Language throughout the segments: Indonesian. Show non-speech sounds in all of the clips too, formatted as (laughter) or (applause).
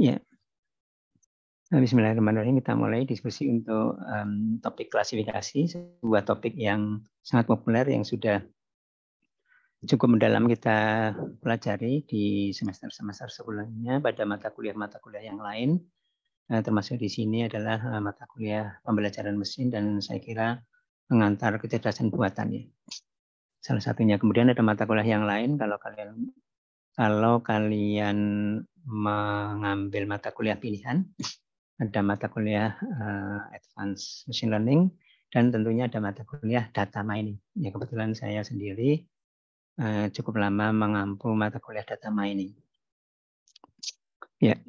Ya. Bismillahirrahmanirrahim. Kita mulai diskusi untuk um, topik klasifikasi, sebuah topik yang sangat populer yang sudah cukup mendalam kita pelajari di semester-semester sebelumnya pada mata kuliah-mata kuliah yang lain. Nah, termasuk di sini adalah uh, mata kuliah pembelajaran mesin dan saya kira pengantar kecerdasan buatan ya. Salah satunya. Kemudian ada mata kuliah yang lain kalau kalian kalau kalian mengambil mata kuliah pilihan ada mata kuliah uh, Advanced Machine Learning dan tentunya ada mata kuliah Data Mining. Ya kebetulan saya sendiri uh, cukup lama mengampu mata kuliah Data Mining. Ya,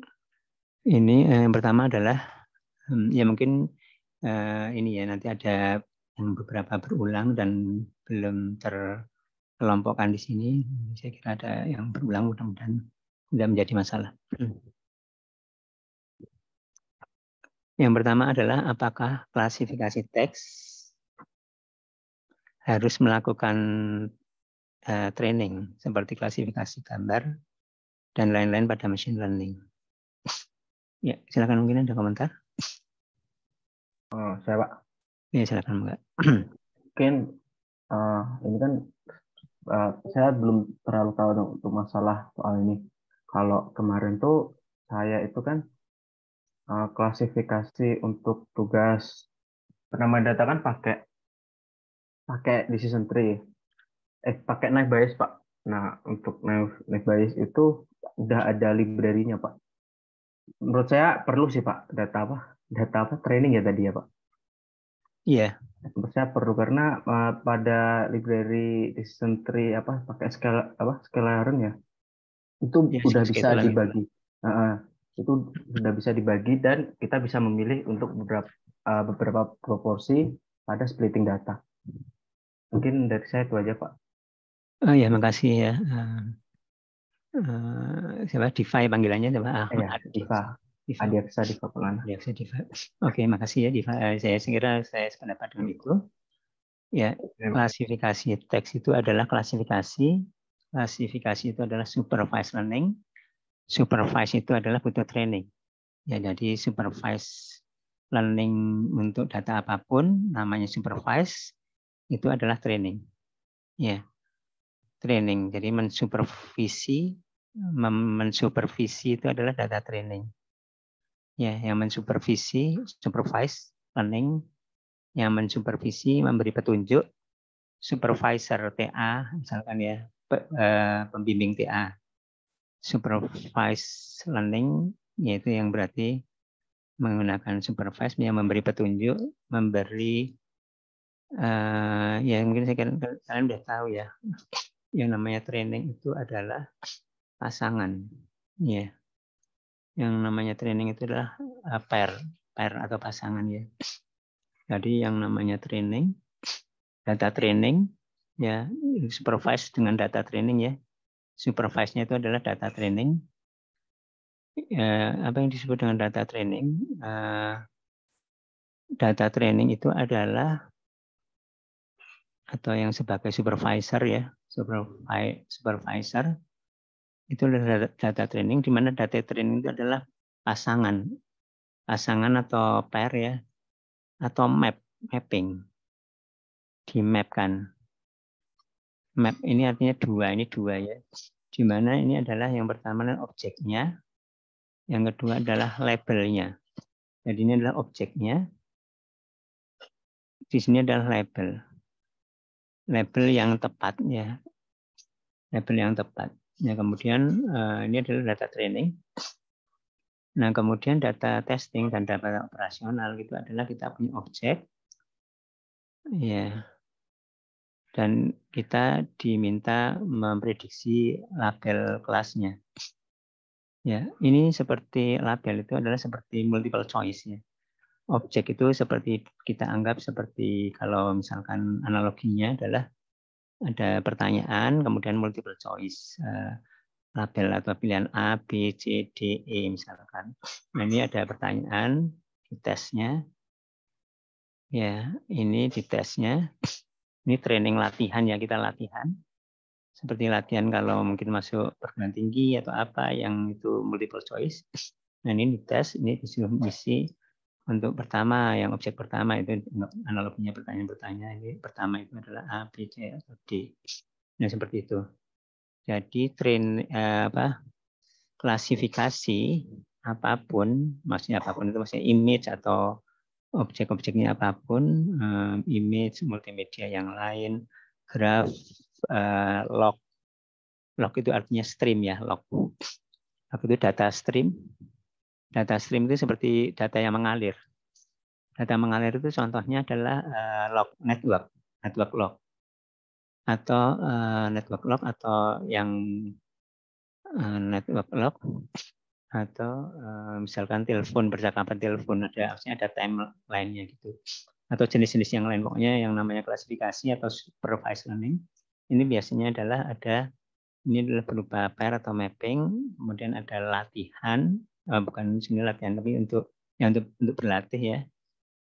ini uh, yang pertama adalah um, ya mungkin uh, ini ya nanti ada yang beberapa berulang dan belum terkelompokkan di sini. Saya kira ada yang berulang mudah-mudahan tidak menjadi masalah. Yang pertama adalah apakah klasifikasi teks harus melakukan uh, training seperti klasifikasi gambar dan lain-lain pada machine learning. Ya, silakan mungkin ada komentar. Oh, saya Pak. Ya, silakan Mbak. Mungkin uh, ini kan uh, saya belum terlalu tahu untuk masalah soal ini. Kalau kemarin tuh saya itu kan uh, klasifikasi untuk tugas penama data kan pakai pakai decision tree eh pakai naive bias pak. Nah untuk naive, naive bias itu udah ada library-nya pak. Menurut saya perlu sih pak data apa data apa training ya tadi ya pak? Iya. Yeah. menurut saya perlu karena uh, pada library decision tree apa pakai scale apa scalaron ya itu yeah, udah bisa dibagi uh, itu sudah bisa dibagi dan kita bisa memilih untuk beberapa uh, beberapa proporsi pada splitting data. Mungkin dari saya itu aja Pak. Oh ya, makasih ya. Uh, uh, siapa Diva panggilannya siapa? Ah, ya, Diva. Diva. Adiaksa Diva. Adiaksa Diva. Oke, makasih ya Diva. Saya kira saya sependapat dengan itu. Ya, klasifikasi teks itu adalah klasifikasi. Klasifikasi itu adalah supervised learning supervise itu adalah butuh training. Ya, jadi supervise learning untuk data apa pun namanya supervise itu adalah training. Ya. Training. Jadi mensupervisi mensupervisi itu adalah data training. Ya, yang mensupervisi supervise learning yang mensupervisi memberi petunjuk supervisor TA misalkan ya pembimbing TA supervised learning yaitu yang berarti menggunakan supervised yang memberi petunjuk, memberi uh, ya mungkin saya kira kalian sudah tahu ya yang namanya training itu adalah pasangan ya. Yang namanya training itu adalah uh, pair pair atau pasangan ya. Jadi yang namanya training data training ya supervised dengan data training ya. Supervise-nya itu adalah data training. Ya, apa yang disebut dengan data training? Uh, data training itu adalah atau yang sebagai supervisor ya, supervisor. Itu adalah data training di mana data training itu adalah pasangan, pasangan atau pair ya, atau map, mapping, di map ini artinya dua, ini dua ya. Di mana ini adalah yang pertama adalah objeknya, yang kedua adalah labelnya. Jadi ini adalah objeknya, di sini adalah label. Label yang tepat ya. Label yang tepat. Ya, kemudian eh, ini adalah data training. Nah, kemudian data testing dan data operasional itu adalah kita punya objek. Ya, dan kita diminta memprediksi label kelasnya. Ya, ini seperti label itu adalah seperti multiple choice ya. Objek itu seperti kita anggap seperti kalau misalkan analoginya adalah ada pertanyaan kemudian multiple choice uh, label atau pilihan A, B, C, D, E misalkan. Nah, ini ada pertanyaan di tesnya. Ya, ini di tesnya ini training latihan ya kita latihan. Seperti latihan kalau mungkin masuk perguruan tinggi atau apa yang itu multiple choice. Nah ini dites, ini disuruh misi untuk pertama yang objek pertama itu analoginya pertanyaan-pertanyaan ini pertama itu adalah A, B, C atau D. Nah seperti itu. Jadi train eh, apa klasifikasi apa pun, maksudnya apa pun itu maksudnya image atau objek-objeknya apa pun, eh, image multimedia yang lain, graf, eh, log. Log itu artinya stream ya, log. Log itu data stream, Data stream itu seperti data yang mengalir. Data mengalir itu contohnya adalah uh, log network, network log, atau network log atau yang network log atau misalkan telepon percakapan telepon ada artinya ada timeline-nya gitu. Atau jenis-jenis yang lain pokoknya yang namanya klasifikasi atau supervised learning ini biasanya adalah ada ini adalah berupa pair atau mapping kemudian ada latihan bukan sini latihan tapi untuk ya untuk untuk berlatih ya.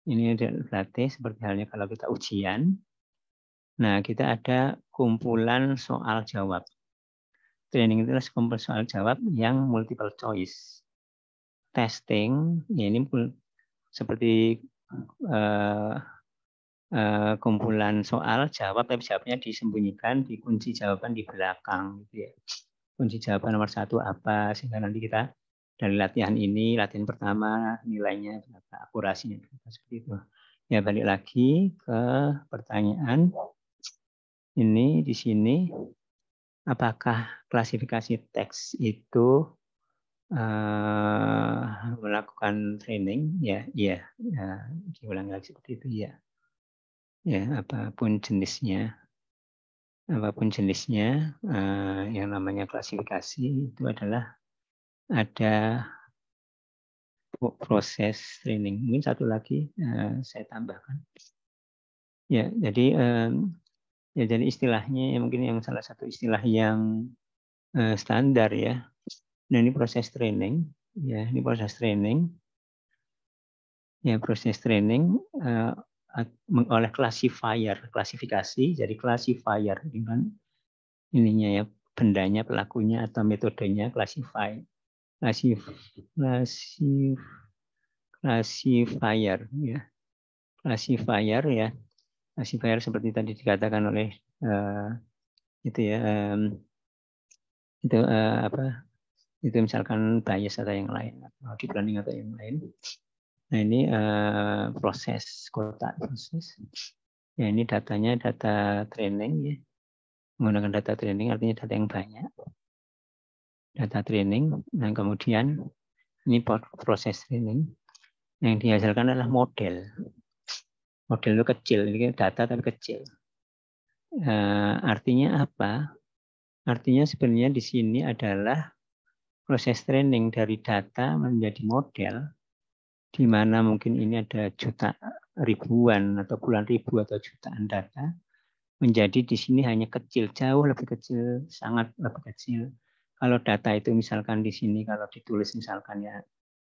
Ini berlatih seperti halnya kalau kita ujian. Nah kita ada kumpulan soal jawab training itu adalah soal jawab yang multiple choice. Testing ya ini seperti uh, uh, kumpulan soal jawab tapi jawabnya disembunyikan di kunci jawaban di belakang gitu ya. Kunci jawaban nomor satu apa sehingga nanti kita dari latihan ini, latihan pertama nilainya berapa, akurasinya berapa seperti itu. Ya balik lagi ke pertanyaan. Ini di sini, apakah klasifikasi teks itu uh, melakukan training? Ya, iya, ya, diulang lagi seperti itu ya. Ya, apa pun jenisnya, apa pun jenisnya, uh, yang namanya klasifikasi itu adalah ada proses training. Mungkin satu lagi uh, saya tambahkan. Ya, jadi um, ya jadi istilahnya ya mungkin yang salah satu istilah yang uh, standar ya. Nah ini proses training, ya ini proses training. Ya proses training uh, oleh classifier, klasifikasi. Jadi classifier dengan ininya ya bendanya, pelakunya atau metodenya classify klasif klasif classifier ya classifier ya classifier seperti tadi dikatakan oleh uh, itu ya um, itu uh, apa itu misalkan bias atau yang lain atau deep learning atau yang lain. Nah ini uh, proses kotak proses. Ya ini datanya data training ya. Menggunakan data training artinya data yang banyak. Data training dan kemudian ini proses training. Yang dihasilkan adalah model. Model itu kecil, ini data tapi kecil. Uh, artinya apa? Artinya sebenarnya di sini adalah proses training dari data menjadi model, di mana mungkin ini ada juta ribuan atau puluhan ribu atau jutaan data, menjadi di sini hanya kecil, jauh lebih kecil, sangat lebih kecil kalau data itu misalkan di sini kalau ditulis misalkan ya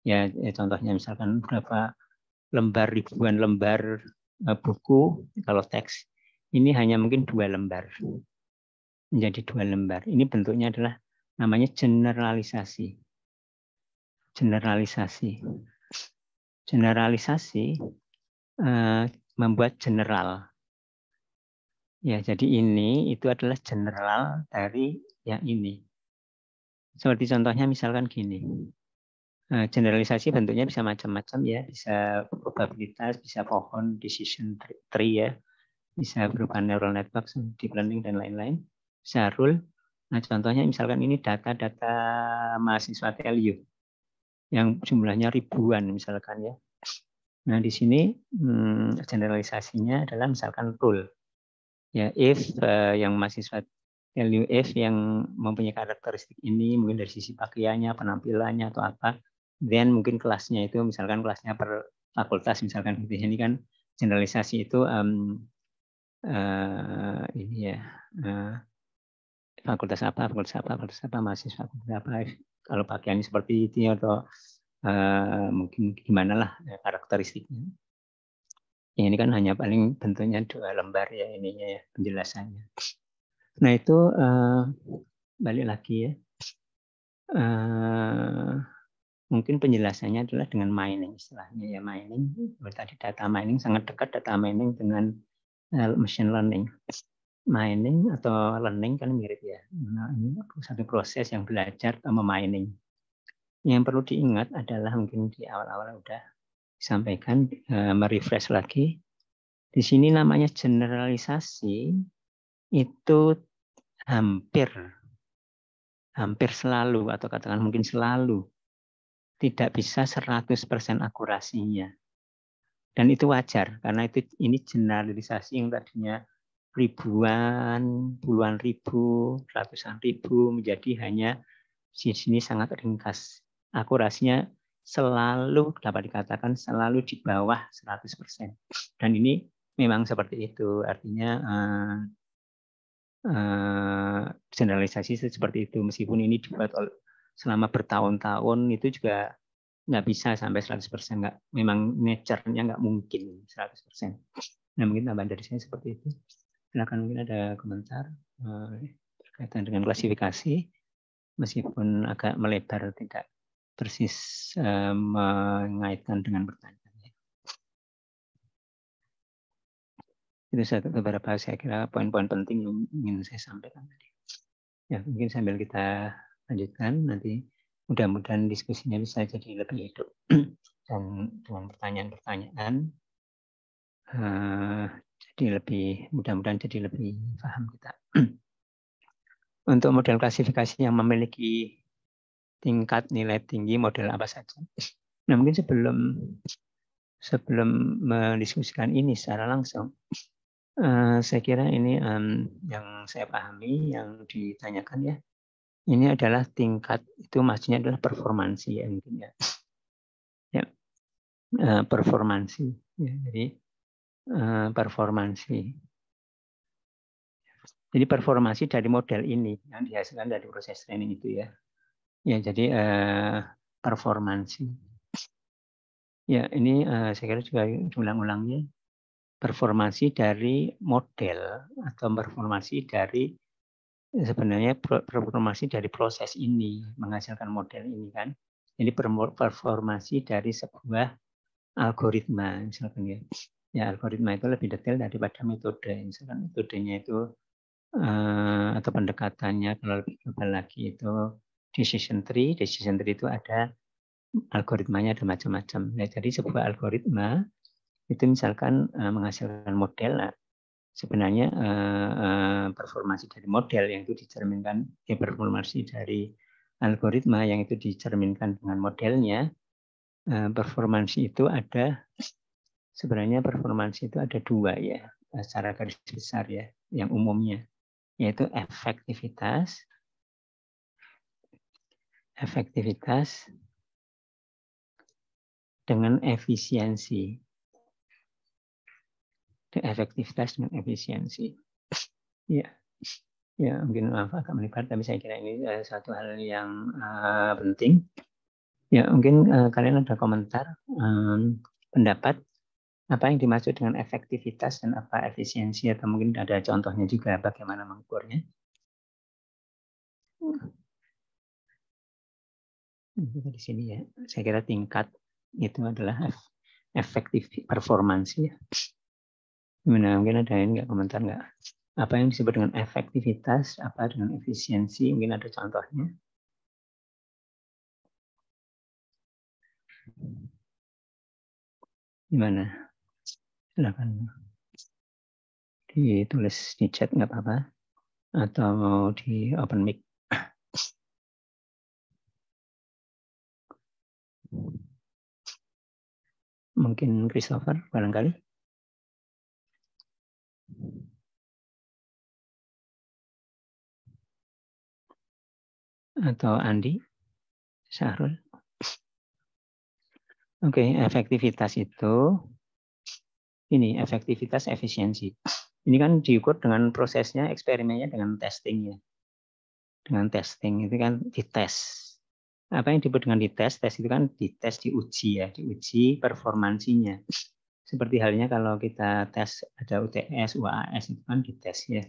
ya, ya contohnya misalkan berapa lembar ribuan lembar buku kalau teks ini hanya mungkin dua lembar. Menjadi dua lembar. Ini bentuknya adalah namanya generalisasi. Generalisasi. Generalisasi uh, membuat general. Ya jadi ini itu adalah general dari yang ini. Seperti contohnya misalkan gini. Nah, generalisasi bentuknya bisa macam-macam ya, bisa probabilitas, bisa pohon, decision tree ya, bisa berupa neural network, deep learning dan lain-lain, bisa rule. Nah, contohnya misalkan ini data-data mahasiswa TLU yang jumlahnya ribuan misalkan ya. Nah, di sini hmm, generalisasinya adalah misalkan rule. Ya, if uh, yang mahasiswa LUF yang mempunyai karakteristik ini mungkin dari sisi pakaiannya, penampilannya atau apa, then mungkin kelasnya itu misalkan kelasnya per fakultas misalkan gitu ini kan generalisasi itu um, uh, ini ya uh, fakultas apa, fakultas apa, fakultas apa, mahasiswa fakultas apa, kalau pakaiannya seperti itu atau uh, mungkin gimana lah ya, karakteristiknya. Ya, ini kan hanya paling bentuknya dua lembar ya ininya ya penjelasannya. Nah itu uh, balik lagi ya. Uh, mungkin penjelasannya adalah dengan mining istilahnya ya mining. Tadi data mining sangat dekat data mining dengan eh, machine learning. Mining atau learning kan mirip ya. Nah, ini satu proses yang belajar atau memining. Yang perlu diingat adalah mungkin di awal-awal udah disampaikan, eh, merefresh lagi. Di sini namanya generalisasi itu hampir hampir selalu atau katakan mungkin selalu tidak bisa 100% akurasinya. Dan itu wajar karena itu ini generalisasi yang tadinya ribuan, puluhan ribu, ratusan ribu menjadi hanya di sini sangat ringkas. Akurasinya selalu dapat dikatakan selalu di bawah 100%. Dan ini memang seperti itu. Artinya uh, uh, generalisasi seperti itu meskipun ini dibuat selama bertahun-tahun itu juga nggak bisa sampai 100% nggak memang nature-nya nggak mungkin 100%. Nah mungkin tambahan dari saya seperti itu. Silakan mungkin ada komentar uh, berkaitan dengan klasifikasi meskipun agak melebar tidak persis uh, mengaitkan dengan pertanyaan. Itu satu beberapa saya kira poin-poin penting yang ingin saya sampaikan tadi. Ya, mungkin sambil kita lanjutkan nanti mudah-mudahan diskusinya bisa jadi lebih hidup (clears throat) dan dengan pertanyaan-pertanyaan uh, jadi lebih mudah-mudahan jadi lebih paham kita. (clears throat) Untuk model klasifikasi yang memiliki tingkat nilai tinggi model apa saja. Nah mungkin sebelum sebelum mendiskusikan ini secara langsung, Uh, saya kira ini um, yang saya pahami, yang ditanyakan ya. Ini adalah tingkat itu maksudnya adalah performansi ya mungkin ya. (sniffs) ya. Uh, performansi. Ya, jadi uh, performansi. Jadi performansi dari model ini yang dihasilkan dari proses training itu ya. Ya jadi uh, performansi. (sniffs) Ya ini saya kira juga ulang-ulangnya performasi dari model atau performasi dari sebenarnya performasi dari proses ini menghasilkan model ini kan. Jadi performasi dari sebuah algoritma misalkan ya. Ya algoritma itu lebih detail daripada metode. Misalkan metodenya itu uh, atau pendekatannya kalau lebih global lagi itu decision tree. Decision tree itu ada algoritmanya ada macam-macam. Ya, jadi sebuah algoritma itu misalkan uh, menghasilkan model nah, sebenarnya uh, uh, performasi dari model yang itu dicerminkan ya performasi dari algoritma yang itu dicerminkan dengan modelnya uh, performasi itu ada sebenarnya performasi itu ada dua ya secara garis besar ya yang umumnya yaitu efektivitas efektivitas dengan efisiensi efektivitas dengan efisiensi. Ya, ya mungkin maaf agak melebar, tapi saya kira ini uh, satu hal yang uh, penting. Ya, mungkin uh, kalian ada komentar, um, pendapat apa yang dimaksud dengan efektivitas dan apa efisiensi atau mungkin ada contohnya juga bagaimana mengukurnya. Di sini ya, saya kira tingkat itu adalah efektif performansi ya. Gimana? Mungkin ada yang nggak komentar nggak? Apa yang disebut dengan efektivitas, apa dengan efisiensi? Mungkin ada contohnya. Gimana? Silakan ditulis di chat nggak apa-apa atau mau di open mic. Mungkin Christopher barangkali. Atau Andi? Syahrul? Oke, okay, efektivitas itu ini efektivitas efisiensi. Ini kan diukur dengan prosesnya, eksperimennya dengan testingnya. Dengan testing itu kan dites. Apa yang disebut dengan dites? Tes itu kan dites, diuji ya, diuji performansinya. Seperti halnya kalau kita tes ada UTS, UAS itu kan dites ya.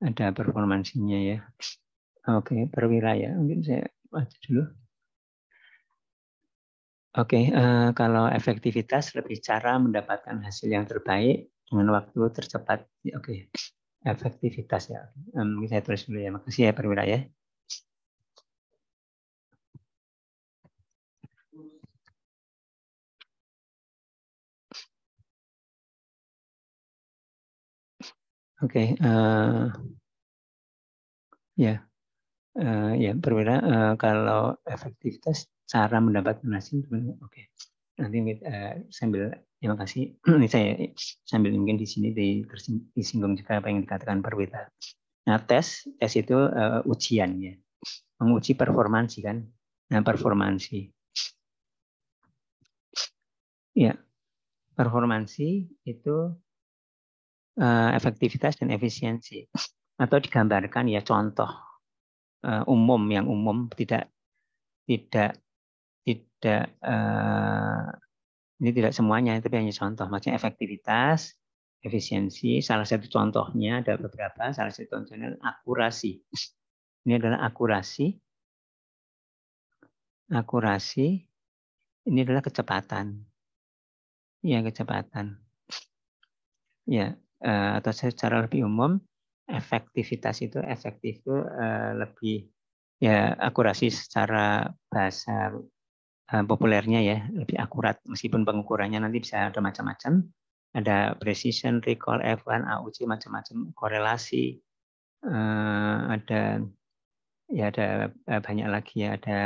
Ada performansinya ya. Oke, perwira ya. Mungkin saya baca dulu. Oke, uh, kalau efektivitas lebih cara mendapatkan hasil yang terbaik dengan waktu tercepat. Oke, efektivitas ya. Um, saya tulis dulu ya. Makasih ya Perwira ya. Oke, okay, uh, ya, uh, ya Perwira. Uh, kalau efektivitas cara mendapatkan hasil oke okay. nanti uh, sambil terima kasih (clears throat) ini saya sambil mungkin di sini disinggung juga apa yang dikatakan Perwita nah tes tes itu uh, ujian ya menguji performansi kan nah performansi ya performansi itu uh, efektivitas dan efisiensi. Atau digambarkan ya contoh uh, umum yang umum tidak tidak tidak uh, ini tidak semuanya tapi hanya contoh. Maksudnya efektivitas efisiensi salah satu contohnya ada beberapa salah satu contohnya akurasi. Ini adalah akurasi akurasi ini adalah kecepatan. Ya kecepatan. Ya atau secara lebih umum efektivitas itu efektif itu uh, lebih ya akurasi secara bahasa Eh, populernya ya lebih akurat. Meskipun pengukurannya nanti bisa ada macam-macam. Ada precision recall F1 AUC macam-macam korelasi. Eh, ada ya ada eh, banyak lagi ya ada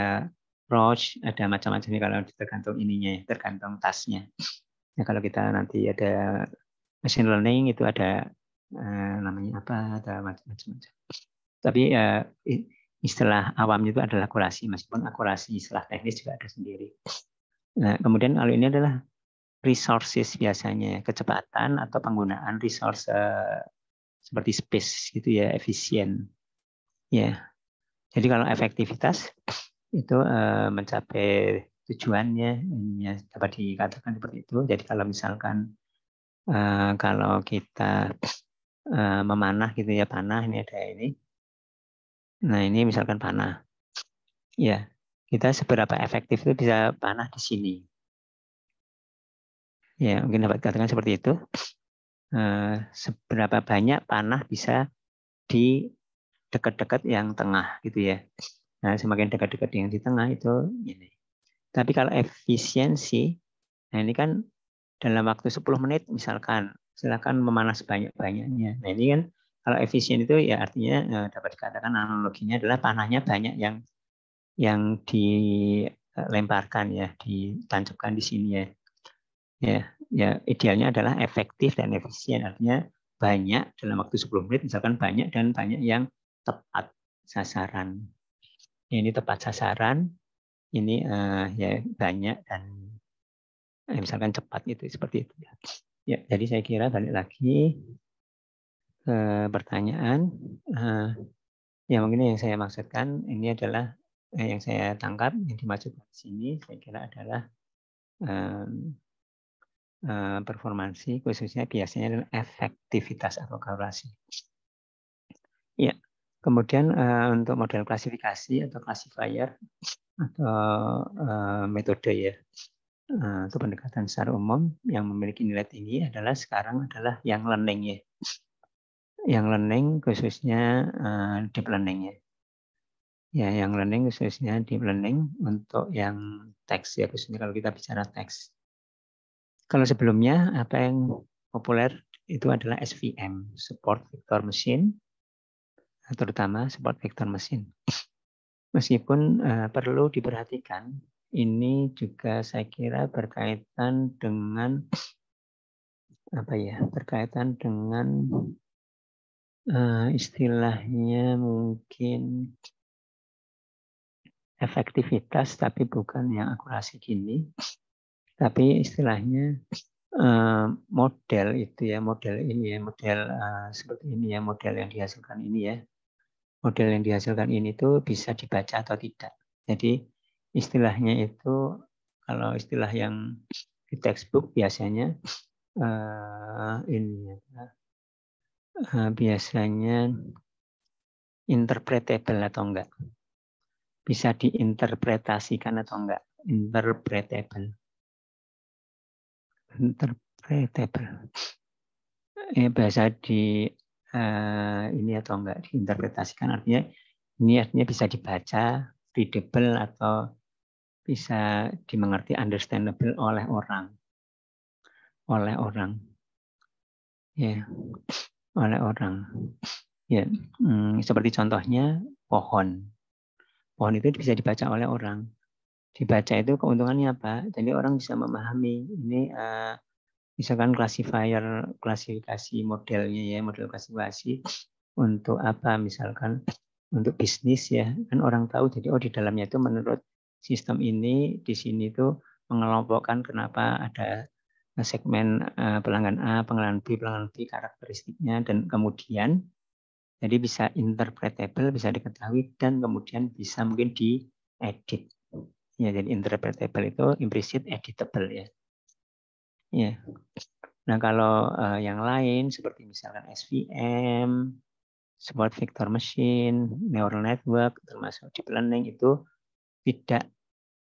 Roche ada macam-macam kalau tergantung ininya ya tergantung tasnya. Ya kalau kita nanti ada machine learning itu ada namanya apa ada macam-macam tapi istilah awamnya itu adalah akurasi, meskipun akurasi istilah teknis juga ada sendiri. Nah, kemudian kalau ini adalah resources biasanya, kecepatan atau penggunaan resource uh, seperti space gitu ya, efisien. Ya. Jadi kalau efektivitas itu uh, mencapai tujuannya ya, dapat dikatakan seperti itu. Jadi kalau misalkan uh, kalau kita uh, memanah gitu ya panah ini ada ini Nah, ini misalkan panah. Ya, kita seberapa efektif itu bisa panah di sini. Ya, mungkin dapat katakan seperti itu. Eh, seberapa banyak panah bisa di dekat-dekat yang tengah gitu ya. Nah, semakin dekat-dekat yang di tengah itu ini. Tapi kalau efisiensi, nah ini kan dalam waktu 10 menit misalkan, silakan memanah sebanyak-banyaknya. Nah, ini kan kalau efisien itu ya artinya eh, dapat dikatakan analoginya adalah panahnya banyak yang yang dilemparkan ya, ditancapkan di sini ya. Ya, ya idealnya adalah efektif dan efisien artinya banyak dalam waktu 10 menit misalkan banyak dan banyak yang tepat sasaran. Ini tepat sasaran, ini uh, ya banyak dan eh, misalkan cepat itu seperti itu ya. Ya, jadi saya kira balik lagi ke pertanyaan. Uh, ya mungkin yang saya maksudkan ini adalah eh, yang saya tangkap yang dimaksud di sini saya kira adalah um, uh, performansi khususnya biasanya adalah efektivitas atau kalkulasi. Ya, kemudian uh, untuk model klasifikasi atau classifier atau uh, metode ya atau pendekatan secara umum yang memiliki nilai tinggi adalah sekarang adalah yang learning ya yang learning khususnya uh, deep learning ya. Ya, yang learning khususnya deep learning untuk yang teks ya khususnya kalau kita bicara teks. Kalau sebelumnya apa yang populer itu adalah SVM, support vector machine, terutama support vector machine. Meskipun uh, perlu diperhatikan, ini juga saya kira berkaitan dengan apa ya, berkaitan dengan uh, istilahnya mungkin efektivitas tapi bukan yang akurasi gini. Tapi istilahnya uh, model itu ya model ini ya model uh, seperti ini ya model yang dihasilkan ini ya. Model yang dihasilkan ini tuh bisa dibaca atau tidak. Jadi istilahnya itu kalau istilah yang di textbook biasanya uh, ini uh, biasanya interpretable atau enggak. Bisa diinterpretasikan atau enggak. interpretable. Interpretable. Eh, bahasa di uh, ini atau enggak diinterpretasikan artinya ini artinya bisa dibaca, readable atau bisa dimengerti understandable oleh orang. Oleh orang. Ya. Oleh orang. Ya, hmm, seperti contohnya pohon. Pohon itu bisa dibaca oleh orang. Dibaca itu keuntungannya apa? Jadi orang bisa memahami ini uh, misalkan classifier klasifikasi modelnya ya, model klasifikasi untuk apa misalkan untuk bisnis ya. Kan orang tahu jadi oh di dalamnya itu menurut sistem ini di sini itu mengelompokkan kenapa ada segmen eh, pelanggan A, pelanggan B, pelanggan B karakteristiknya dan kemudian jadi bisa interpretable, bisa diketahui dan kemudian bisa mungkin diedit. Ya, jadi interpretable itu implicit editable ya. Ya. Nah, kalau uh, yang lain seperti misalkan SVM, support vector machine, neural network termasuk deep learning itu tidak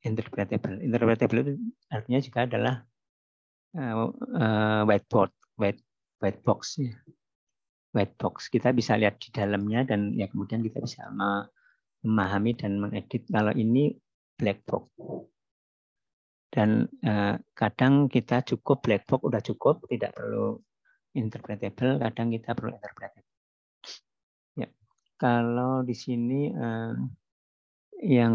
interpretable. Interpretable itu artinya juga adalah uh, uh, whiteboard, white white box ya white box. Kita bisa lihat di dalamnya dan ya kemudian kita bisa memahami dan mengedit. Kalau ini black box. Dan eh, kadang kita cukup black box udah cukup, tidak perlu interpretable. Kadang kita perlu interpretable. Ya, kalau di sini eh, yang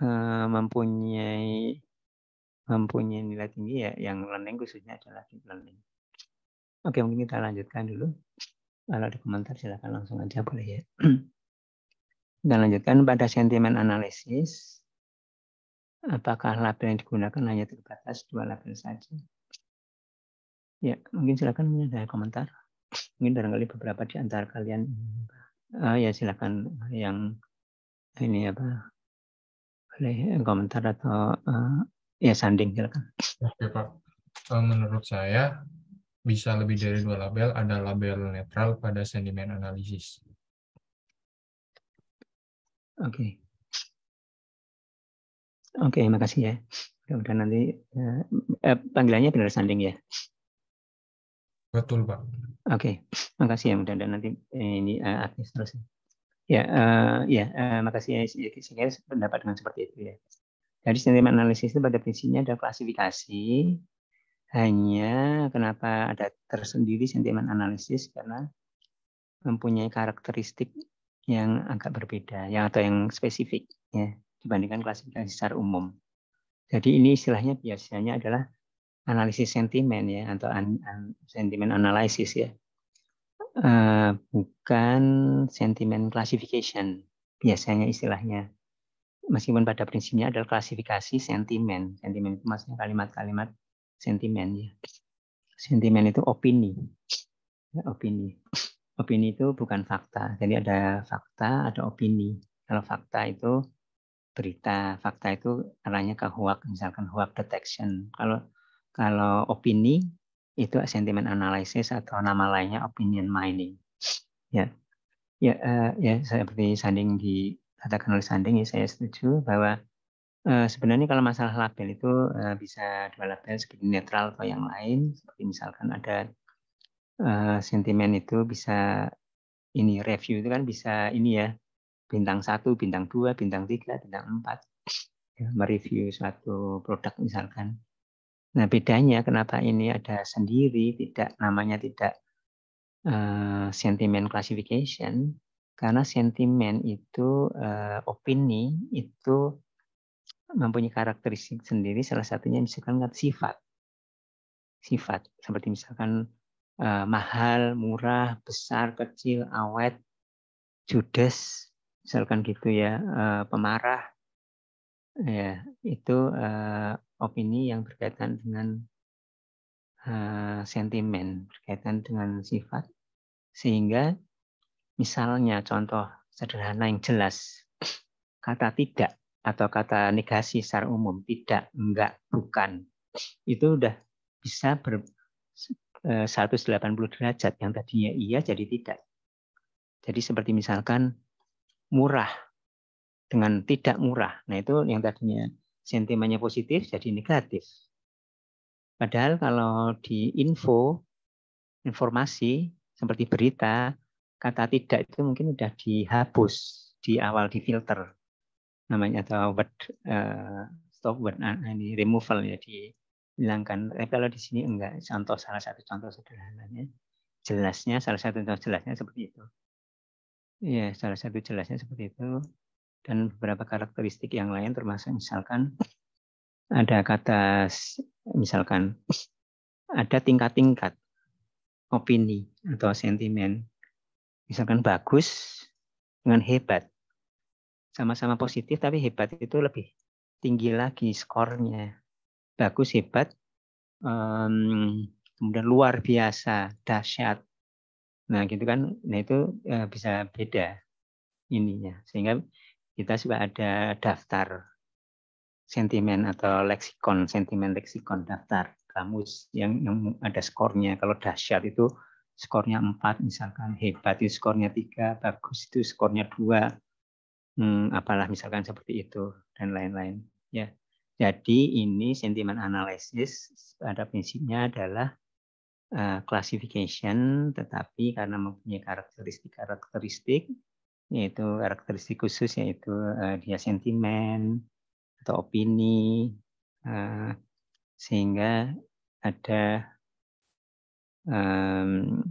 eh, mempunyai mempunyai nilai tinggi ya yang learning khususnya adalah deep learning. Oke, mungkin kita lanjutkan dulu. Kalau ada komentar silakan langsung aja boleh ya. (clears throat) Dan lanjutkan pada sentimen analisis. Apakah label yang digunakan hanya terbatas dua label saja? Ya, mungkin silakan ada komentar. Mungkin barangkali beberapa di antara kalian. Uh, ya silakan yang ini apa boleh komentar atau uh, ya sanding silakan. Oke Pak, eh, menurut saya bisa lebih dari dua label, ada label netral pada sentimen analisis. Oke. Okay. Oke, okay, makasih ya. Mudah-mudahan nanti eh, eh, panggilannya benar sanding ya. Betul, Pak. Oke, okay. makasih ya. Mudah-mudahan nanti eh, ini aktif terus. Ya, uh, ya, uh, makasih ya. Saya pendapat dengan seperti itu ya. Jadi sentimen analisis itu pada prinsipnya ada klasifikasi hanya kenapa ada tersendiri sentimen analisis karena mempunyai karakteristik yang agak berbeda, yang atau yang spesifik ya dibandingkan klasifikasi secara umum. Jadi ini istilahnya biasanya adalah analisis sentimen ya atau an, an, sentimen analisis ya, uh, bukan sentimen classification biasanya istilahnya. Meskipun pada prinsipnya adalah klasifikasi sentimen. Sentimen itu maksudnya kalimat-kalimat sentimen ya. Sentimen itu opini. Ya, opini. Opini itu bukan fakta. Jadi ada fakta, ada opini. Kalau fakta itu berita, fakta itu arahnya ke hoax, misalkan hoax detection. Kalau kalau opini itu sentimen analisis atau nama lainnya opinion mining. Ya, ya, uh, ya seperti Sanding dikatakan oleh Sanding ya saya setuju bahwa Eh, sebenarnya kalau masalah label itu uh, bisa dua label seperti netral atau yang lain. Seperti misalkan ada uh, sentimen itu bisa ini review itu kan bisa ini ya bintang satu, bintang dua, bintang tiga, bintang empat. Ya, mereview suatu produk misalkan. Nah bedanya kenapa ini ada sendiri, tidak namanya tidak uh, sentimen classification, karena sentimen itu uh, opini itu mempunyai karakteristik sendiri, salah satunya misalkan kan sifat. Sifat, seperti misalkan uh, mahal, murah, besar, kecil, awet, judes, misalkan gitu ya, uh, pemarah. Ya, itu uh, opini yang berkaitan dengan uh, sentimen, berkaitan dengan sifat. Sehingga misalnya contoh sederhana yang jelas, kata tidak atau kata negasi secara umum tidak enggak bukan itu udah bisa ber 180 eh, derajat yang tadinya iya jadi tidak jadi seperti misalkan murah dengan tidak murah nah itu yang tadinya sentimennya positif jadi negatif. Padahal kalau di info, informasi seperti berita, kata tidak itu mungkin sudah dihapus di awal di filter namanya atau word uh, stop word uh, ini removal ya dihilangkan. Tapi kalau di sini enggak, contoh salah satu contoh sederhananya jelasnya salah satu contoh jelasnya seperti itu. Iya, salah satu jelasnya seperti itu. Dan beberapa karakteristik yang lain termasuk misalkan ada kata misalkan ada tingkat-tingkat opini atau sentimen. Misalkan bagus dengan hebat. Sama-sama positif tapi hebat itu lebih tinggi lagi skornya. Bagus hebat um, kemudian luar biasa, dahsyat. Nah, gitu kan. Nah, itu uh, bisa beda ininya. Sehingga kita juga ada daftar sentimen atau leksikon, sentimen leksikon daftar kamus yang, yang ada skornya. Kalau dahsyat itu skornya 4 misalkan, hebat itu skornya 3, bagus itu skornya 2. Hmm, apalah misalkan seperti itu dan lain-lain ya. Jadi ini sentimen analisis pada prinsipnya adalah uh, classification, tetapi karena mempunyai karakteristik-karakteristik, yaitu karakteristik khusus, yaitu uh, dia sentimen atau opini, uh, sehingga ada um,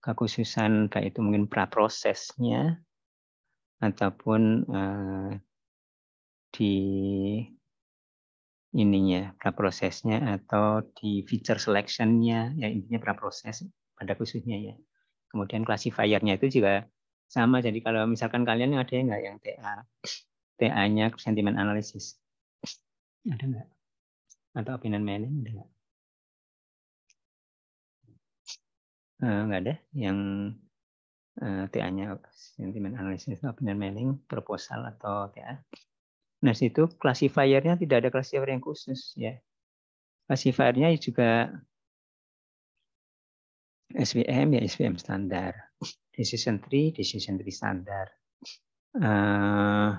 kekhususan baik itu mungkin praprosesnya ataupun uh, di ininya praprosesnya atau di feature selectionnya ya intinya praproses pada khususnya ya. Kemudian classifiernya itu juga sama jadi kalau misalkan kalian ada nggak yang TA TA-nya sentiment analysis ada nggak? Atau opinion manning ada nggak? Uh, nggak ada yang uh, TA-nya sentiment analysis opinion manning proposal atau TA Nah, situ classifiernya tidak ada classifier yang khusus ya. Classifiernya juga SVM ya SVM standar. Decision tree, decision tree standar. Uh,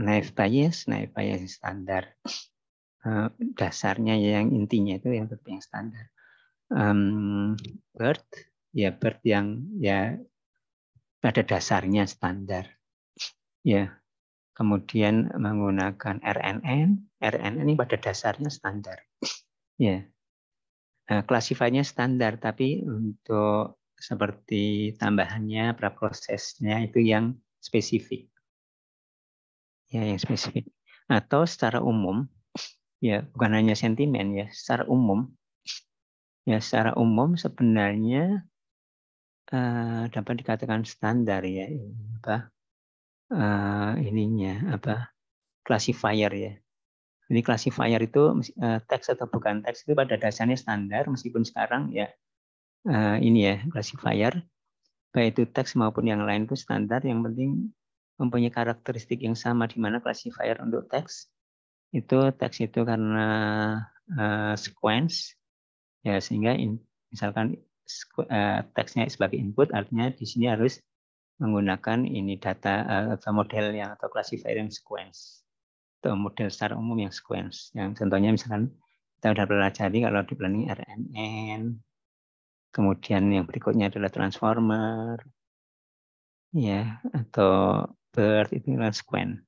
naive bias, naive bias standar. Uh, dasarnya yang intinya itu yang tetap yang standar. Um, bird, ya bird yang ya pada dasarnya standar. Ya, kemudian menggunakan RNN. RNN ini pada dasarnya standar. ya. Nah, klasifanya standar, tapi untuk seperti tambahannya, praprosesnya itu yang spesifik. Ya, yang spesifik. Atau secara umum, ya bukan hanya sentimen ya, secara umum, ya secara umum sebenarnya uh, dapat dikatakan standar ya, apa uh, ininya apa classifier ya. Ini classifier itu uh, teks atau bukan teks itu pada dasarnya standar meskipun sekarang ya uh, ini ya classifier baik itu teks maupun yang lain itu standar. Yang penting mempunyai karakteristik yang sama di mana classifier untuk teks. Itu teks itu karena uh, sequence. Ya sehingga in, misalkan uh, teksnya sebagai input artinya di sini harus menggunakan ini data eh, atau model yang atau classifier yang sequence. Atau model secara umum yang sequence. Yang contohnya misalkan kita sudah pelajari kalau di planning RNN kemudian yang berikutnya adalah transformer ya atau bird itu adalah sequence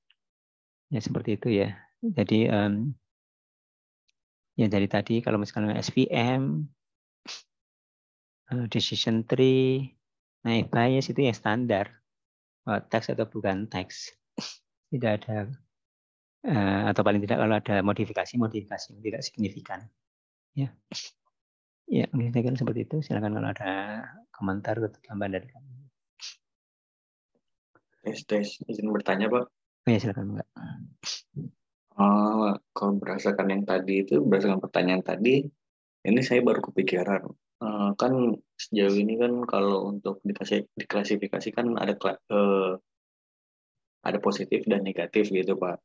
ya seperti itu ya jadi um, ya dari tadi kalau misalkan SVM eh, decision tree Nah, bias itu yang standar. Teks atau bukan teks. Tidak ada eh, atau paling tidak kalau ada modifikasi modifikasi tidak signifikan. Ya. Ya, mungkin saya kira seperti itu. Silakan kalau ada komentar atau tambahan dari kami. Tes, tes. Izin bertanya, Pak. Oh ya, silakan, Mbak. Oh, kalau berdasarkan yang tadi itu, berdasarkan pertanyaan tadi, ini saya baru kepikiran. Uh, kan sejauh ini kan kalau untuk dikasih diklasifikasikan ada uh, ada positif dan negatif gitu pak.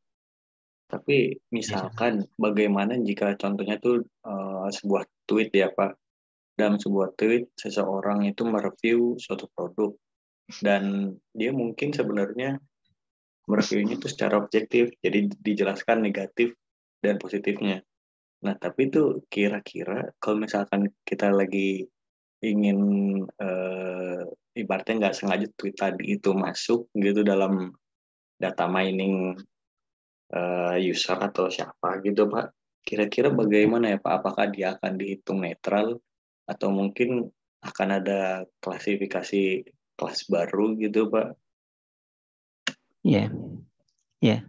Tapi misalkan ya. bagaimana jika contohnya tuh uh, sebuah tweet ya pak, dalam sebuah tweet seseorang itu mereview suatu produk dan dia mungkin sebenarnya mereviewnya itu secara objektif. Jadi dijelaskan negatif dan positifnya. Nah, tapi itu kira-kira kalau misalkan kita lagi ingin uh, ibaratnya nggak sengaja tweet tadi itu masuk gitu dalam data mining uh, user atau siapa gitu Pak. Kira-kira bagaimana ya Pak? Apakah dia akan dihitung netral atau mungkin akan ada klasifikasi kelas baru gitu Pak? Ya, ya,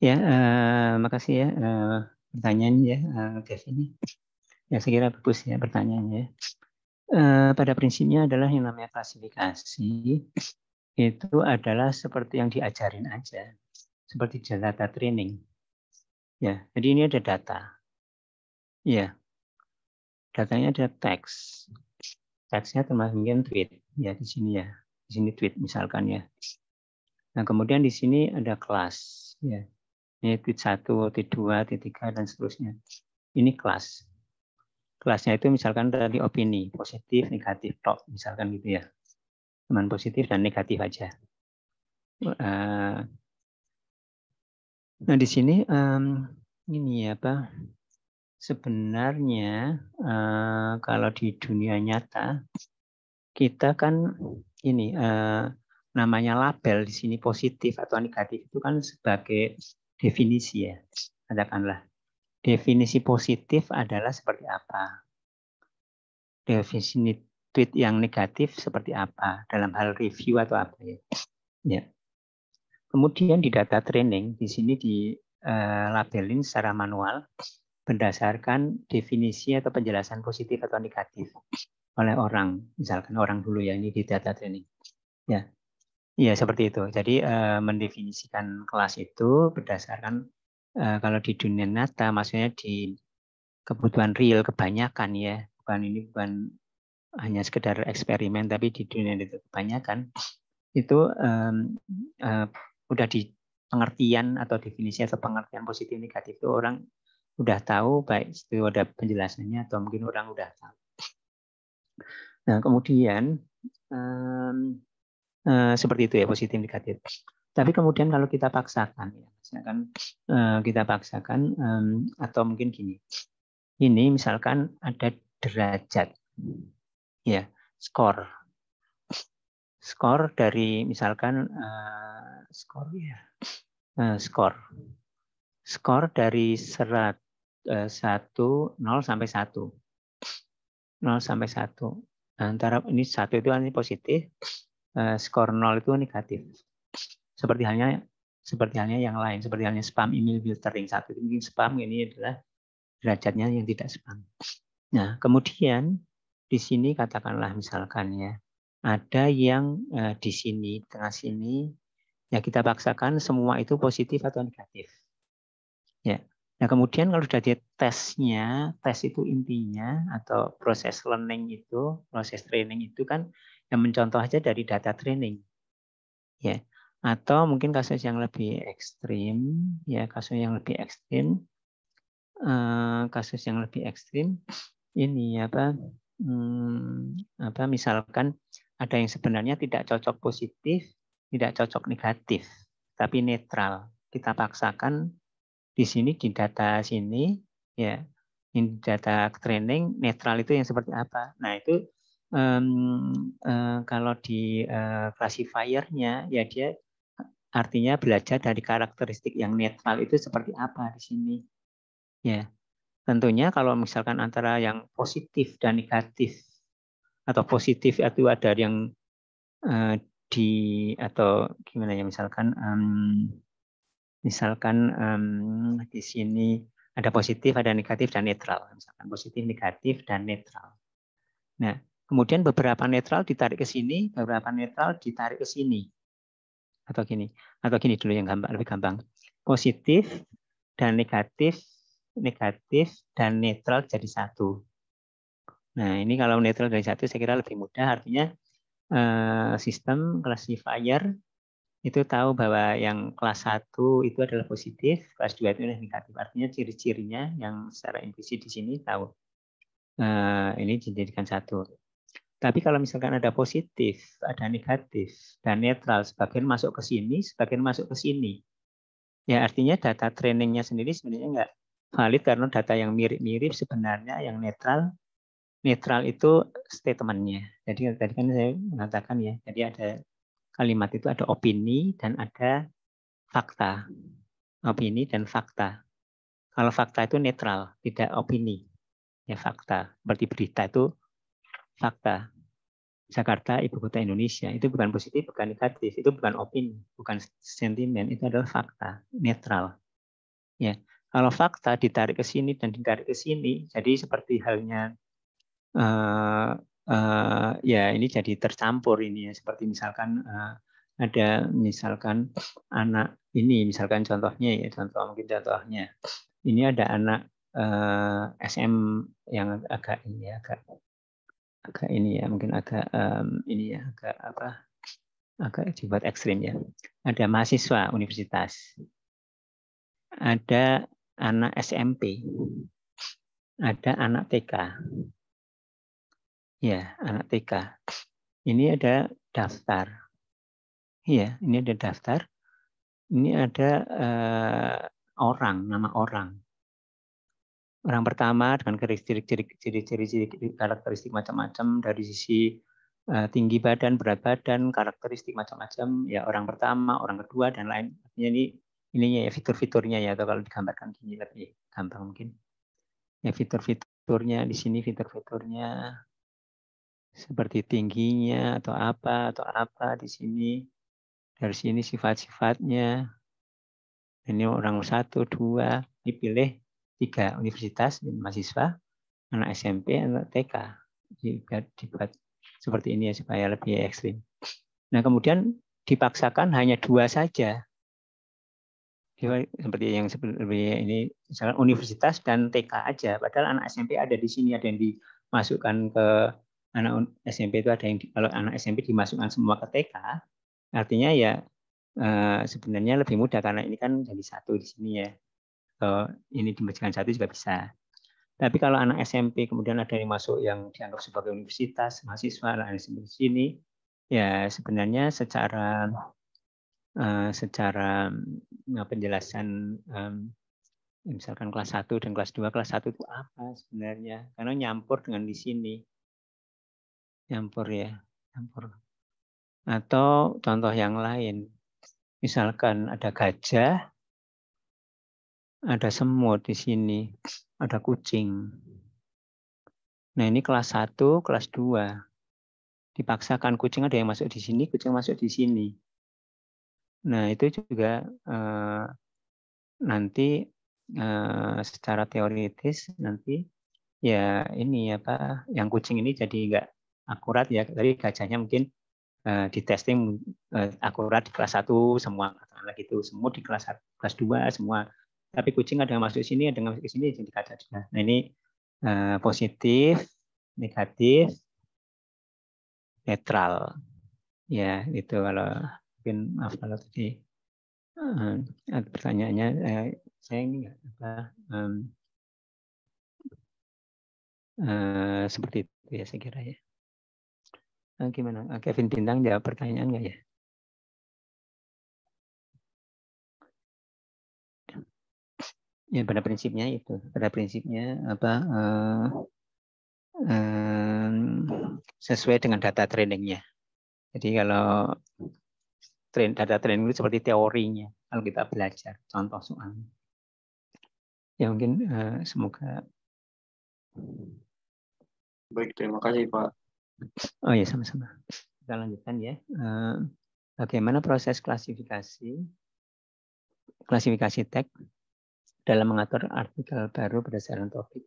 ya. Uh, makasih ya uh, pertanyaan ya, uh, Kevin. Ya, saya kira bagus ya pertanyaannya. Uh, pada prinsipnya adalah yang namanya klasifikasi itu adalah seperti yang diajarin aja, seperti data training. Ya, jadi ini ada data. Ya, datanya ada teks. Teksnya termasuk tweet. Ya, di sini ya. Di sini tweet misalkan ya. Nah, kemudian di sini ada kelas. Ya. Ini tweet 1, tweet 2, tweet 3, dan seterusnya. Ini kelas. Kelasnya itu misalkan dari opini, positif, negatif, top, misalkan gitu ya. Cuman positif dan negatif aja. Eh, nah, di sini um, ini ya apa? Sebenarnya uh, kalau di dunia nyata kita kan ini uh, namanya label di sini positif atau negatif itu kan sebagai definisi ya. Katakanlah definisi positif adalah seperti apa? Definisi tweet yang negatif seperti apa dalam hal review atau apa ya? Ya. Kemudian di data training di sini di uh, labelin secara manual berdasarkan definisi atau penjelasan positif atau negatif oleh orang, misalkan orang dulu ya ini di data training. Ya, Iya seperti itu. Jadi uh, mendefinisikan kelas itu berdasarkan uh, kalau di dunia nyata, maksudnya di kebutuhan real kebanyakan ya, bukan ini bukan hanya sekedar eksperimen, tapi di dunia itu kebanyakan itu um, uh, udah di pengertian atau definisi atau pengertian positif negatif itu orang udah tahu baik itu ada penjelasannya atau mungkin orang udah tahu. Nah kemudian um, Eh, seperti itu ya positif negatif. Tapi kemudian kalau kita paksakan ya, misalkan uh, kita paksakan um, atau mungkin gini, ini misalkan ada derajat, ya skor, skor dari misalkan uh, skor ya, uh, skor, skor dari serat satu nol sampai satu, nol sampai satu. Antara ini satu itu ini positif, Eh, skor nol itu negatif. Seperti halnya seperti halnya yang lain, seperti halnya spam email filtering satu itu mungkin spam ini adalah derajatnya yang tidak spam. Nah, kemudian di sini katakanlah misalkan ya ada yang uh, di sini tengah sini ya kita paksakan semua itu positif atau negatif. Ya. Nah, kemudian kalau sudah di tesnya, tes itu intinya atau proses learning itu, proses training itu kan yang mencontoh aja dari data training. Ya. Atau mungkin kasus yang lebih ekstrim, ya kasus yang lebih ekstrim, eh, kasus yang lebih ekstrim ini apa hmm, apa misalkan ada yang sebenarnya tidak cocok positif, tidak cocok negatif, tapi netral. Kita paksakan di sini di data sini ya ini data training netral itu yang seperti apa. Nah itu um, uh, kalau di uh, classifiernya ya dia artinya belajar dari karakteristik yang netral itu seperti apa di sini. Ya, tentunya kalau misalkan antara yang positif dan negatif atau positif itu ada yang uh, di atau gimana ya misalkan um, misalkan um, di sini ada positif, ada negatif dan netral. Misalkan positif, negatif dan netral. Nah, Kemudian beberapa netral ditarik ke sini, beberapa netral ditarik ke sini. Atau gini, atau gini dulu yang gampang, lebih gampang. Positif dan negatif, negatif dan netral jadi satu. Nah, ini kalau netral dari satu saya kira lebih mudah. Artinya eh, sistem classifier itu tahu bahwa yang kelas 1 itu adalah positif, kelas 2 itu adalah negatif. Artinya ciri-cirinya yang secara implisit di sini tahu. Eh, ini dijadikan satu. Tapi kalau misalkan ada positif, ada negatif, dan netral, sebagian masuk ke sini, sebagian masuk ke sini. Ya artinya data trainingnya sendiri sebenarnya nggak valid karena data yang mirip-mirip sebenarnya yang netral netral itu statementnya. Jadi tadi kan saya mengatakan ya, jadi ada kalimat itu ada opini dan ada fakta. Opini dan fakta. Kalau fakta itu netral, tidak opini. Ya fakta. Berarti berita itu fakta. Jakarta ibu kota Indonesia itu bukan positif, bukan negatif, itu bukan opini, bukan sentimen, itu adalah fakta, netral. Ya, kalau fakta ditarik ke sini dan ditarik ke sini, jadi seperti halnya uh, uh, ya ini jadi tercampur ini ya, seperti misalkan uh, ada misalkan anak ini, misalkan contohnya ya, contoh mungkin contohnya, ini ada anak uh, SM yang agak ini ya, agak agak ini ya mungkin agak um, ini ya agak apa agak dibuat ekstrim ya. Ada mahasiswa universitas. Ada anak SMP ada anak TK ya anak TK ini ada daftar ya ini ada daftar ini ada uh, orang nama orang Orang pertama dengan ciri-ciri karakteristik macam-macam dari sisi uh, tinggi badan, berat badan, karakteristik macam-macam. Ya orang pertama, orang kedua dan lain. Artinya ini ininya ya fitur-fiturnya ya atau kalau digambarkan gini lebih gampang mungkin. Ya fitur-fiturnya di sini fitur-fiturnya seperti tingginya atau apa atau apa di sini. Dari sini sifat-sifatnya. Ini orang satu, dua, dipilih tiga universitas mahasiswa, anak SMP, anak TK. Dibuat, dibuat seperti ini ya supaya lebih ekstrim. Nah kemudian dipaksakan hanya dua saja. Seperti yang seperti ini, misalnya universitas dan TK aja. Padahal anak SMP ada di sini, ada yang dimasukkan ke anak SMP itu ada yang kalau anak SMP dimasukkan semua ke TK, artinya ya eh, sebenarnya lebih mudah karena ini kan jadi satu di sini ya ini dimasukkan satu juga bisa. Tapi kalau anak SMP kemudian ada yang masuk yang dianggap sebagai universitas, mahasiswa, anak SMP di sini, ya sebenarnya secara uh, secara uh, penjelasan misalkan kelas 1 dan kelas 2, kelas 1 itu apa sebenarnya? Karena nyampur dengan di sini. Nyampur ya, nyampur. Atau contoh yang lain, misalkan ada gajah, ada semut di sini, ada kucing. Nah ini kelas 1, kelas 2. Dipaksakan kucing ada yang masuk di sini, kucing masuk di sini. Nah itu juga eh, nanti eh, secara teoritis nanti ya ini apa yang kucing ini jadi enggak akurat ya tadi gajahnya mungkin eh, di testing eh, akurat di kelas 1 semua katakanlah gitu semut di kelas kelas 2 semua tapi kucing ada yang masuk sini, ada yang masuk ke sini, jadi kaca juga. Nah ini uh, positif, negatif, netral. Ya itu kalau mungkin maaf kalau tadi uh, pertanyaannya uh, saya ini apa um, uh, seperti itu ya saya kira ya. Uh, gimana? Kevin Bintang jawab pertanyaan nggak ya? Ya pada prinsipnya itu, pada prinsipnya apa uh, uh, sesuai dengan data trainingnya. Jadi kalau train data training itu seperti teorinya kalau kita belajar contoh soal. Ya mungkin uh, semoga. Baik, terima kasih Pak. Oh ya sama-sama. Kita lanjutkan ya. Uh, bagaimana proses klasifikasi klasifikasi teks dalam mengatur artikel baru berdasarkan topik.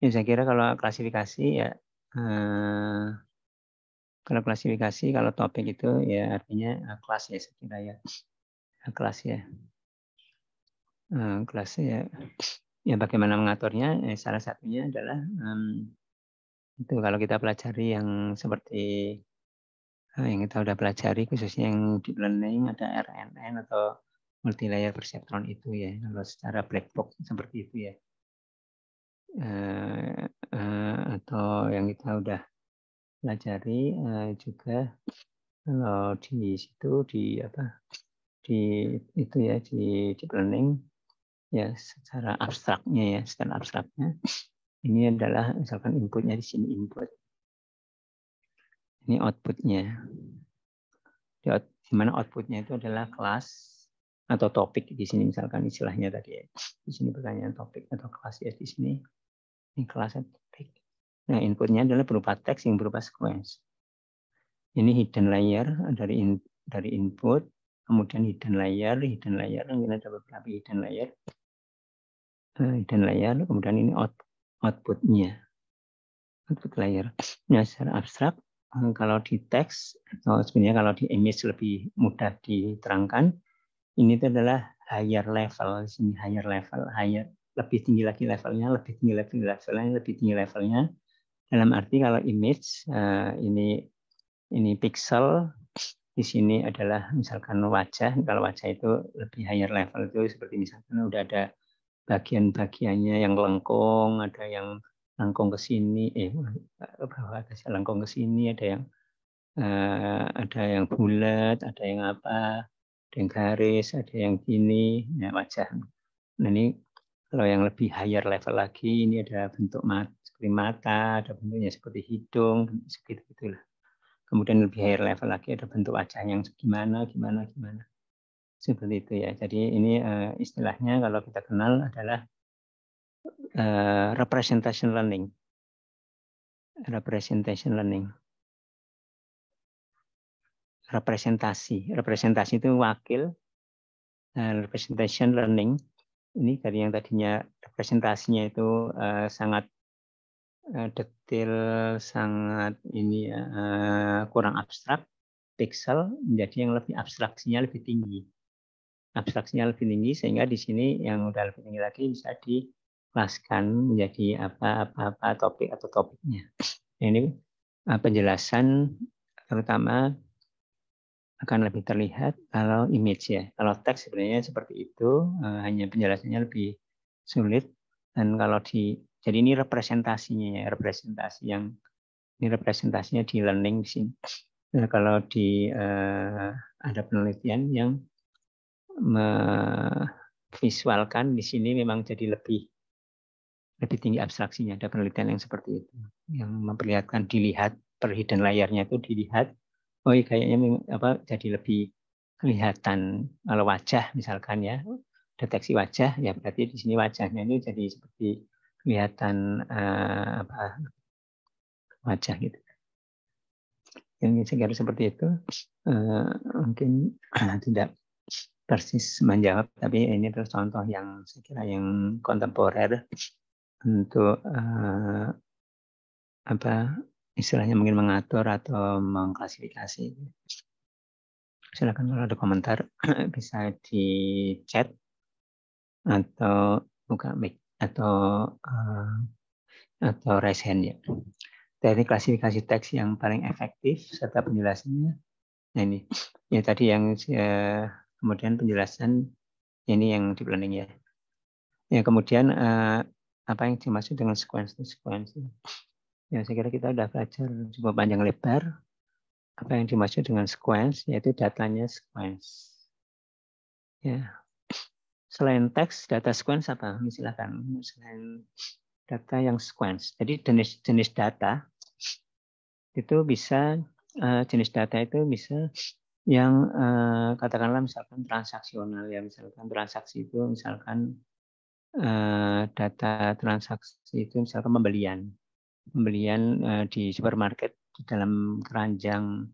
Ya, saya kira kalau klasifikasi ya eh, kalau klasifikasi kalau topik itu ya artinya eh, kelas ya saya kira ya eh, kelas ya eh, kelas ya ya bagaimana mengaturnya eh, salah satunya adalah itu kalau kita pelajari yang seperti eh, yang kita udah pelajari khususnya yang deep learning ada RNN atau multi layer perceptron itu ya kalau secara black box seperti itu ya. Uh, uh, atau yang kita udah pelajari uh, juga kalau di situ di apa di itu ya di deep learning ya secara abstraknya ya secara abstraknya ini adalah misalkan inputnya di sini input ini outputnya di, di mana outputnya itu adalah kelas atau topik di sini misalkan istilahnya tadi ya. Di sini pertanyaan topik atau kelas ya di sini. Ini kelas atau topik. Nah, inputnya adalah berupa teks yang berupa sequence. Ini hidden layer dari in, dari input, kemudian hidden layer, hidden layer, mungkin ada beberapa hidden layer. Uh, hidden layer, kemudian ini out, outputnya. Output layer. Nah, secara abstrak, eh, kalau di teks, atau sebenarnya kalau di image lebih mudah diterangkan, ini adalah higher level sini higher level higher lebih tinggi lagi levelnya lebih tinggi lagi levelnya lebih tinggi levelnya dalam arti kalau image uh, ini ini pixel di sini adalah misalkan wajah kalau wajah itu lebih higher level itu seperti misalkan udah ada bagian-bagiannya yang lengkung ada yang lengkung ke sini eh berapa ada lengkung ke sini ada yang uh, ada yang bulat ada yang apa ada yang garis, ada yang gini, ya wajah. Nah ini kalau yang lebih higher level lagi, ini ada bentuk mata, seperti mata, ada bentuknya seperti hidung, seperti itulah. Kemudian lebih higher level lagi ada bentuk wajah yang gimana, gimana, gimana. Seperti itu ya. Jadi ini uh, istilahnya kalau kita kenal adalah uh, representation learning. Representation learning representasi. Representasi itu wakil, uh, representation learning. Ini dari yang tadinya representasinya itu uh, sangat detail, sangat ini uh, kurang abstrak, pixel menjadi yang lebih abstraksinya lebih tinggi. Abstraksinya lebih tinggi sehingga di sini yang udah lebih tinggi lagi bisa dikelaskan menjadi apa-apa topik atau topiknya. Ini penjelasan terutama akan lebih terlihat kalau image ya. Kalau teks sebenarnya seperti itu, uh, hanya penjelasannya lebih sulit. Dan kalau di, jadi ini representasinya ya, representasi yang ini representasinya di learning sini. Nah, kalau di uh, ada penelitian yang memvisualkan di sini memang jadi lebih lebih tinggi abstraksinya. Ada penelitian yang seperti itu, yang memperlihatkan dilihat per hidden layarnya itu dilihat. Oh iya kayaknya apa jadi lebih kelihatan kalau wajah misalkan ya deteksi wajah ya berarti di sini wajahnya ini jadi seperti kelihatan uh, apa wajah gitu. Yang kira seperti itu. Uh, mungkin uh, (clears throat) tidak persis menjawab tapi ini adalah contoh yang saya kira yang kontemporer untuk uh, apa istilahnya mungkin mengatur atau mengklasifikasi. Silakan kalau ada komentar (clears throat) bisa di chat atau buka mic atau uh, atau raise hand ya. Dari klasifikasi teks yang paling efektif serta penjelasannya. Nah ini ya tadi yang uh, kemudian penjelasan ini yang deep learning ya. Ya kemudian uh, apa yang dimaksud dengan sequence to sequence? Ya, saya kira kita sudah belajar cukup panjang lebar apa yang dimaksud dengan sequence, yaitu datanya sequence. Ya. Selain teks, data sequence apa? Silakan. Selain data yang sequence. Jadi jenis-jenis data itu bisa jenis data itu bisa yang uh, katakanlah misalkan transaksional ya misalkan transaksi itu misalkan uh, data transaksi itu misalkan pembelian. Pembelian uh, di supermarket di dalam keranjang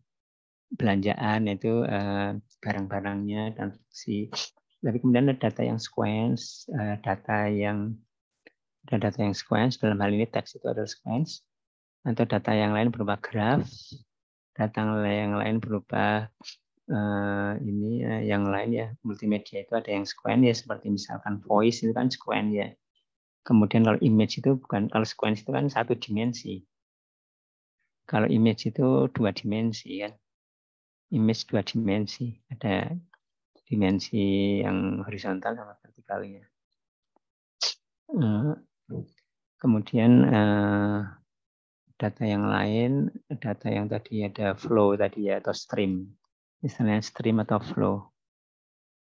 belanjaan itu uh, barang-barangnya dan si tapi kemudian ada data yang sequence uh, data yang ada data yang sequence dalam hal ini teks itu adalah sequence atau data yang lain berupa graph data yang lain berupa uh, ini uh, yang lain ya multimedia itu ada yang sequence ya seperti misalkan voice itu kan sequence ya Kemudian kalau image itu bukan kalau sequence itu kan satu dimensi. Kalau image itu dua dimensi kan. Image dua dimensi. Ada dimensi yang horizontal sama vertikalnya. Eh, kemudian eh, data yang lain, data yang tadi ada flow tadi ya atau stream. Misalnya stream atau flow.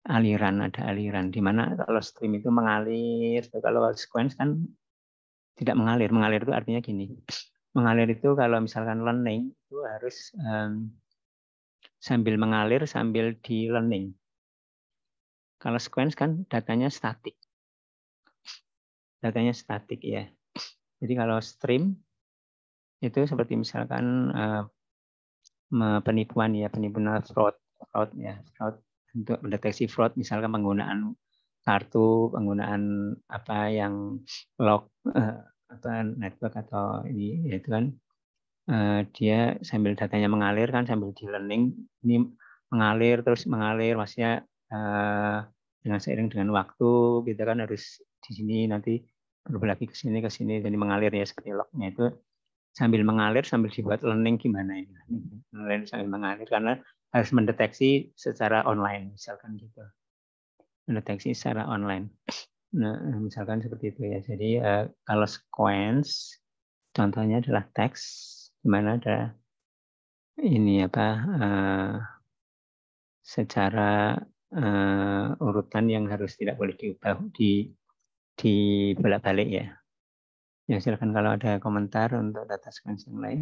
Aliran ada aliran di mana kalau stream itu mengalir, kalau sequence kan tidak mengalir. Mengalir itu artinya gini. Mengalir itu kalau misalkan learning itu harus um, sambil mengalir sambil di learning. Kalau sequence kan datanya statik. Datanya statik ya. Jadi kalau stream itu seperti misalkan uh, penipuan ya penipuan fraud fraud ya fraud untuk mendeteksi fraud misalkan penggunaan kartu penggunaan apa yang lock uh, apa network atau ini ya itu kan uh, dia sambil datanya mengalir kan sambil di learning ini mengalir terus mengalir maksudnya uh, dengan seiring dengan waktu kita kan harus di sini nanti berubah lagi ke sini ke sini jadi mengalir ya seperti locknya itu sambil mengalir sambil dibuat learning gimana ini learning? Sambil mengalir karena harus mendeteksi secara online misalkan gitu. Mendeteksi secara online. Nah misalkan seperti itu ya. Jadi uh, kalau sequence contohnya adalah teks di mana ada ini apa uh, secara uh, urutan yang harus tidak boleh diubah di di bolak-balik ya Ya silakan kalau ada komentar untuk data sequence yang lain.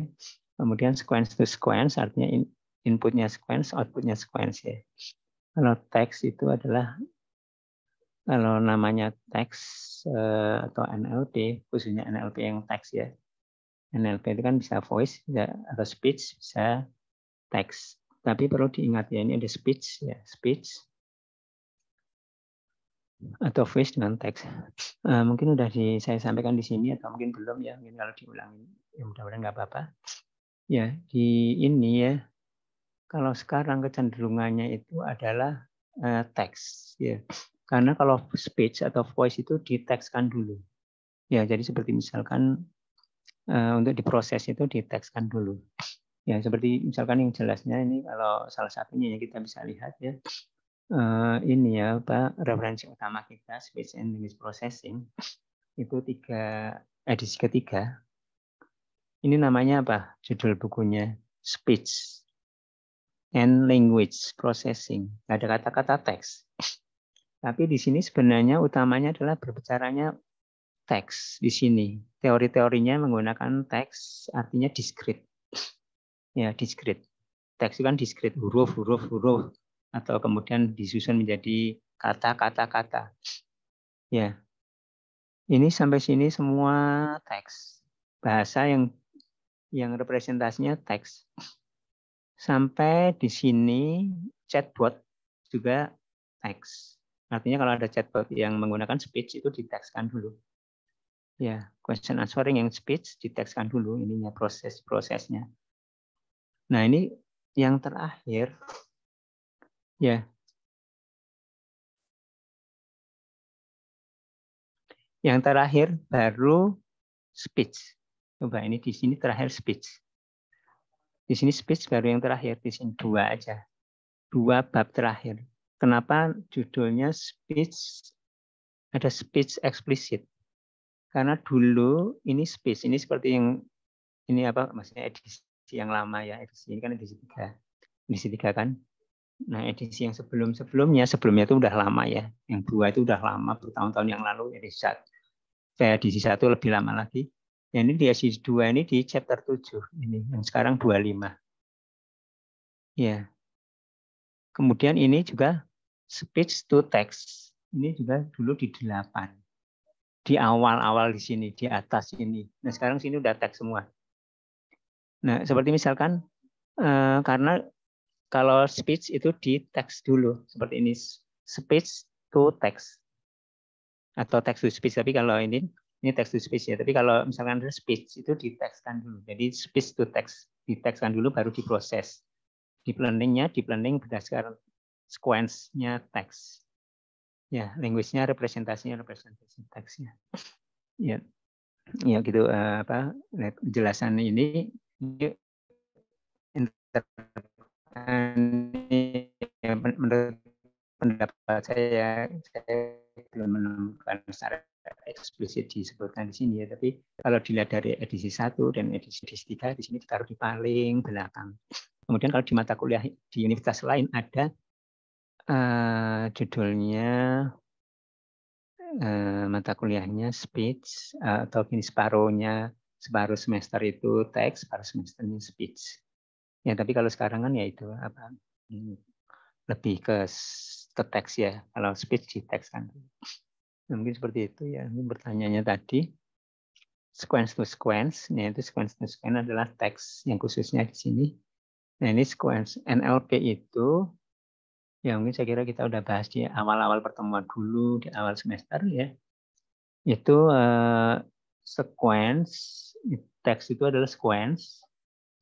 Kemudian sequence to sequence artinya in, inputnya sequence, outputnya sequence ya. Kalau teks itu adalah kalau namanya teks uh, atau NLP, khususnya NLP yang teks ya. NLP itu kan bisa voice bisa, atau speech, bisa teks. Tapi perlu diingat ya, ini ada speech ya, speech atau voice dengan teks. Uh, mungkin udah di, saya sampaikan di sini atau mungkin belum ya. Mungkin kalau diulangi, ya mudah-mudahan nggak apa-apa. Ya di ini ya. Kalau sekarang kecenderungannya itu adalah uh, teks ya. Karena kalau speech atau voice itu ditekskan dulu. Ya jadi seperti misalkan uh, untuk diproses itu ditekskan dulu. Ya seperti misalkan yang jelasnya ini kalau salah satunya yang kita bisa lihat ya uh, ini ya apa referensi utama kita speech and language processing itu tiga edisi ketiga. Ini namanya apa? Judul bukunya speech and language processing. Gak ada kata-kata teks. Tapi di sini sebenarnya utamanya adalah berbicaranya teks di sini. Teori-teorinya menggunakan teks artinya discrete. Ya, discrete. Teks itu kan discrete, huruf, huruf, huruf atau kemudian disusun menjadi kata-kata-kata. Ya. Ini sampai sini semua teks. Bahasa yang yang representasinya teks. Sampai di sini chatbot juga teks. Artinya kalau ada chatbot yang menggunakan speech itu ditekskan dulu. Ya, question answering yang speech ditekskan dulu ininya proses-prosesnya. Nah, ini yang terakhir Ya. Yang terakhir baru speech. Coba ini di sini terakhir speech. Di sini speech baru yang terakhir, di sini dua aja. Dua bab terakhir. Kenapa judulnya speech ada speech explicit? Karena dulu ini speech, ini seperti yang ini apa maksudnya edisi yang lama ya, edisi ini kan edisi tiga. Edisi tiga kan Nah, edisi yang sebelum-sebelumnya, sebelumnya itu udah lama ya. Yang dua itu udah lama, bertahun-tahun yang lalu. Edisi satu. Saya edisi satu lebih lama lagi. Ya, ini di edisi dua ini di chapter 7. Ini, yang sekarang 25. Ya. Kemudian ini juga speech to text. Ini juga dulu di 8. Di awal-awal di sini, di atas ini. Nah, sekarang sini udah teks semua. Nah, seperti misalkan, eh, karena kalau speech itu di teks dulu seperti ini. Speech to text. Atau text to speech tapi kalau ini ini text to speech ya. Tapi kalau misalkan speech itu ditekskan dulu. Jadi speech to text ditekskan dulu baru diproses deep learningnya deep learning berdasarkan sequence-nya teks. Ya language-nya representasinya representasi teksnya. Ya. Ya gitu uh, apa jelasan ini ini ya, menurut pendapat saya saya belum menemukan secara eksplisit disebutkan di sini ya, tapi kalau dilihat dari edisi satu dan edisi tiga di sini ditaruh di paling belakang. Kemudian kalau di mata kuliah di universitas lain ada uh, judulnya uh, mata kuliahnya speech uh, atau ini separuhnya separuh semester itu teks, separuh semesternya speech. Ya, tapi kalau sekarang kan ya itu apa hmm, lebih ke teks ya. Kalau speech di teks kan. Nah, mungkin seperti itu ya. Ini pertanyaannya tadi sequence to sequence, yaitu sequence to sequence adalah teks yang khususnya di sini Nah ini sequence NLP itu ya mungkin saya kira kita udah bahas di awal-awal pertemuan dulu di awal semester ya. Itu uh, sequence teks itu adalah sequence.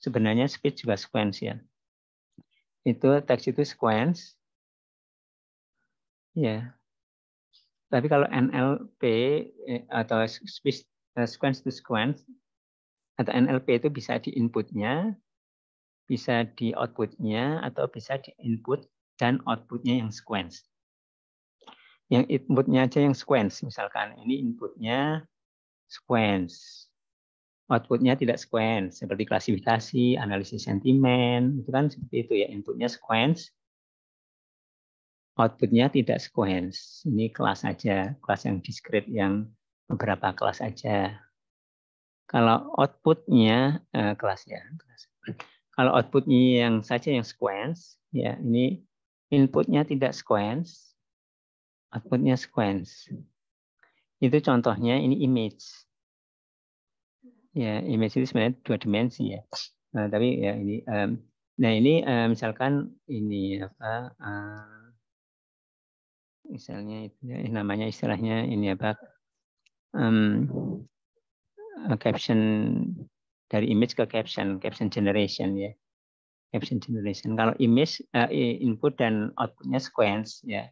Sebenarnya speech juga sequence ya. Itu teks itu sequence. Ya. Tapi kalau NLP eh, atau speech eh, sequence to sequence atau NLP itu bisa di inputnya bisa di outputnya atau bisa di input dan outputnya yang sequence. Yang inputnya aja yang sequence, misalkan ini inputnya sequence, outputnya tidak sequence, seperti klasifikasi, analisis sentimen, itu kan seperti itu ya, inputnya sequence, outputnya tidak sequence. Ini kelas aja, kelas yang discrete yang beberapa kelas aja. Kalau outputnya eh, kelas ya. Kalau outputnya yang saja yang sequence, ya ini inputnya tidak sequence, outputnya sequence. Itu contohnya ini image. Ya, image itu sebenarnya dua dimensi ya. Nah, tapi ya ini, um, nah ini um, misalkan ini apa? Uh, misalnya itu ya, namanya istilahnya ini apa? Um, caption dari image ke caption, caption generation ya. Caption generation. Kalau image uh, input dan outputnya sequence ya.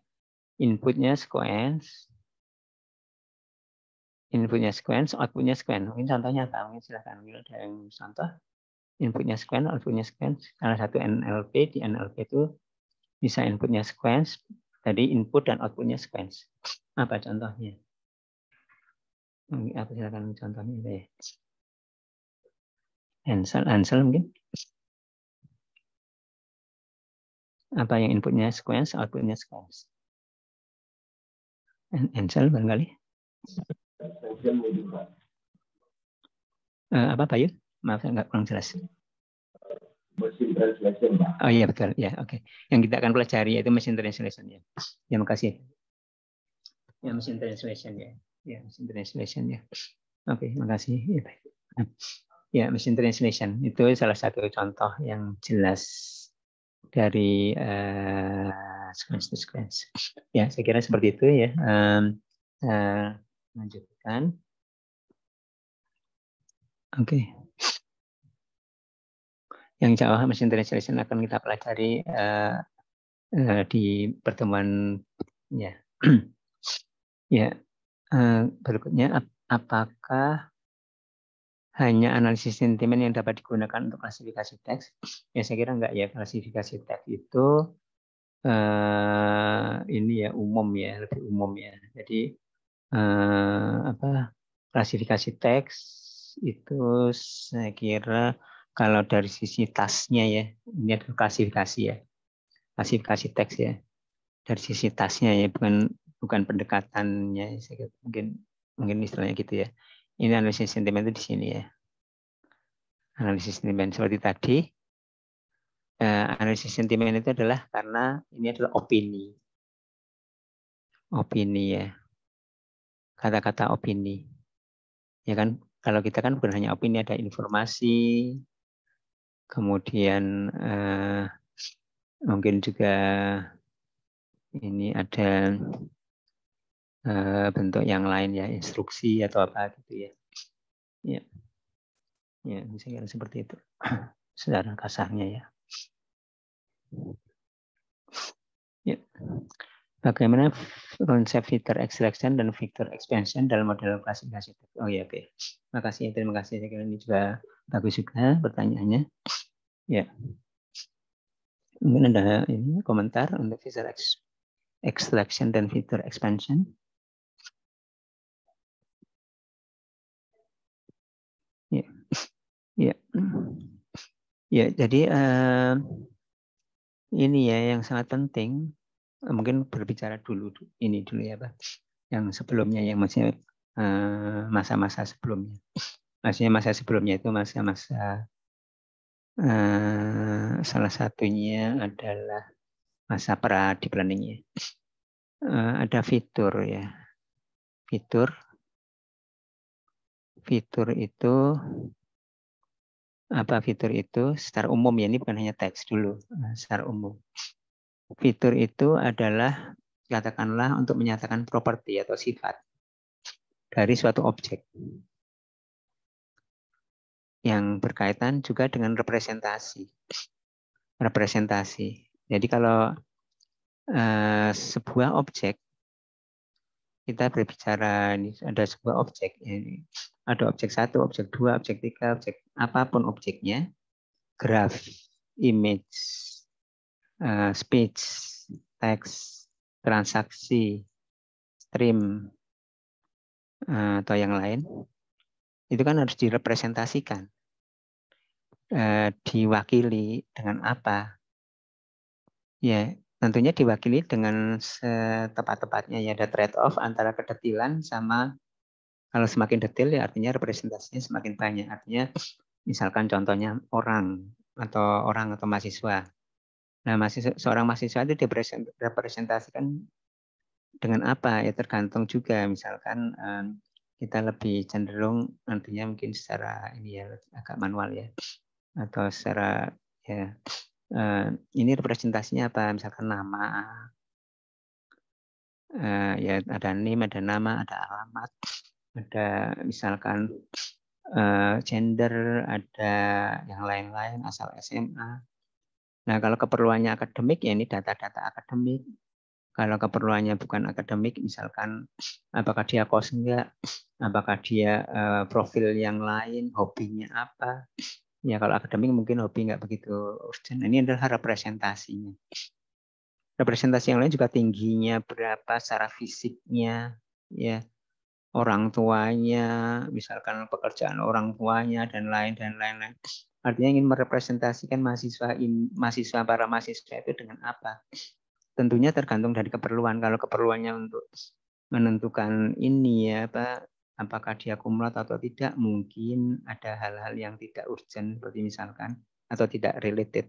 Inputnya sequence. Inputnya sequence, outputnya sequence. Mungkin contohnya apa? Mungkin silahkan Mungkin ada yang contoh. Inputnya sequence, outputnya sequence. Salah satu NLP di NLP itu bisa inputnya sequence, tadi input dan outputnya sequence. Apa contohnya? Apa silakan contohnya deh. Ansel, Ansel mungkin? Apa yang inputnya sequence, outputnya sequence? Ansel barangkali? Uh, apa Pak Yud? Maaf, saya nggak kurang jelas. Oh iya betul, ya oke. Okay. Yang kita akan pelajari yaitu mesin translation ya. Ya makasih. Ya mesin translation ya. Ya mesin translation ya. Oke, okay, makasih. Ya, baik. Ya, machine translation itu salah satu contoh yang jelas dari uh, sequence to sequence. Ya, saya kira seperti itu ya. Um, uh, lanjutkan. Oke. Okay. Yang Java Machine Translation akan kita pelajari uh, uh, di pertemuan ya. (clears throat) ya. Uh, berikutnya apakah hanya analisis sentimen yang dapat digunakan untuk klasifikasi teks? Ya saya kira enggak ya klasifikasi teks itu uh, ini ya umum ya lebih umum ya. Jadi uh, apa klasifikasi teks itu saya kira kalau dari sisi tasnya ya ini adalah klasifikasi ya klasifikasi teks ya dari sisi tasnya ya bukan bukan pendekatannya saya kira mungkin mungkin istilahnya gitu ya ini analisis sentimen itu di sini ya. Analisis sentimen seperti tadi. Eh, analisis sentimen itu adalah karena ini adalah opini. Opini ya. Kata-kata opini. Ya kan, kalau kita kan bukan hanya opini, ada informasi, kemudian eh, mungkin juga ini ada Eh, bentuk yang lain ya instruksi atau apa gitu ya. Ya. Ya bisa kira seperti itu. (clears throat) Secara kasarnya ya. Ya bagaimana konsep filter extraction dan filter expansion dalam model klasifikasi. Oh ya, oke. Okay. Makasih, terima kasih. Saya kira ini juga bagus juga pertanyaannya. Ya. Mungkin ada ini komentar untuk filter extraction dan filter expansion. Ya. Ya. Ya, jadi uh, ini ya yang sangat penting Mungkin berbicara dulu ini dulu ya, Pak. Yang sebelumnya, yang masih masa-masa sebelumnya. Maksudnya masa sebelumnya itu masa-masa uh, salah satunya adalah masa pra di planningnya. Ada fitur ya. Fitur. Fitur itu apa fitur itu secara umum ya ini bukan hanya teks dulu secara umum. Fitur itu adalah katakanlah untuk menyatakan properti atau sifat dari suatu objek yang berkaitan juga dengan representasi. Representasi. Jadi kalau uh, sebuah objek kita berbicara ini ada sebuah objek ini ada objek satu, objek dua, objek tiga, objek apa pun objeknya, graph, image, uh, speech, text, transaksi, stream, uh, atau yang lain, itu kan harus direpresentasikan. Eh, diwakili dengan apa? Ya, tentunya diwakili dengan setepat-tepatnya ya ada trade off antara kedetilan sama kalau semakin detail ya artinya representasinya semakin banyak. Artinya misalkan contohnya orang atau orang atau mahasiswa. Nah, mahasiswa, seorang mahasiswa itu direpresentasikan dengan apa? Ya tergantung juga. Misalkan kita lebih cenderung nantinya mungkin secara ini ya agak manual ya atau secara ya ini representasinya apa? Misalkan nama uh, ya ada name ada nama ada alamat ada misalkan uh, gender ada yang lain-lain asal SMA nah kalau keperluannya akademik ya ini data-data akademik kalau keperluannya bukan akademik, misalkan apakah dia kos enggak, apakah dia uh, profil yang lain, hobinya apa. Ya kalau akademik mungkin hobi enggak begitu urgent. Ini adalah representasinya. Representasi yang lain juga tingginya berapa, secara fisiknya, ya orang tuanya, misalkan pekerjaan orang tuanya dan lain dan lain-lain. Artinya ingin merepresentasikan mahasiswa mahasiswa para mahasiswa itu dengan apa? tentunya tergantung dari keperluan. Kalau keperluannya untuk menentukan ini ya apa apakah dia kumulat atau tidak, mungkin ada hal-hal yang tidak urgent seperti misalkan atau tidak related.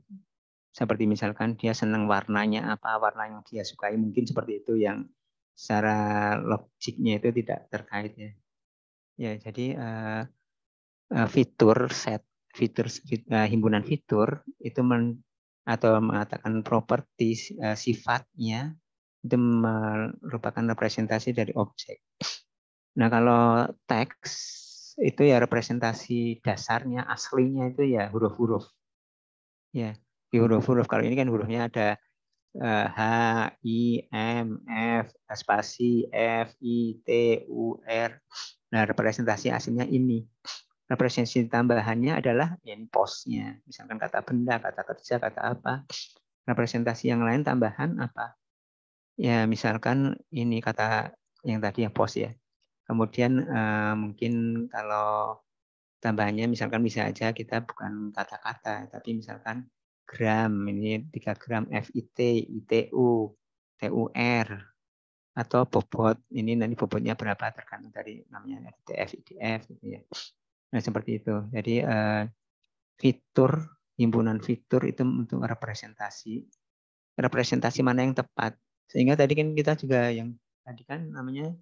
Seperti misalkan dia senang warnanya apa, warna yang dia sukai, mungkin seperti itu yang secara logiknya itu tidak terkait ya. Ya, jadi uh, fitur set fitur uh, himpunan fitur itu men, atau mengatakan properti uh, sifatnya itu merupakan representasi dari objek. Nah kalau teks itu ya representasi dasarnya aslinya itu ya huruf-huruf. Ya, di huruf-huruf. Kalau ini kan hurufnya ada uh, H, I, M, F, spasi, F, I, T, U, R. Nah representasi aslinya ini. Representasi tambahannya adalah in postnya misalkan kata benda kata kerja kata apa. Representasi yang lain tambahan apa? Ya misalkan ini kata yang tadi yang post ya. Kemudian uh, mungkin kalau tambahannya misalkan bisa aja kita bukan kata-kata tapi misalkan gram ini 3 gram FIT ITU TUR atau bobot ini nanti bobotnya berapa tergantung dari namanya FTF IDF gitu ya Nah, seperti itu. Jadi uh, fitur himpunan fitur itu untuk representasi representasi mana yang tepat. Sehingga tadi kan kita juga yang tadi kan namanya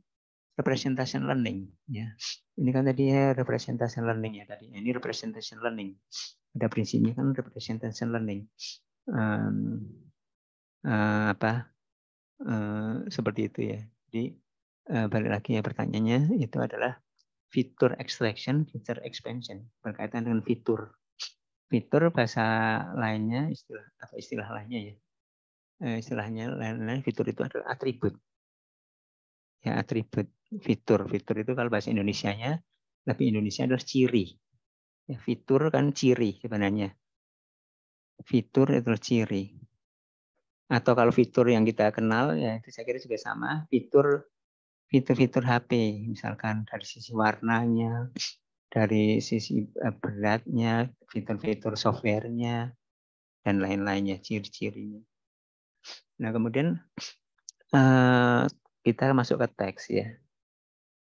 representation learning ya. Ini kan tadi ya representation learning ya tadi. Ini representation learning. Ada prinsipnya kan representation learning. Um, uh, apa uh, seperti itu ya. Jadi uh, balik lagi ya pertanyaannya itu adalah fitur extraction, fitur expansion berkaitan dengan fitur. Fitur bahasa lainnya istilah apa istilah lainnya ya? Istilahnya lain-lain fitur itu adalah atribut. Ya atribut fitur. Fitur itu kalau bahasa Indonesia-nya tapi Indonesia adalah ciri. Ya, fitur kan ciri sebenarnya. Fitur itu ciri. Atau kalau fitur yang kita kenal ya itu saya kira juga sama. Fitur fitur-fitur HP, misalkan dari sisi warnanya, dari sisi eh, beratnya, fitur-fitur softwarenya, dan lain-lainnya, ciri-cirinya. Nah, kemudian uh, kita masuk ke teks ya.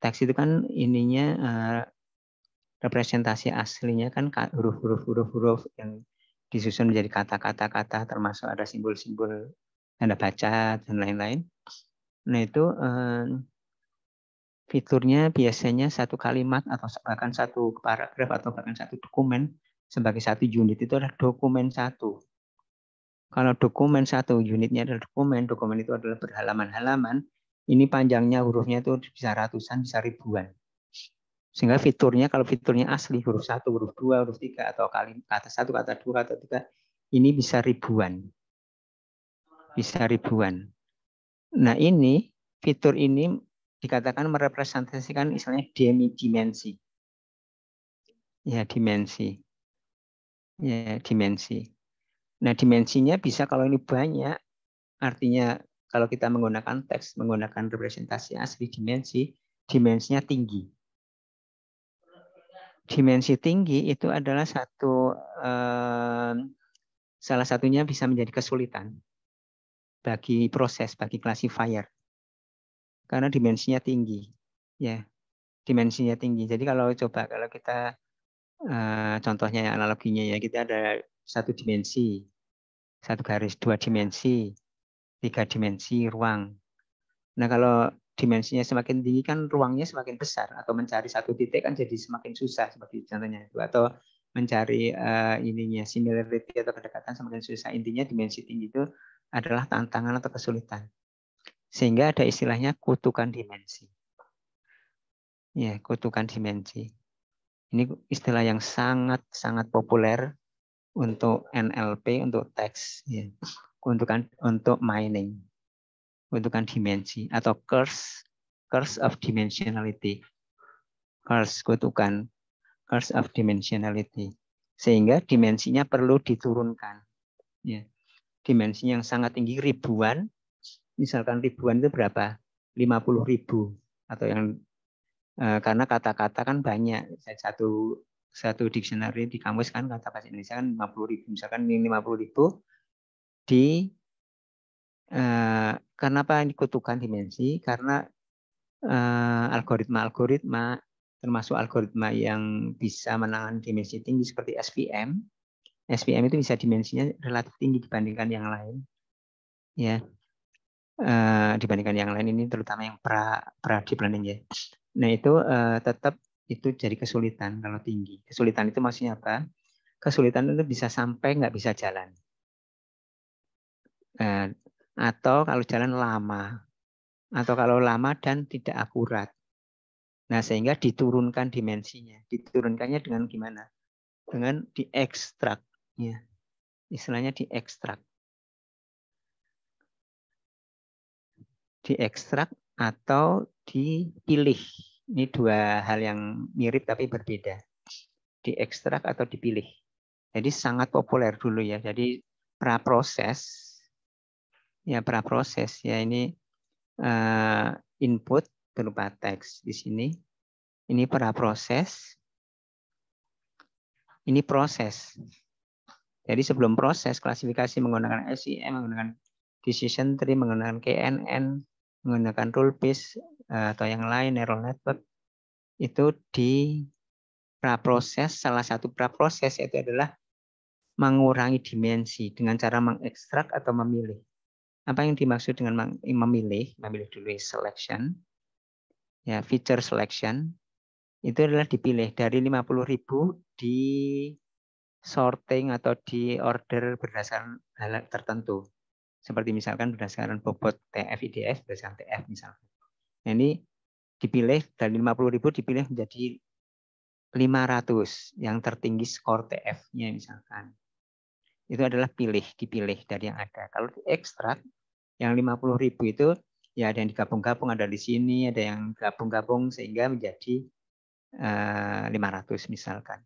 Teks itu kan ininya uh, representasi aslinya kan huruf-huruf huruf-huruf yang disusun menjadi kata-kata kata termasuk ada simbol-simbol tanda baca dan lain-lain. Nah, itu uh, fiturnya biasanya satu kalimat atau bahkan satu paragraf atau bahkan satu dokumen sebagai satu unit itu adalah dokumen satu. Kalau dokumen satu unitnya adalah dokumen, dokumen itu adalah berhalaman-halaman, ini panjangnya hurufnya itu bisa ratusan, bisa ribuan. Sehingga fiturnya, kalau fiturnya asli, huruf satu, huruf dua, huruf tiga, atau kali kata satu, kata dua, kata tiga, ini bisa ribuan. Bisa ribuan. Nah ini, fitur ini dikatakan merepresentasikan istilahnya demi dimensi. Ya, dimensi. Ya, dimensi. Nah, dimensinya bisa kalau ini banyak, artinya kalau kita menggunakan teks, menggunakan representasi asli dimensi, dimensinya tinggi. Dimensi tinggi itu adalah satu eh, salah satunya bisa menjadi kesulitan bagi proses, bagi classifier karena dimensinya tinggi. Ya, dimensinya tinggi. Jadi kalau coba kalau kita uh, contohnya analoginya ya kita ada satu dimensi, satu garis, dua dimensi, tiga dimensi ruang. Nah kalau dimensinya semakin tinggi kan ruangnya semakin besar atau mencari satu titik kan jadi semakin susah seperti contohnya itu atau mencari uh, ininya similarity atau kedekatan semakin susah intinya dimensi tinggi itu adalah tantangan atau kesulitan sehingga ada istilahnya kutukan dimensi. Ya, kutukan dimensi. Ini istilah yang sangat-sangat populer untuk NLP, untuk teks, ya. Kutukan untuk mining. Kutukan dimensi atau curse, curse of dimensionality. Curse, kutukan, curse of dimensionality. Sehingga dimensinya perlu diturunkan. Ya. Dimensinya yang sangat tinggi ribuan misalkan ribuan itu berapa? 50 ribu atau yang eh, karena kata-kata kan banyak satu satu dictionary di kamus kan kata bahasa Indonesia kan 50 ribu misalkan ini 50 ribu di eh, kenapa ini kutukan dimensi karena eh, algoritma-algoritma termasuk algoritma yang bisa menangani dimensi tinggi seperti SVM SVM itu bisa dimensinya relatif tinggi dibandingkan yang lain ya uh, dibandingkan yang lain ini terutama yang pra pra deep learning ya. Nah itu uh, tetap itu jadi kesulitan kalau tinggi. Kesulitan itu maksudnya apa? Kesulitan itu bisa sampai nggak bisa jalan. Uh, atau kalau jalan lama, atau kalau lama dan tidak akurat. Nah sehingga diturunkan dimensinya. Diturunkannya dengan gimana? Dengan diekstrak. Ya. Istilahnya diekstrak. diekstrak atau dipilih. Ini dua hal yang mirip tapi berbeda. Diekstrak atau dipilih. Jadi sangat populer dulu ya. Jadi praproses ya praproses ya ini uh, input berupa teks di sini. Ini praproses. Ini proses. Jadi sebelum proses klasifikasi menggunakan SEM, menggunakan decision tree, menggunakan KNN, menggunakan rule base eh, atau yang lain neural network itu di praproses salah satu praproses itu adalah mengurangi dimensi dengan cara mengekstrak atau memilih. Apa yang dimaksud dengan memilih? Memilih dulu selection. Ya, feature selection itu adalah dipilih dari 50.000 di sorting atau di order berdasarkan hal tertentu. Seperti misalkan berdasarkan bobot TF IDF, berdasarkan TF misalkan. Nah, ini dipilih dari 50 ribu dipilih menjadi 500 yang tertinggi skor TF-nya misalkan. Itu adalah pilih, dipilih dari yang ada. Kalau diekstrak, yang 50 ribu itu ya ada yang digabung-gabung, ada di sini, ada yang gabung-gabung sehingga menjadi uh, eh, 500 misalkan.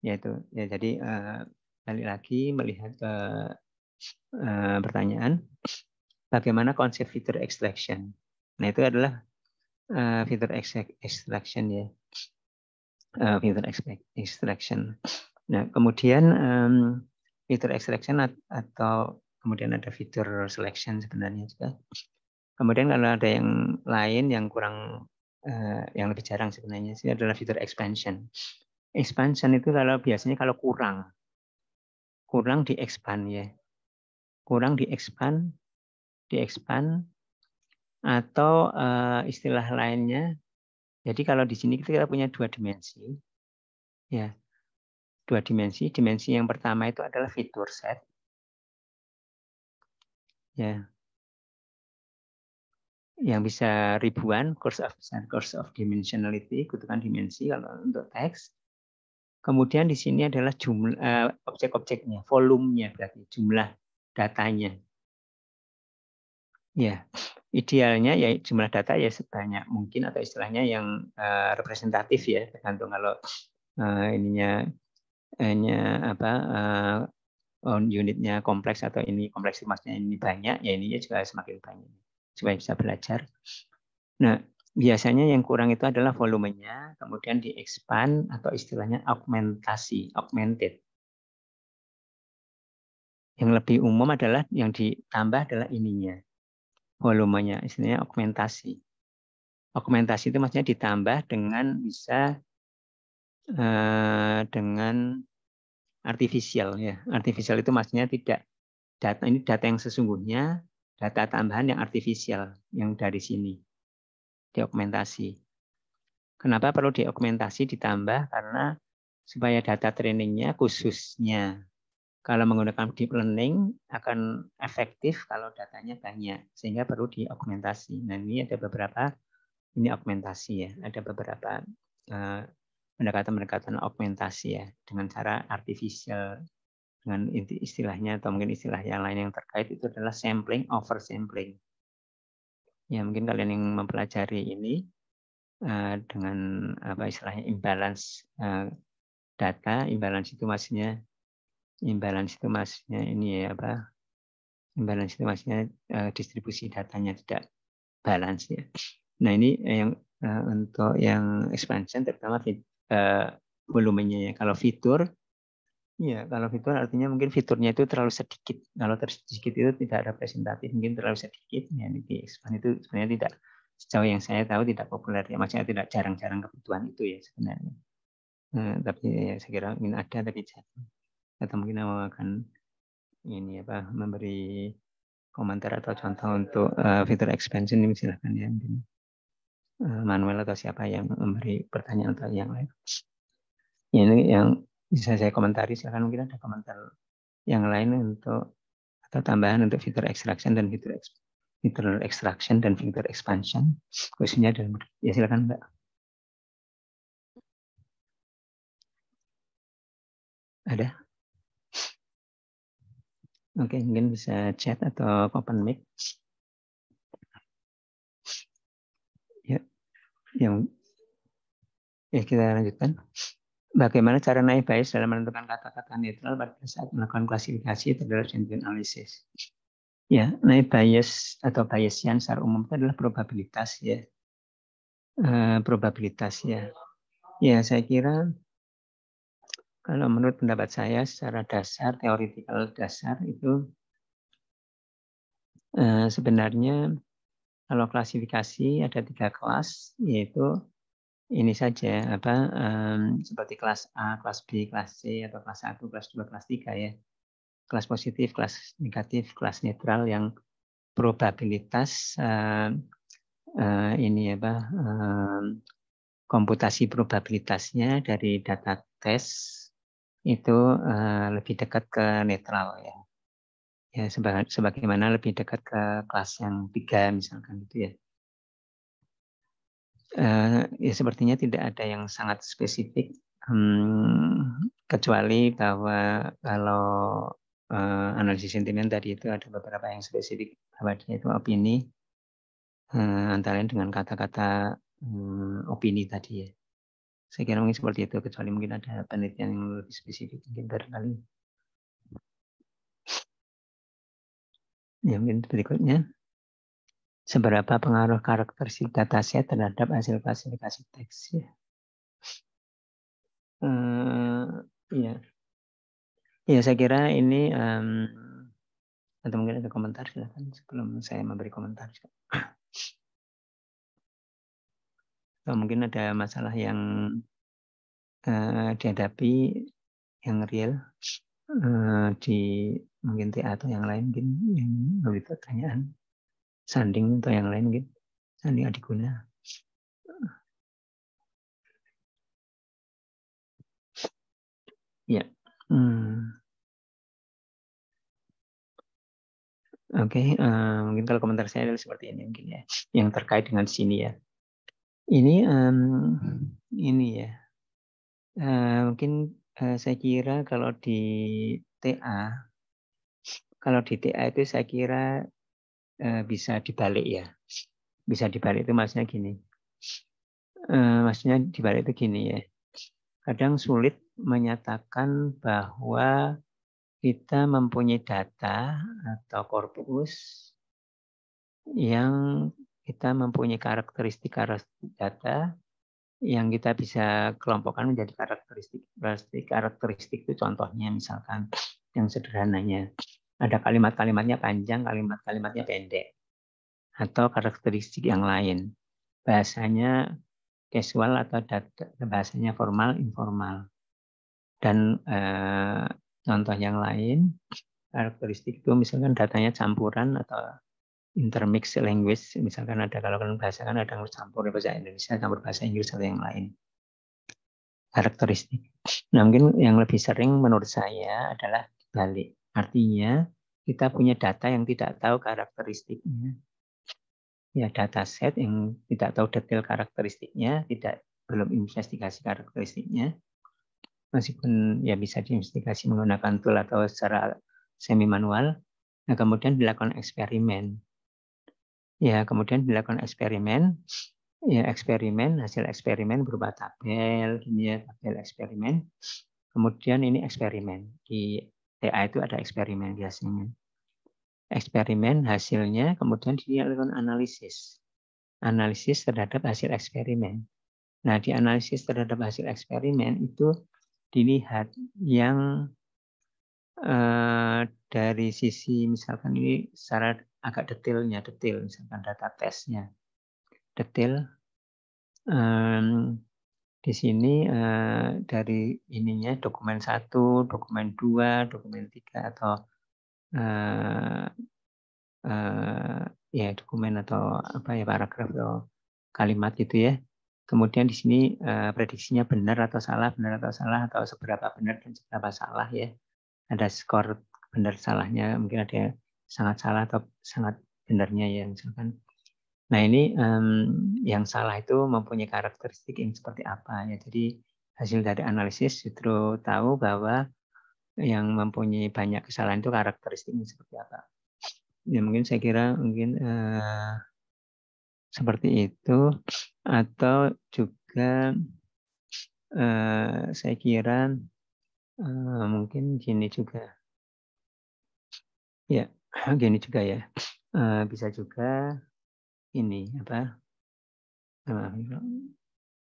Yaitu ya jadi uh, balik lagi melihat ke uh, pertanyaan, bagaimana konsep fitur extraction? Nah itu adalah uh, fitur extraction ya. uh, filter extraction. Nah, kemudian um, filter extraction atau kemudian ada fitur selection sebenarnya juga. Kemudian kalau ada yang lain yang kurang uh, yang lebih jarang sebenarnya sih adalah fitur expansion. Expansion itu kalau biasanya kalau kurang kurang di expand ya. Kurang di expand, di expand atau uh, istilah lainnya. Jadi kalau di sini kita punya dua dimensi. Ya. Dua dimensi. Dimensi yang pertama itu adalah fitur set. Ya. Yang bisa ribuan course of course of dimensionality kutukan dimensi kalau untuk teks. Kemudian di sini adalah jumlah uh, objek-objeknya volumenya berarti jumlah datanya. Ya idealnya ya jumlah data ya sebanyak mungkin atau istilahnya yang uh, representatif ya tergantung kalau uh, ininya hanya apa uh, unitnya kompleks atau ini kompleksitasnya ini banyak, ya ininya juga semakin banyak supaya bisa belajar. Nah, biasanya yang kurang itu adalah volumenya, kemudian di expand atau istilahnya augmentasi, augmented. Yang lebih umum adalah yang ditambah adalah ininya, volumenya, istilahnya augmentasi. Augmentasi itu maksudnya ditambah dengan bisa uh, dengan artifisial ya. Artifisial itu maksudnya tidak data ini data yang sesungguhnya, data tambahan yang artifisial yang dari sini diaugmentasi. Kenapa perlu diaugmentasi ditambah? Karena supaya data trainingnya khususnya kalau menggunakan deep learning akan efektif kalau datanya banyak sehingga perlu diaugmentasi. Nah ini ada beberapa ini augmentasi ya, ada beberapa uh, pendekatan-pendekatan augmentasi ya dengan cara artificial dengan istilahnya atau mungkin istilah yang lain yang terkait itu adalah sampling over sampling. Ya mungkin kalian yang mempelajari ini uh, dengan apa istilahnya imbalance uh, data, imbalance itu maksudnya imbalance itu maksudnya ini ya apa imbalance itu maksudnya uh, distribusi datanya tidak balance ya. Nah ini yang untuk yang expansion terutama uh, volumenya ya. Kalau fitur, ya kalau fitur artinya mungkin fiturnya itu terlalu sedikit. Kalau sedikit itu tidak representatif, mungkin terlalu sedikit. Ya, di expand itu sebenarnya tidak sejauh yang saya tahu tidak populer ya, maksudnya tidak jarang-jarang kebutuhan itu ya sebenarnya. Nah, tapi ya, saya kira mungkin ada tapi jarang. Atau mungkin akan ini apa memberi komentar atau contoh untuk uh, fitur expansion ini silahkan ya mungkin. Eh, Manuel atau siapa yang memberi pertanyaan atau yang lain. Ini yang bisa saya komentari, silakan mungkin ada komentar yang lain untuk atau tambahan untuk fitur extraction dan fitur fitur extraction dan fitur expansion khususnya dalam ya silakan Mbak. Ada? Oke, mungkin bisa chat atau open mic. Yang ya kita lanjutkan. Bagaimana cara naik bias dalam menentukan kata-kata netral pada saat melakukan klasifikasi terhadap sentiment analysis? Ya, naik bias atau Bayesian secara umum itu adalah probabilitas ya. Uh, probabilitas ya. Ya, saya kira kalau menurut pendapat saya secara dasar, teoritikal dasar itu uh, sebenarnya kalau klasifikasi ada tiga kelas, yaitu ini saja apa um, seperti kelas A, kelas B, kelas C atau kelas 1, kelas 2, kelas 3 ya. Kelas positif, kelas negatif, kelas netral yang probabilitas uh, uh, ini apa uh, komputasi probabilitasnya dari data tes itu uh, lebih dekat ke netral ya ya sebagaimana lebih dekat ke kelas yang tiga misalkan gitu ya. Uh, ya sepertinya tidak ada yang sangat spesifik hmm, kecuali bahwa kalau uh, analisis sentimen tadi itu ada beberapa yang spesifik bahwa dia itu opini uh, antara lain dengan kata-kata um, opini tadi ya. Saya kira mungkin seperti itu kecuali mungkin ada penelitian yang lebih spesifik mungkin barangkali Ya, mungkin berikutnya. Seberapa pengaruh karakteristik dataset terhadap hasil klasifikasi teks? Ya. Uh, iya. Ya, saya kira ini um, atau mungkin ada komentar silakan sebelum saya memberi komentar. Atau mungkin ada masalah yang uh, dihadapi yang real uh, di mungkin TA atau yang lain mungkin yang lebih pertanyaan sanding atau yang lain gitu sanding adiguna Ya. Hmm. Oke, okay, uh, eh, mungkin kalau komentar saya adalah seperti ini mungkin ya, yang terkait dengan sini ya. Ini um, ini ya, uh, mungkin uh, saya kira kalau di TA, kalau di TA itu saya kira uh, bisa dibalik ya, bisa dibalik itu maksudnya gini, uh, maksudnya dibalik itu gini ya, kadang sulit menyatakan bahwa kita mempunyai data atau korpus yang kita mempunyai karakteristik karakteristik data yang kita bisa kelompokkan menjadi karakteristik karakteristik karakteristik itu contohnya misalkan yang sederhananya ada kalimat-kalimatnya panjang kalimat-kalimatnya pendek atau karakteristik yang lain bahasanya casual atau data, bahasanya formal informal dan eh, contoh yang lain, karakteristik itu misalkan datanya campuran atau intermix language, misalkan ada kalau kan bahasa kan ada campur bahasa Indonesia, campur bahasa Inggris atau yang lain. Karakteristik. Nah mungkin yang lebih sering menurut saya adalah balik. Artinya kita punya data yang tidak tahu karakteristiknya. Ya data set yang tidak tahu detail karakteristiknya, tidak belum investigasi karakteristiknya, meskipun ya bisa diinvestigasi menggunakan tool atau secara semi manual. Nah, kemudian dilakukan eksperimen. Ya, kemudian dilakukan eksperimen. Ya, eksperimen, hasil eksperimen berupa tabel, ini ya, tabel eksperimen. Kemudian ini eksperimen. Di TA itu ada eksperimen biasanya. Eksperimen hasilnya kemudian dilakukan analisis. Analisis terhadap hasil eksperimen. Nah, di analisis terhadap hasil eksperimen itu dilihat yang uh, dari sisi misalkan ini secara agak detailnya detail misalkan data tesnya detail um, di sini uh, dari ininya dokumen satu dokumen dua dokumen tiga atau uh, uh, ya dokumen atau apa ya paragraf atau kalimat gitu ya Kemudian di sini uh, prediksinya benar atau salah, benar atau salah, atau seberapa benar dan seberapa salah ya. Ada skor benar salahnya, mungkin ada sangat salah atau sangat benarnya ya misalkan. Nah ini um, yang salah itu mempunyai karakteristik yang seperti apa ya. Jadi hasil dari analisis justru tahu bahwa yang mempunyai banyak kesalahan itu karakteristiknya seperti apa. Ya mungkin saya kira mungkin uh, seperti itu atau juga uh, saya kira uh, mungkin gini juga ya (clears throat) gini juga ya uh, bisa juga ini apa uh,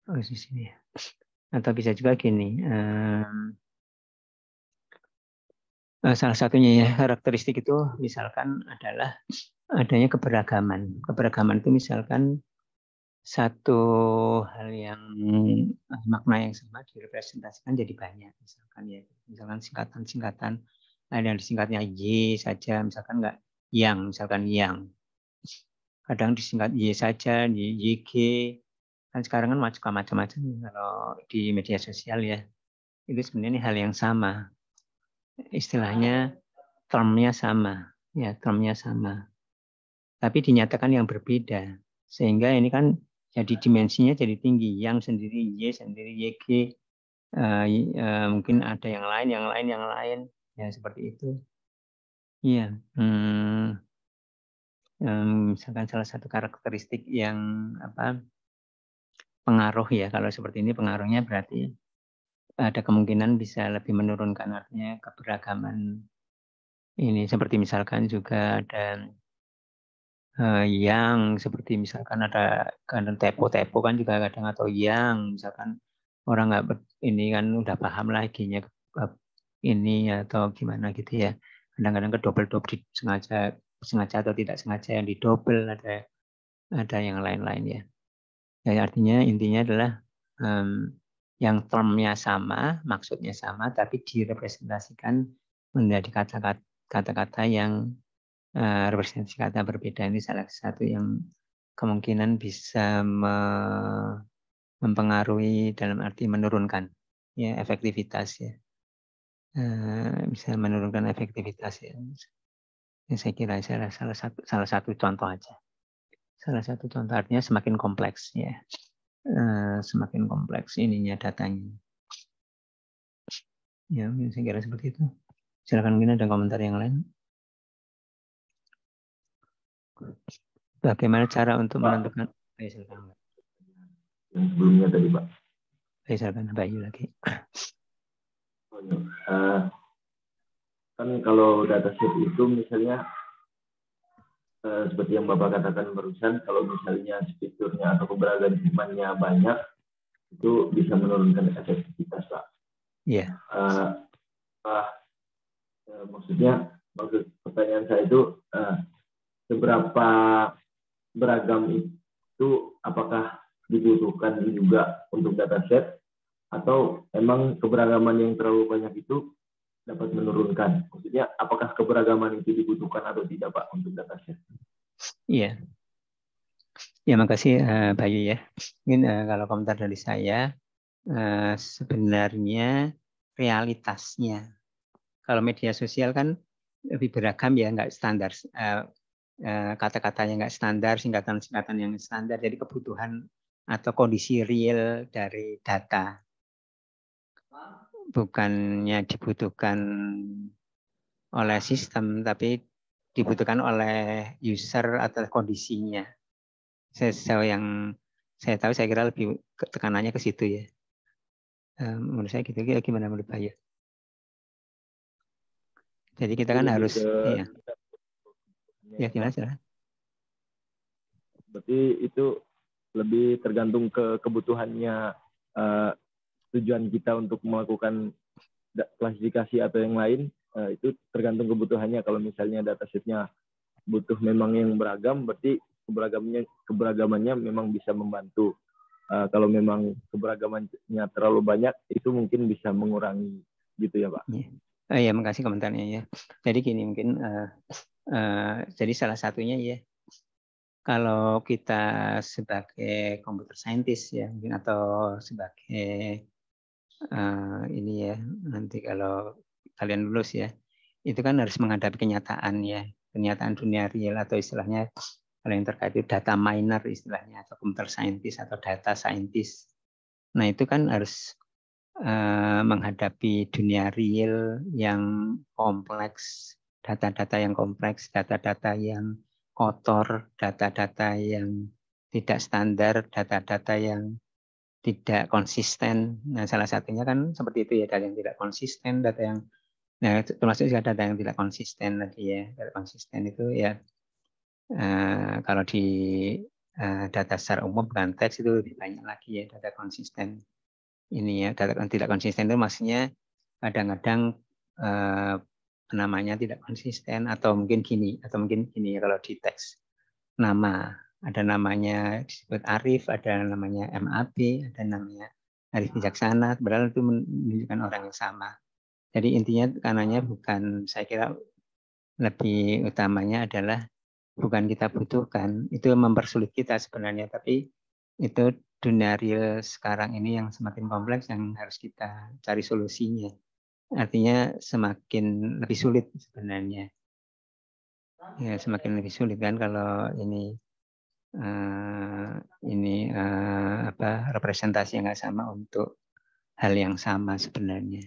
oh, sini ya. Atau bisa juga gini uh, salah satunya ya karakteristik itu misalkan adalah adanya keberagaman. Keberagaman itu misalkan satu hal yang eh, makna yang sama direpresentasikan jadi banyak. Misalkan ya misalkan singkatan-singkatan ada yang disingkatnya y saja misalkan enggak yang misalkan yang kadang disingkat y saja yg kan sekarang kan macam-macam kalau di media sosial ya itu sebenarnya hal yang sama istilahnya termnya sama ya termnya sama tapi dinyatakan yang berbeda. Sehingga ini kan jadi dimensinya jadi tinggi. Yang sendiri Y, sendiri YG, uh, uh, mungkin ada yang lain, yang lain, yang lain. Ya seperti itu. Iya. Hmm, misalkan salah satu karakteristik yang apa pengaruh ya kalau seperti ini pengaruhnya berarti ada kemungkinan bisa lebih menurunkan artinya keberagaman ini seperti misalkan juga ada uh, yang seperti misalkan ada kadang tepo-tepo kan juga kadang atau yang misalkan orang nggak ini kan udah paham lagi ini atau gimana gitu ya. Kadang-kadang ke double double sengaja sengaja atau tidak sengaja yang di double ada ada yang lain-lain ya. Ya artinya intinya adalah um, yang termnya sama, maksudnya sama, tapi direpresentasikan menjadi kata-kata yang uh, representasi kata berbeda. Ini salah satu yang kemungkinan bisa me mempengaruhi dalam arti menurunkan ya efektivitas ya. Uh, bisa menurunkan efektivitas ya. Ya saya kira salah, salah satu salah satu contoh aja. Salah satu contoh artinya semakin kompleks ya. Uh, semakin kompleks ininya datanya. Ya, saya kira seperti itu. Silakan mungkin ada komentar yang lain. Bagaimana cara untuk Pak. menentukan? Ayo silakan. Sebelumnya tadi, Pak. Ayo silakan, Bayu lagi. Uh, kan kalau dataset itu misalnya uh, seperti yang Bapak katakan barusan, kalau misalnya fiturnya atau keberagamannya banyak, itu bisa menurunkan efektivitas, Pak. Iya. Yeah. Uh, uh, maksudnya maksud pertanyaan saya itu uh, seberapa beragam itu apakah dibutuhkan juga untuk dataset atau emang keberagaman yang terlalu banyak itu dapat menurunkan? Maksudnya apakah keberagaman itu dibutuhkan atau tidak Pak untuk dataset? Iya. Ya makasih uh, Bayu ya. Mungkin uh, kalau komentar dari saya uh, sebenarnya realitasnya kalau media sosial kan lebih beragam ya, nggak standar. Uh, uh, kata-katanya nggak standar, singkatan-singkatan yang standar. Jadi kebutuhan atau kondisi real dari data. Bukannya dibutuhkan oleh sistem, tapi dibutuhkan oleh user atau kondisinya. Sejauh yang saya tahu, saya kira lebih tekanannya ke situ ya. menurut saya gitu. Gimana menurut Bayu? Jadi kita kan harus ke, iya. Ya gimana sih? Berarti itu lebih tergantung ke kebutuhannya uh, tujuan kita untuk melakukan klasifikasi atau yang lain uh, itu tergantung kebutuhannya. Kalau misalnya datasetnya butuh memang yang beragam, berarti keberagamannya keberagamannya memang bisa membantu. Uh, kalau memang keberagamannya terlalu banyak, itu mungkin bisa mengurangi gitu ya Pak. Yeah. Uh, ya, makasih komentarnya ya. Jadi gini mungkin uh, uh, jadi salah satunya ya kalau kita sebagai computer scientist ya mungkin atau sebagai uh, ini ya nanti kalau kalian lulus ya itu kan harus menghadapi kenyataan ya kenyataan dunia real atau istilahnya kalau yang terkait itu data miner istilahnya atau computer scientist atau data scientist. Nah itu kan harus Eh, menghadapi dunia real yang kompleks, data-data yang kompleks, data-data yang kotor, data-data yang tidak standar, data-data yang tidak konsisten. Nah, salah satunya kan seperti itu ya, data yang tidak konsisten, data yang nah termasuk juga data yang tidak konsisten tadi ya. Data konsisten itu ya uh, kalau di uh, data secara umum bukan teks itu lebih banyak lagi ya data konsisten ini ya data tidak konsisten itu maksudnya kadang-kadang eh, namanya tidak konsisten atau mungkin gini atau mungkin gini kalau di teks nama ada namanya disebut Arif ada namanya MAB ada namanya Arif Bijaksana berarti itu menunjukkan orang yang sama jadi intinya karenanya bukan saya kira lebih utamanya adalah bukan kita butuhkan itu mempersulit kita sebenarnya tapi itu dunia real sekarang ini yang semakin kompleks yang harus kita cari solusinya. Artinya semakin lebih sulit sebenarnya. Ya, semakin lebih sulit kan kalau ini uh, ini uh, apa representasi yang nggak sama untuk hal yang sama sebenarnya.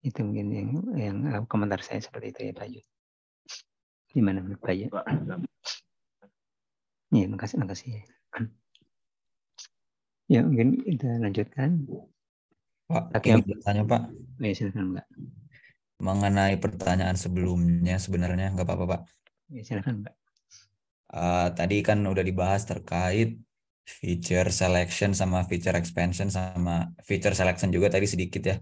Itu mungkin yang, yang uh, komentar saya seperti itu ya Pak Yu. Gimana menurut Pak Yu? Iya, makasih, makasih. Ya, mungkin kita lanjutkan. Pak, Lagi yang bertanya Pak. Ya, silakan Mbak. Mengenai pertanyaan sebelumnya sebenarnya nggak apa-apa Pak. Ya, silakan Mbak. Uh, tadi kan udah dibahas terkait feature selection sama feature expansion sama feature selection juga tadi sedikit ya.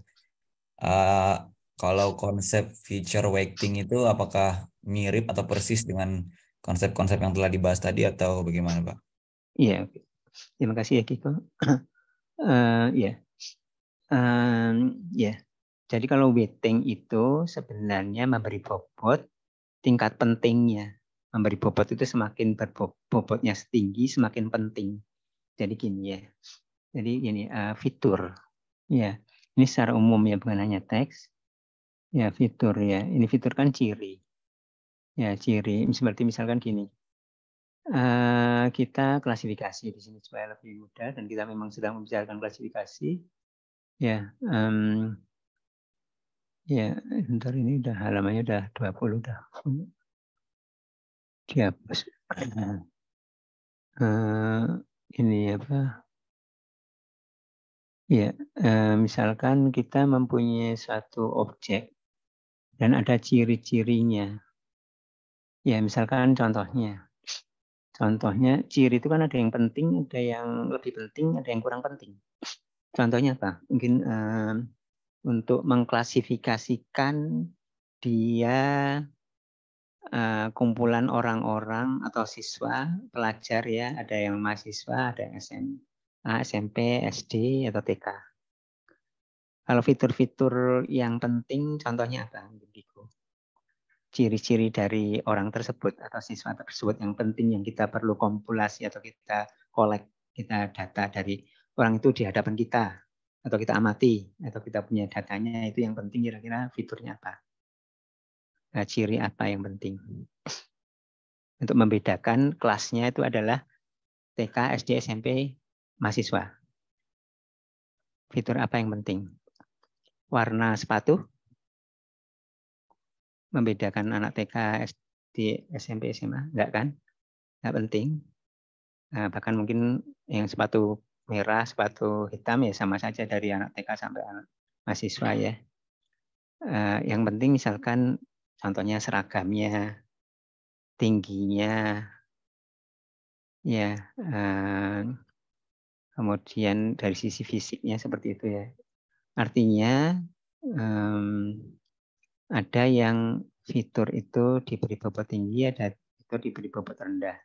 Uh, kalau konsep feature weighting itu apakah mirip atau persis dengan konsep-konsep yang telah dibahas tadi atau bagaimana Pak? Iya, terima kasih ya Kiko. uh, ya, um, ya. Jadi kalau weighting itu sebenarnya memberi bobot tingkat pentingnya. Memberi bobot itu semakin berbobotnya setinggi, semakin penting. Jadi gini ya. Jadi ini uh, fitur. Ya, ini secara umum ya bukan hanya teks. Ya fitur ya. Ini fitur kan ciri. Ya ciri. Seperti misalkan gini. Uh, kita klasifikasi di sini supaya lebih mudah dan kita memang sedang membicarakan klasifikasi. Ya, um, ya, bentar ini udah halamannya udah 20 udah. Dihapus. Uh, (clears throat) ini apa? Ya, eh, misalkan kita mempunyai satu objek dan ada ciri-cirinya. Ya, misalkan contohnya. Contohnya ciri itu kan ada yang penting, ada yang lebih penting, ada yang kurang penting. Contohnya apa? Mungkin eh, untuk mengklasifikasikan dia uh, kumpulan orang-orang atau siswa pelajar ya ada yang mahasiswa ada yang SMA SMP SD atau TK kalau fitur-fitur yang penting contohnya apa ciri-ciri dari orang tersebut atau siswa tersebut yang penting yang kita perlu kompilasi atau kita kolek kita data dari orang itu di hadapan kita atau kita amati atau kita punya datanya itu yang penting kira-kira fiturnya apa ciri apa yang penting. Untuk membedakan kelasnya itu adalah TK, SD, SMP, mahasiswa. Fitur apa yang penting? Warna sepatu, membedakan anak TK, SD, SMP, SMA, enggak kan? Enggak penting. Nah, bahkan mungkin yang sepatu merah, sepatu hitam ya sama saja dari anak TK sampai anak mahasiswa ya. Uh, yang penting misalkan Contohnya seragamnya, tingginya, ya, eh, kemudian dari sisi fisiknya seperti itu ya. Artinya ada yang fitur itu diberi bobot tinggi, ada itu diberi bobot rendah.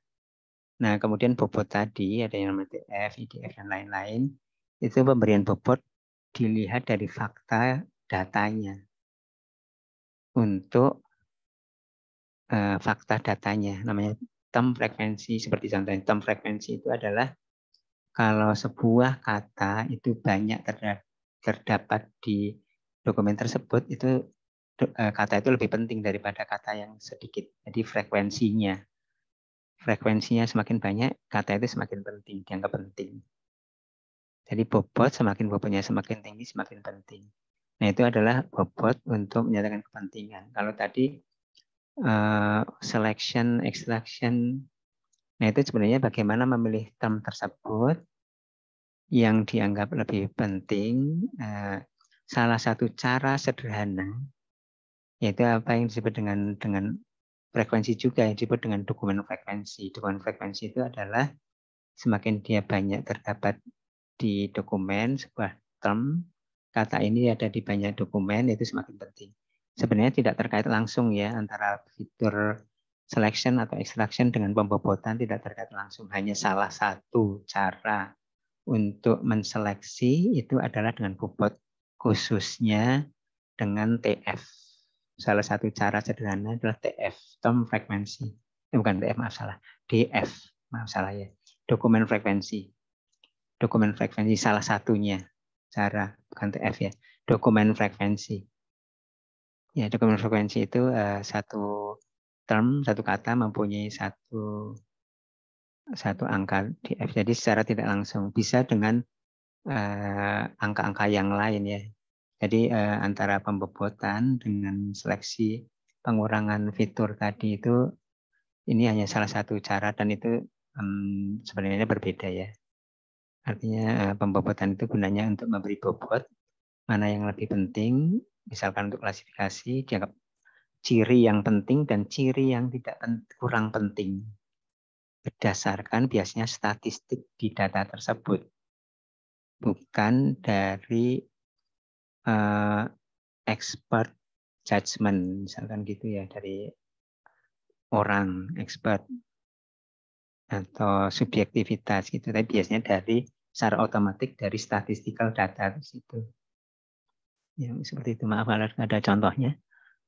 Nah, kemudian bobot tadi ada yang namanya TF, IDF, dan lain-lain. Itu pemberian bobot dilihat dari fakta datanya untuk uh, fakta datanya. Namanya term frekuensi seperti contohnya term frekuensi itu adalah kalau sebuah kata itu banyak terdapat di dokumen tersebut itu uh, kata itu lebih penting daripada kata yang sedikit. Jadi frekuensinya. Frekuensinya semakin banyak kata itu semakin penting dianggap penting. Jadi bobot semakin bobotnya semakin tinggi semakin penting. Nah itu adalah bobot untuk menyatakan kepentingan. Kalau tadi uh, selection, extraction. Nah itu sebenarnya bagaimana memilih term tersebut yang dianggap lebih penting. Uh, salah satu cara sederhana yaitu apa yang disebut dengan dengan frekuensi juga yang disebut dengan dokumen frekuensi. Dokumen frekuensi itu adalah semakin dia banyak terdapat di dokumen sebuah term, kata ini ada di banyak dokumen itu semakin penting sebenarnya tidak terkait langsung ya antara fitur selection atau extraction dengan pembobotan tidak terkait langsung. Hanya salah satu cara untuk menseleksi itu adalah dengan bobot khususnya dengan TF. Salah satu cara sederhana adalah TF, term frekuensi. Eh, bukan TF, maaf salah. DF, maaf salah ya. Dokumen frekuensi. Dokumen frekuensi salah satunya cara, bukan TF ya. Dokumen frekuensi. Ya, dokumen frekuensi itu uh, satu term, satu kata mempunyai satu satu angka di F. Jadi secara tidak langsung bisa dengan eh, angka-angka uh, yang lain ya. Jadi uh, antara pembobotan dengan seleksi pengurangan fitur tadi itu ini hanya salah satu cara dan itu um, sebenarnya berbeda ya. Artinya uh, pembobotan itu gunanya untuk memberi bobot mana yang lebih penting misalkan untuk klasifikasi dianggap ciri yang penting dan ciri yang tidak kurang penting. berdasarkan biasanya statistik di data tersebut, bukan dari uh, expert judgment, misalkan gitu ya, dari orang expert atau subjektivitas gitu, tapi biasanya dari secara otomatis dari statistical data di situ. Ya, seperti itu. Maaf kalau ada contohnya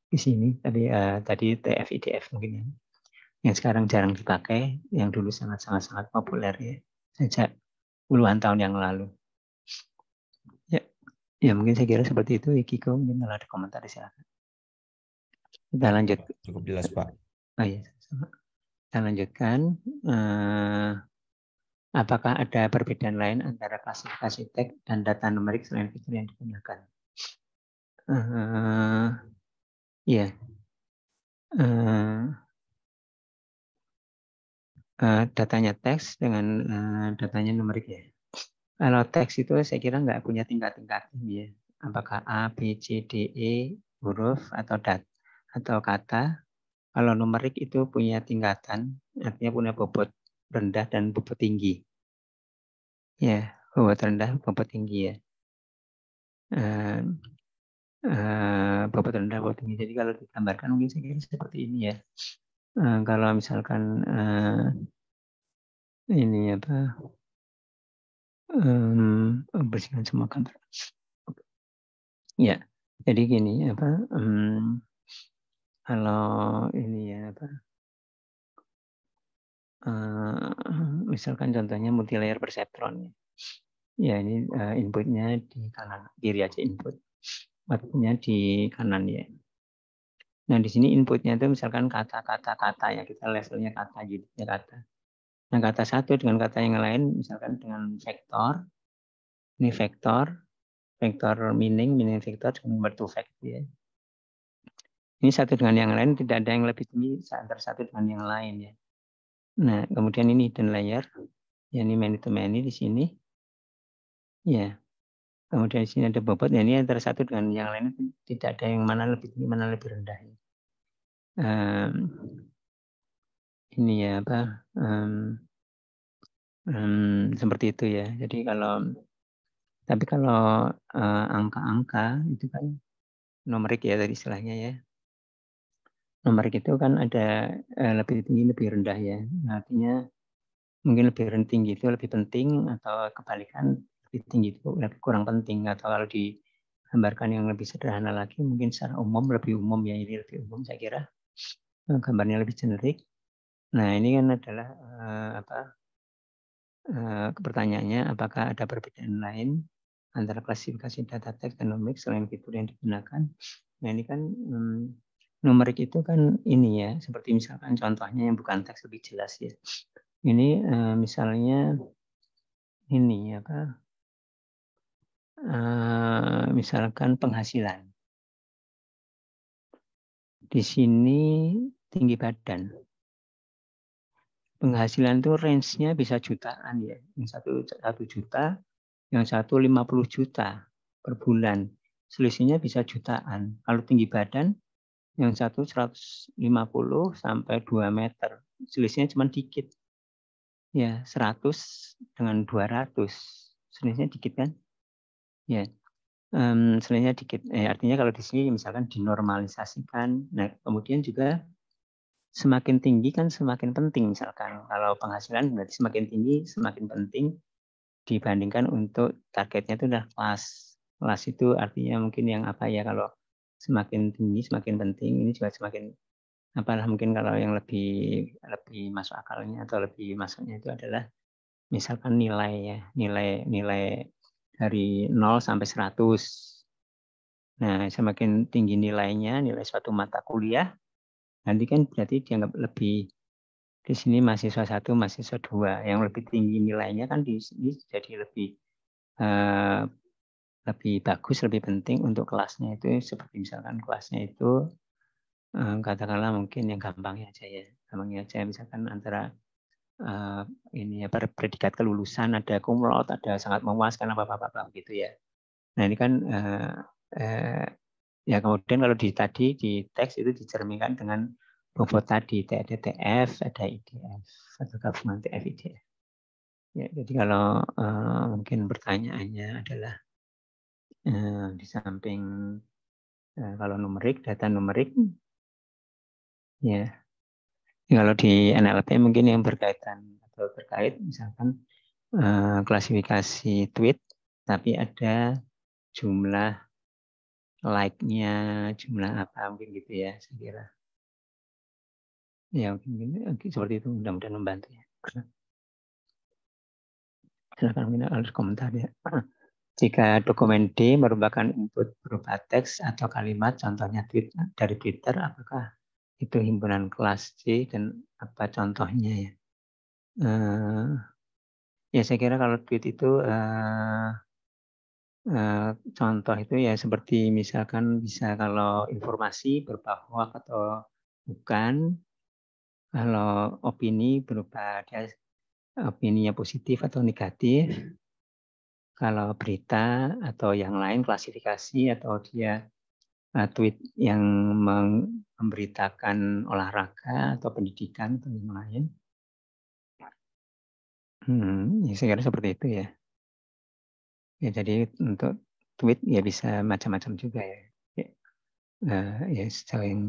di sini tadi uh, tadi TF-IDF mungkin ya. Yang sekarang jarang dipakai, yang dulu sangat-sangat sangat populer ya sejak puluhan tahun yang lalu. Ya, ya mungkin saya kira seperti itu. Ikiko mungkin kalau ada komentar silakan. Kita lanjut. Cukup jelas Pak. Oh iya, kita lanjutkan. Uh, apakah ada perbedaan lain antara klasifikasi teks dan data numerik selain fitur yang digunakan? Uh, ya, yeah. uh, uh, datanya teks dengan uh, datanya numerik ya. Kalau teks itu saya kira nggak punya tingkat-tingkat ya. Apakah A, B, C, D, E huruf atau dat atau kata. Kalau numerik itu punya tingkatan, artinya punya bobot rendah dan bobot tinggi. Ya, bobot rendah, bobot tinggi ya. Uh, bobot rendah, bobot tinggi. Jadi kalau digambarkan mungkin saya seperti ini ya. Uh, kalau misalkan uh, ini apa? Um, bersihkan semua gambar. Ya, jadi gini apa? Um, kalau ini ya apa? Misalkan contohnya multi layer perceptron ya ini inputnya di kanan kiri aja input outputnya di kanan ya nah di sini inputnya itu misalkan kata-kata kata ya kita levelnya kata unitnya kata nah kata satu dengan kata yang lain misalkan dengan vektor ini vektor vektor meaning meaning vektor dengan bertu vektor ya ini satu dengan yang lain tidak ada yang lebih tinggi antara satu dengan yang lain ya Nah, kemudian ini hidden layer, ya ini many to many di sini. Ya. Kemudian di sini ada bobot, ya ini antara satu dengan yang lain tidak ada yang mana lebih tinggi, mana lebih rendah. Um, ini ya apa? Um, um, seperti itu ya. Jadi kalau tapi kalau angka-angka uh, itu kan numerik ya tadi istilahnya ya nomor itu kan ada eh, lebih tinggi lebih rendah ya artinya mungkin lebih tinggi itu lebih penting atau kebalikan lebih tinggi itu kurang penting atau kalau digambarkan yang lebih sederhana lagi mungkin secara umum lebih umum ya ini lebih umum saya kira eh, gambarnya lebih generik nah ini kan adalah uh, apa uh, pertanyaannya apakah ada perbedaan lain antara klasifikasi data teks selain fitur yang digunakan nah ini kan um, numerik itu kan ini ya, seperti misalkan contohnya yang bukan teks lebih jelas ya. Ini uh, misalnya ini apa? Misalkan penghasilan. Di sini tinggi badan. Penghasilan itu range-nya bisa jutaan ya. Yang satu satu juta, yang satu lima puluh juta per bulan. Selisihnya bisa jutaan. Kalau tinggi badan yang satu 150 sampai 2 meter. Selisihnya cuma dikit. Ya, 100 dengan 200. Selisihnya dikit kan? Ya. Um, selisihnya dikit. Eh, artinya kalau di sini misalkan dinormalisasikan. Nah, kemudian juga semakin tinggi kan semakin penting misalkan. Kalau penghasilan berarti semakin tinggi semakin penting dibandingkan untuk targetnya itu udah kelas. Kelas itu artinya mungkin yang apa ya kalau semakin tinggi semakin penting ini juga semakin apalah mungkin kalau yang lebih lebih masuk akalnya atau lebih masuknya itu adalah misalkan nilai ya nilai nilai dari 0 sampai 100 nah semakin tinggi nilainya nilai suatu mata kuliah nanti kan berarti dianggap lebih di sini mahasiswa satu mahasiswa dua. Yang lebih tinggi nilainya kan di sini jadi lebih uh, lebih bagus, lebih penting untuk kelasnya itu. Seperti misalkan kelasnya itu eh, katakanlah mungkin yang gampangnya aja ya, gampangnya aja misalkan antara uh, ini ya predikat kelulusan ada kumlot, ada sangat memuaskan apa apa apa gitu ya. Nah ini kan uh, uh, ya kemudian kalau di tadi di teks itu dicerminkan dengan bobot tadi, ada TF, ada IDF, atau gabungan TF IDF. Ya, jadi kalau uh, mungkin pertanyaannya adalah di samping kalau numerik, data numerik, ya, kalau di NLP mungkin yang berkaitan atau terkait misalkan uh, klasifikasi tweet, tapi ada jumlah like-nya, jumlah apa mungkin gitu ya, saya kira. Ya mungkin seperti itu mudah-mudahan membantu ya. Silakan mungkin harus komentar ya. (clears throat) Jika dokumen D merupakan input berupa teks atau kalimat, contohnya tweet dari Twitter, apakah itu himpunan kelas C dan apa contohnya ya? Uh, ya saya kira kalau tweet itu uh, Eh, contoh itu ya seperti misalkan bisa kalau informasi berupa hoax atau bukan, kalau opini berupa dia opininya positif atau negatif, kalau berita atau yang lain klasifikasi atau dia uh, tweet yang memberitakan olahraga atau pendidikan atau yang lain. Hmm, ya saya kira seperti itu ya. Ya, jadi untuk tweet ya bisa macam-macam juga ya. Ya, uh, ya sejauh yang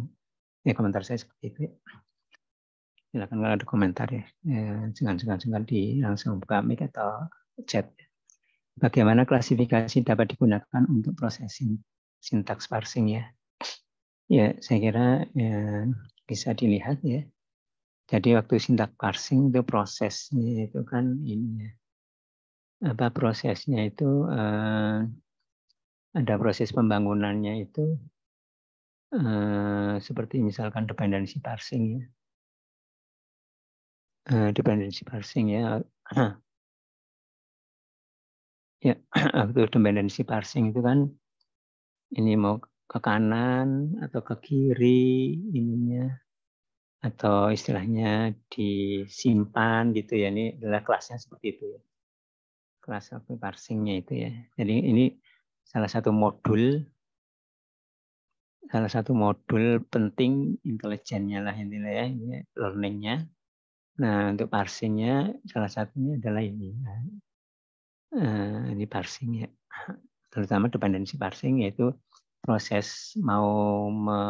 ya komentar saya seperti itu. Ya. Silakan kalau ada komentar ya. ya jangan di langsung buka mic atau chat. Bagaimana klasifikasi dapat digunakan untuk processing sintaks parsing ya? Ya, saya kira ya, bisa dilihat ya. Jadi waktu sintak parsing itu prosesnya itu kan ini ya apa prosesnya itu uh, ada proses pembangunannya itu uh, seperti misalkan dependensi parsing ya uh, dependensi parsing ya (clears throat) ya (clears throat) waktu dependensi parsing itu kan ini mau ke kanan atau ke kiri ininya atau istilahnya disimpan gitu ya ini adalah kelasnya seperti itu ya kelas satu parsingnya itu ya. Jadi ini salah satu modul salah satu modul penting intelijennya lah intinya ya, ini learningnya. Nah untuk parsingnya salah satunya adalah ini. Nah, ini parsingnya, terutama dependensi parsing yaitu proses mau me,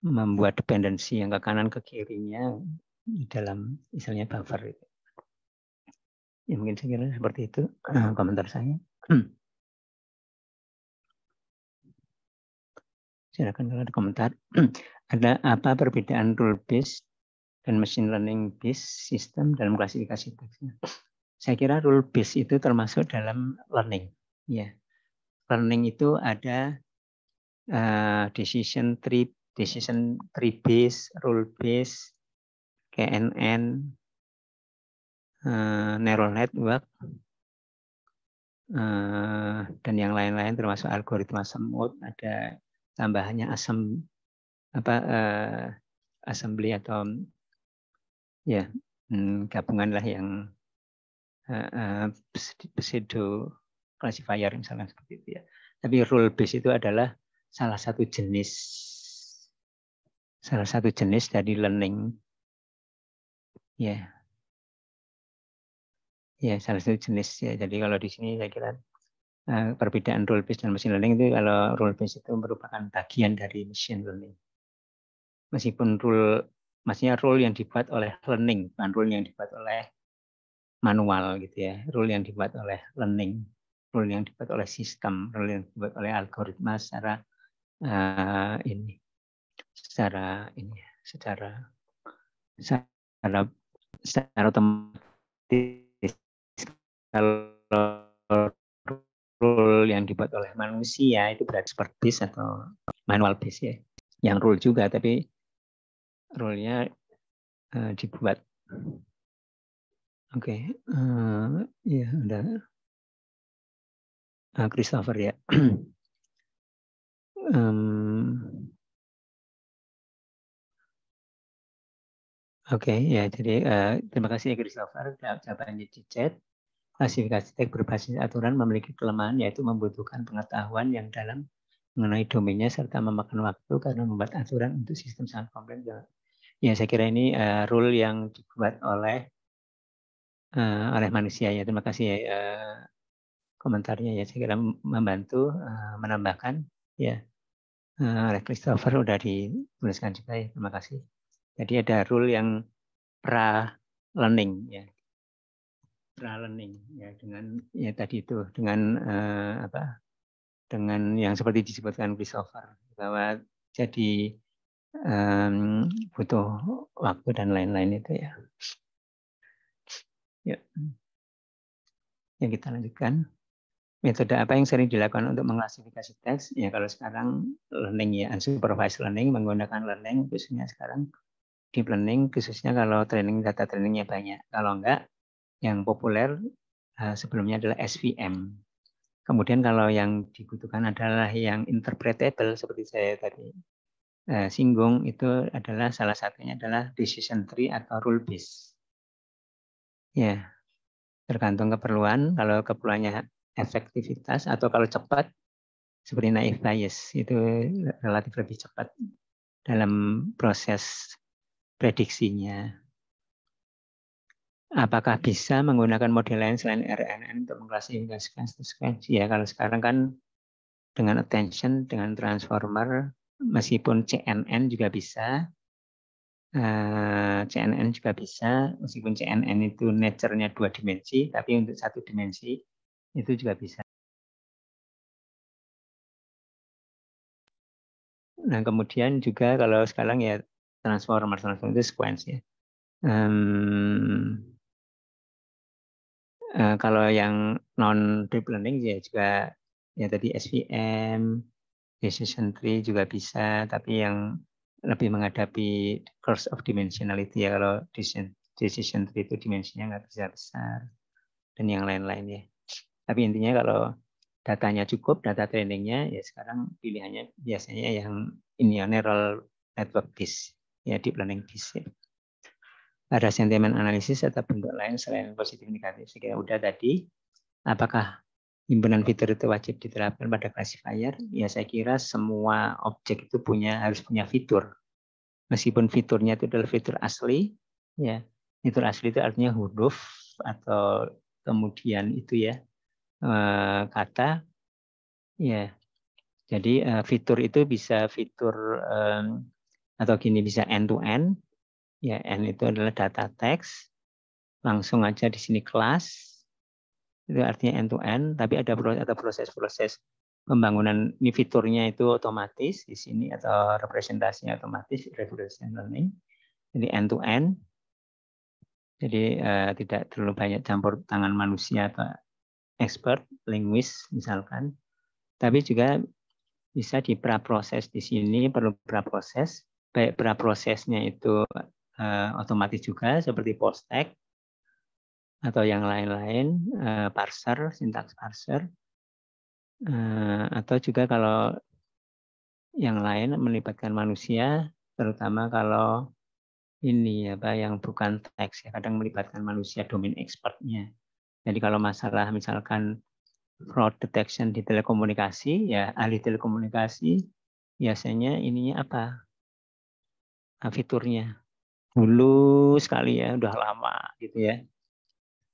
membuat dependensi yang ke kanan ke kirinya di dalam misalnya buffer itu. Ya mungkin saya kira seperti itu uh, komentar saya. Silakan kalau ada komentar. ada apa perbedaan rule based dan machine learning based sistem dalam klasifikasi teksnya? Saya kira rule based itu termasuk dalam learning. Ya, learning itu ada uh, decision tree, decision tree based, rule based, KNN, uh, neural network uh, dan yang lain-lain termasuk algoritma semut ada tambahannya asam apa uh, assembly atau ya hmm, gabungan lah yang uh, uh, pseudo classifier misalnya seperti itu ya. Tapi rule base itu adalah salah satu jenis salah satu jenis dari learning ya Ya, salah satu jenis ya. Jadi kalau di sini saya kira uh, perbedaan rule based dan machine learning itu kalau rule based itu merupakan bagian dari machine learning. Meskipun rule maksudnya rule yang dibuat oleh learning, bukan rule yang dibuat oleh manual gitu ya. Rule yang dibuat oleh learning, rule yang dibuat oleh sistem, rule yang dibuat oleh algoritma secara uh, ini secara ini secara secara secara otomatis kalau rule yang dibuat oleh manusia itu berarti base atau manual base ya. Yang rule juga tapi rule-nya uh, dibuat. Oke, okay. uh, eh, ya udah. Uh, Christopher ya. (clears throat) um, Oke, okay, ya jadi uh, terima kasih ya Christopher jawabannya di chat. Klasifikasi teks berbasis aturan memiliki kelemahan yaitu membutuhkan pengetahuan yang dalam mengenai domainnya serta memakan waktu karena membuat aturan untuk sistem sangat kompleks. Ya, saya kira ini uh, rule yang dibuat oleh uh, oleh manusia ya. Terima kasih ya uh, komentarnya ya. Saya kira membantu uh, menambahkan ya. Uh, Christopher udah dituliskan juga ya. Terima kasih. Jadi ada rule yang pra learning ya. Pra learning ya dengan ya tadi itu dengan uh, apa? dengan yang seperti disebutkan Christopher bahwa jadi um, butuh waktu dan lain-lain itu ya. Ya. Ya kita lanjutkan. Metode apa yang sering dilakukan untuk mengklasifikasi teks? Ya kalau sekarang learning ya, unsupervised learning menggunakan learning khususnya sekarang deep learning khususnya kalau training data trainingnya banyak. Kalau enggak, yang populer uh, sebelumnya adalah SVM Kemudian kalau yang dibutuhkan adalah yang interpretable seperti saya tadi eh, singgung itu adalah salah satunya adalah decision tree atau rule base. Ya, tergantung keperluan. Kalau keperluannya efektivitas atau kalau cepat seperti naive bias itu relatif lebih cepat dalam proses prediksinya. Apakah bisa menggunakan model lain selain RNN untuk mengklasifikasikan sequence? Ya, kalau sekarang kan dengan attention, dengan transformer, meskipun CNN juga bisa, eh, CNN juga bisa, meskipun CNN itu nature-nya dua dimensi, tapi untuk satu dimensi itu juga bisa. Nah, kemudian juga kalau sekarang ya transformer, transformer itu sequence ya. Um, Uh, kalau yang non deep learning ya juga ya tadi SVM, decision tree juga bisa, tapi yang lebih menghadapi course of dimensionality ya kalau decision, decision tree itu dimensinya nggak bisa besar dan yang lain-lain ya. Tapi intinya kalau datanya cukup, data trainingnya ya sekarang pilihannya biasanya yang ini ya neural network disk ya deep learning disk ya ada sentimen analisis atau bentuk lain selain positif negatif. Saya udah tadi. Apakah himpunan fitur itu wajib diterapkan pada classifier? Ya saya kira semua objek itu punya harus punya fitur. Meskipun fiturnya itu adalah fitur asli, ya fitur asli itu artinya huruf atau kemudian itu ya eh, kata, ya. Jadi eh, fitur itu bisa fitur atau gini bisa end to end, Ya, N itu adalah data teks. Langsung aja di sini kelas. Itu artinya end to end, tapi ada ada proses-proses pembangunan ini fiturnya itu otomatis di sini atau representasinya otomatis revolution learning. Jadi end to end. Jadi uh, tidak terlalu banyak campur tangan manusia atau expert linguist misalkan. Tapi juga bisa di praproses di sini perlu praproses baik praprosesnya itu uh, otomatis juga seperti post tag atau yang lain-lain, uh, parser, sintaks parser, uh, atau juga kalau yang lain melibatkan manusia, terutama kalau ini apa yang bukan teks ya kadang melibatkan manusia domain expertnya. Jadi kalau masalah misalkan fraud detection di telekomunikasi ya ahli telekomunikasi biasanya ininya apa fiturnya dulu sekali ya, udah lama gitu ya.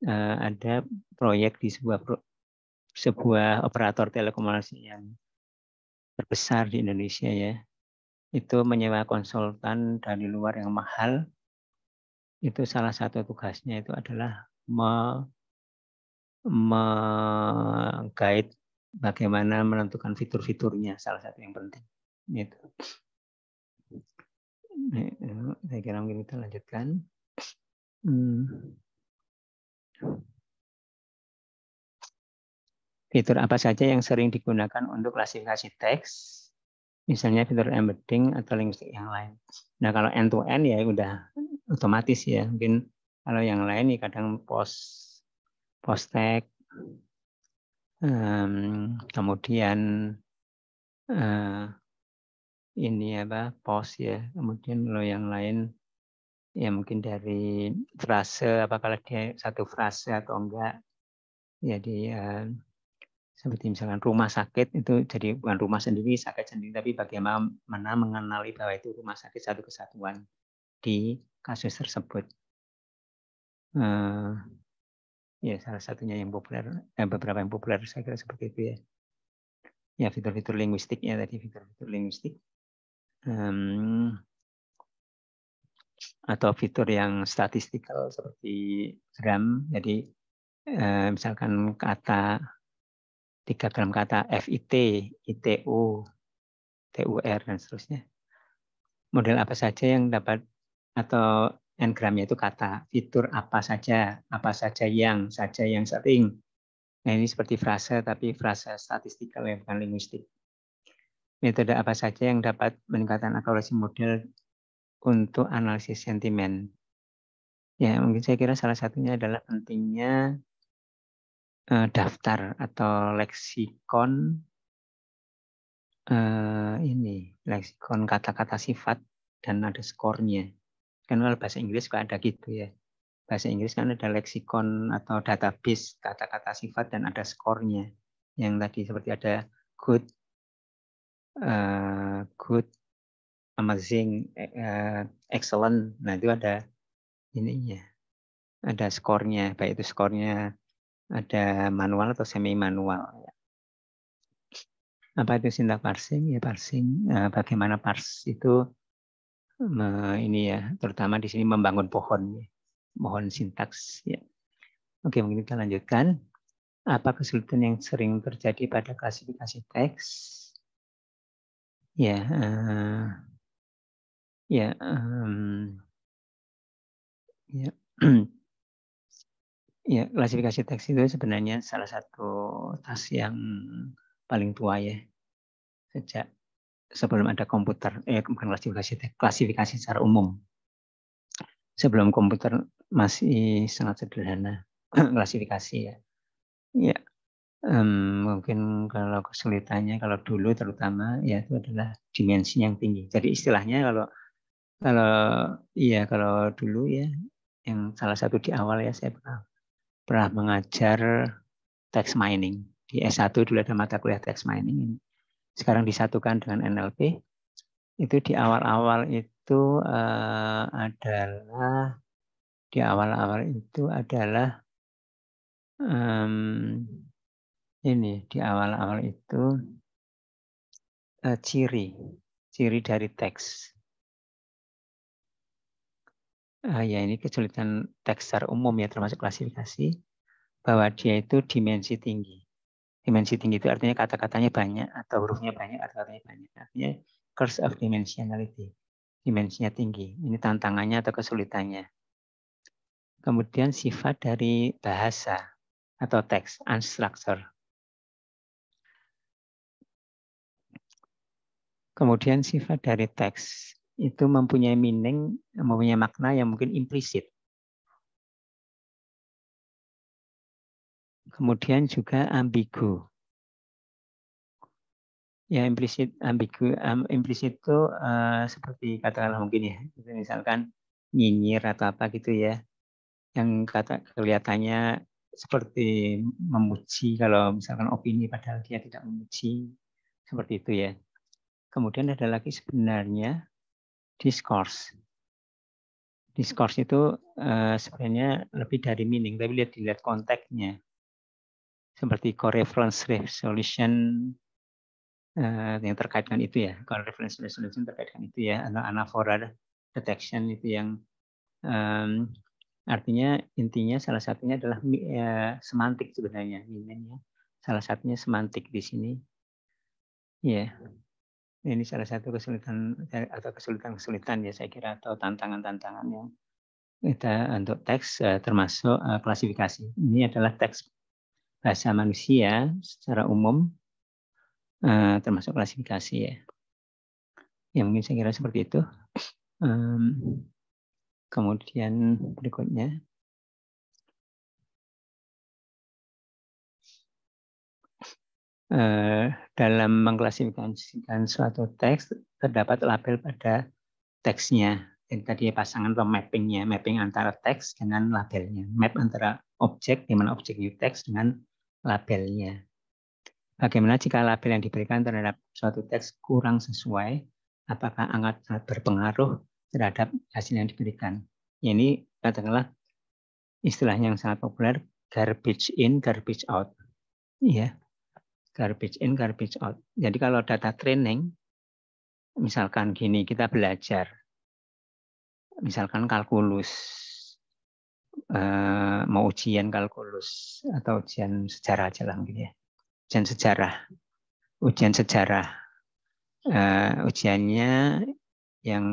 Uh, ada proyek di sebuah sebuah operator telekomunikasi yang terbesar di Indonesia ya. Itu menyewa konsultan dari luar yang mahal. Itu salah satu tugasnya itu adalah guide bagaimana menentukan fitur-fiturnya salah satu yang penting. Itu. Saya kira mungkin kita lanjutkan. Hmm. Fitur apa saja yang sering digunakan untuk klasifikasi teks? Misalnya fitur embedding atau linguistik yang lain. Nah kalau end to end ya udah otomatis ya. Mungkin kalau yang lain ya kadang post post tag, um, kemudian uh, ini apa pos ya. Kemudian kalau yang lain ya mungkin dari frase apakah dia satu frase atau enggak. Jadi uh, Seperti misalkan rumah sakit itu jadi bukan rumah sendiri, sakit sendiri, tapi bagaimana mengenali bahwa itu rumah sakit satu kesatuan di kasus tersebut. Uh, ya salah satunya yang populer, eh, beberapa yang populer saya kira seperti itu ya. Ya fitur-fitur linguistik ya tadi fitur-fitur linguistik. Um, atau fitur yang statistikal seperti gram. Jadi eh, misalkan kata tiga gram kata FIT, ITU, TUR dan seterusnya. Model apa saja yang dapat atau n gramnya itu kata fitur apa saja, apa saja yang, saja yang sering. Nah ini seperti frase tapi frase statistikal yang bukan linguistik. Metode apa saja yang dapat meningkatkan akurasi model untuk analisis sentimen. Ya, mungkin saya kira salah satunya adalah pentingnya uh, daftar atau leksikon uh, ini, leksikon kata-kata sifat dan ada skornya. Kan kalau bahasa Inggris juga ada gitu ya. Bahasa Inggris kan ada leksikon atau database kata-kata sifat dan ada skornya. Yang tadi seperti ada good, uh, good, amazing, uh, excellent. Nah itu ada ininya, ada skornya, baik itu skornya ada manual atau semi manual. Apa itu sintak parsing? Ya parsing, uh, bagaimana pars itu ini ya, terutama di sini membangun pohon, ya. pohon sintaks. Ya. Oke, mungkin kita lanjutkan. Apa kesulitan yang sering terjadi pada klasifikasi teks? Ya, uh, Ya, um, ya, (clears throat) ya klasifikasi teks itu sebenarnya salah satu tas yang paling tua ya sejak sebelum ada komputer, eh bukan klasifikasi klasifikasi secara umum. Sebelum komputer masih sangat sederhana (clears throat) klasifikasi ya. Ya, um, mungkin kalau kesulitannya kalau dulu terutama ya itu adalah dimensi yang tinggi. Jadi istilahnya kalau kalau iya kalau dulu ya yang salah satu di awal ya saya pernah pernah mengajar text mining. Di S1 dulu ada mata kuliah text mining. Sekarang disatukan dengan NLP. Itu di awal-awal itu uh, adalah di awal-awal itu adalah um, ini di awal-awal itu uh, ciri ciri dari teks uh, ya ini kesulitan teks secara umum ya termasuk klasifikasi bahwa dia itu dimensi tinggi. Dimensi tinggi itu artinya kata-katanya banyak atau hurufnya banyak atau katanya banyak. Artinya curse of dimensionality. Dimensinya tinggi. Ini tantangannya atau kesulitannya. Kemudian sifat dari bahasa atau teks, unstructured. Kemudian sifat dari teks, itu mempunyai meaning, mempunyai makna yang mungkin implisit. Kemudian juga ambigu. Ya implisit, ambigu, um, implisit itu uh, seperti katakanlah mungkin ya, misalkan nyinyir atau apa gitu ya, yang kata kelihatannya seperti memuji kalau misalkan opini padahal dia tidak memuji seperti itu ya. Kemudian ada lagi sebenarnya discourse. Discourse itu uh, sebenarnya lebih dari meaning, tapi lihat dilihat konteksnya. Seperti co-reference resolution uh, yang terkait dengan itu ya, co-reference resolution terkait dengan itu ya, atau anaphora detection itu yang um, artinya intinya salah satunya adalah uh, semantik sebenarnya, meaningnya. Salah satunya semantik di sini. Ya. Yeah. Ini salah satu kesulitan atau kesulitan-kesulitan ya saya kira atau tantangan-tantangan yang kita untuk teks eh, termasuk klasifikasi. Ini adalah teks bahasa manusia secara umum eh, termasuk klasifikasi ya. Ya mungkin saya kira seperti itu. Kemudian berikutnya Eh, dalam mengklasifikasikan suatu teks terdapat label pada teksnya. Jadi tadi pasangan atau mappingnya, mapping antara teks dengan labelnya, map antara objek di mana objek itu teks dengan labelnya. bagaimana jika label yang diberikan terhadap suatu teks kurang sesuai, apakah sangat berpengaruh terhadap hasil yang diberikan. Ya, ini katakanlah istilah yang sangat populer garbage in, garbage out. Iya. Garbage in, garbage out. Jadi kalau data training, misalkan gini, kita belajar, misalkan kalkulus, eh, mau ujian kalkulus atau ujian sejarah aja lah gitu ya. Ujian sejarah. Ujian sejarah. Uh, ujiannya yang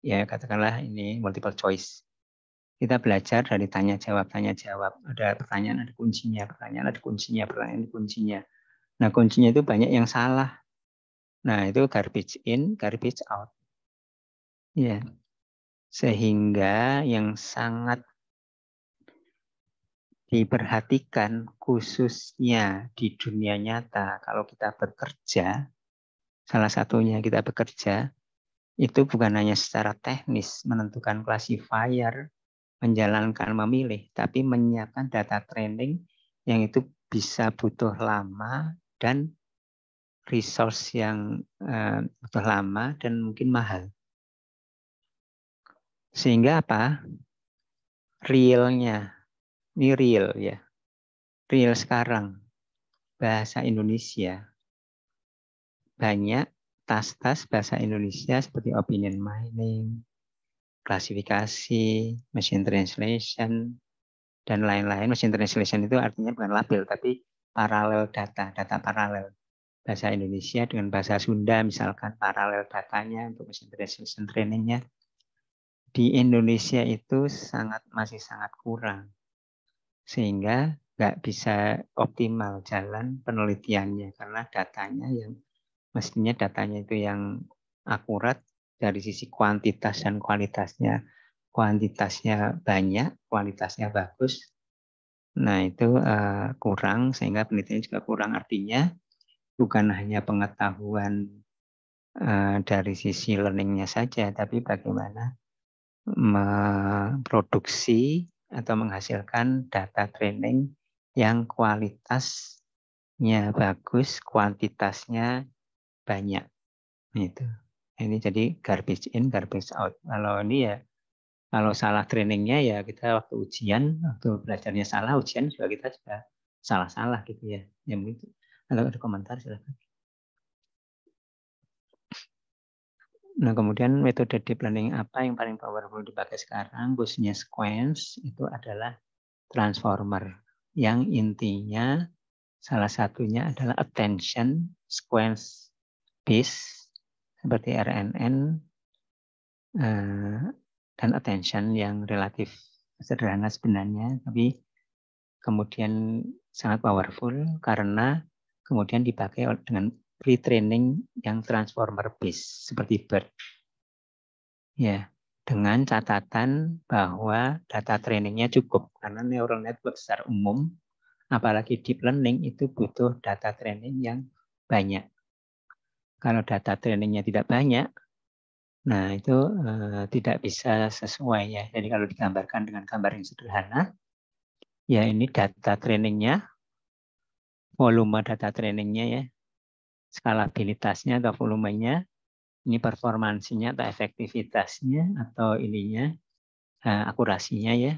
ya katakanlah ini multiple choice. Kita belajar dari tanya jawab tanya jawab. Ada pertanyaan ada kuncinya, pertanyaan ada kuncinya, pertanyaan ada kuncinya. Nah kuncinya itu banyak yang salah. Nah itu garbage in, garbage out. Ya, sehingga yang sangat diperhatikan khususnya di dunia nyata kalau kita bekerja salah satunya kita bekerja itu bukan hanya secara teknis menentukan classifier menjalankan memilih tapi menyiapkan data training yang itu bisa butuh lama dan resource yang uh, butuh lama dan mungkin mahal sehingga apa realnya ini real ya. Real sekarang. Bahasa Indonesia. Banyak tas-tas bahasa Indonesia seperti opinion mining, klasifikasi, machine translation, dan lain-lain. Machine translation itu artinya bukan label, tapi paralel data, data paralel. Bahasa Indonesia dengan bahasa Sunda, misalkan paralel datanya untuk machine translation trainingnya. Di Indonesia itu sangat masih sangat kurang. Sehingga nggak bisa optimal jalan penelitiannya karena datanya yang mestinya datanya itu yang akurat dari sisi kuantitas dan kualitasnya kuantitasnya banyak kualitasnya bagus. Nah itu uh, kurang sehingga penelitian juga kurang. Artinya bukan hanya pengetahuan uh, dari sisi learningnya saja tapi bagaimana memproduksi atau menghasilkan data training yang kualitasnya bagus, kuantitasnya banyak. Itu. Ini jadi garbage in, garbage out. Kalau ini ya, kalau salah trainingnya ya kita waktu ujian, waktu belajarnya salah, ujian juga kita juga salah-salah gitu ya. Yang begitu. Kalau ada komentar silakan. Nah, kemudian metode deep learning apa yang paling powerful dipakai sekarang, khususnya sequence, itu adalah transformer. Yang intinya salah satunya adalah attention sequence base, seperti RNN, eh, dan attention yang relatif sederhana sebenarnya, tapi kemudian sangat powerful karena kemudian dipakai dengan pre-training yang transformer base seperti BERT. Ya, dengan catatan bahwa data trainingnya cukup karena neural network secara umum apalagi deep learning itu butuh data training yang banyak. Kalau data trainingnya tidak banyak, nah itu eh, tidak bisa sesuai ya. Jadi kalau digambarkan dengan gambar yang sederhana, ya ini data trainingnya, volume data trainingnya ya, skalabilitasnya atau volumenya, ini performansinya atau efektivitasnya atau ininya, uh, akurasinya ya.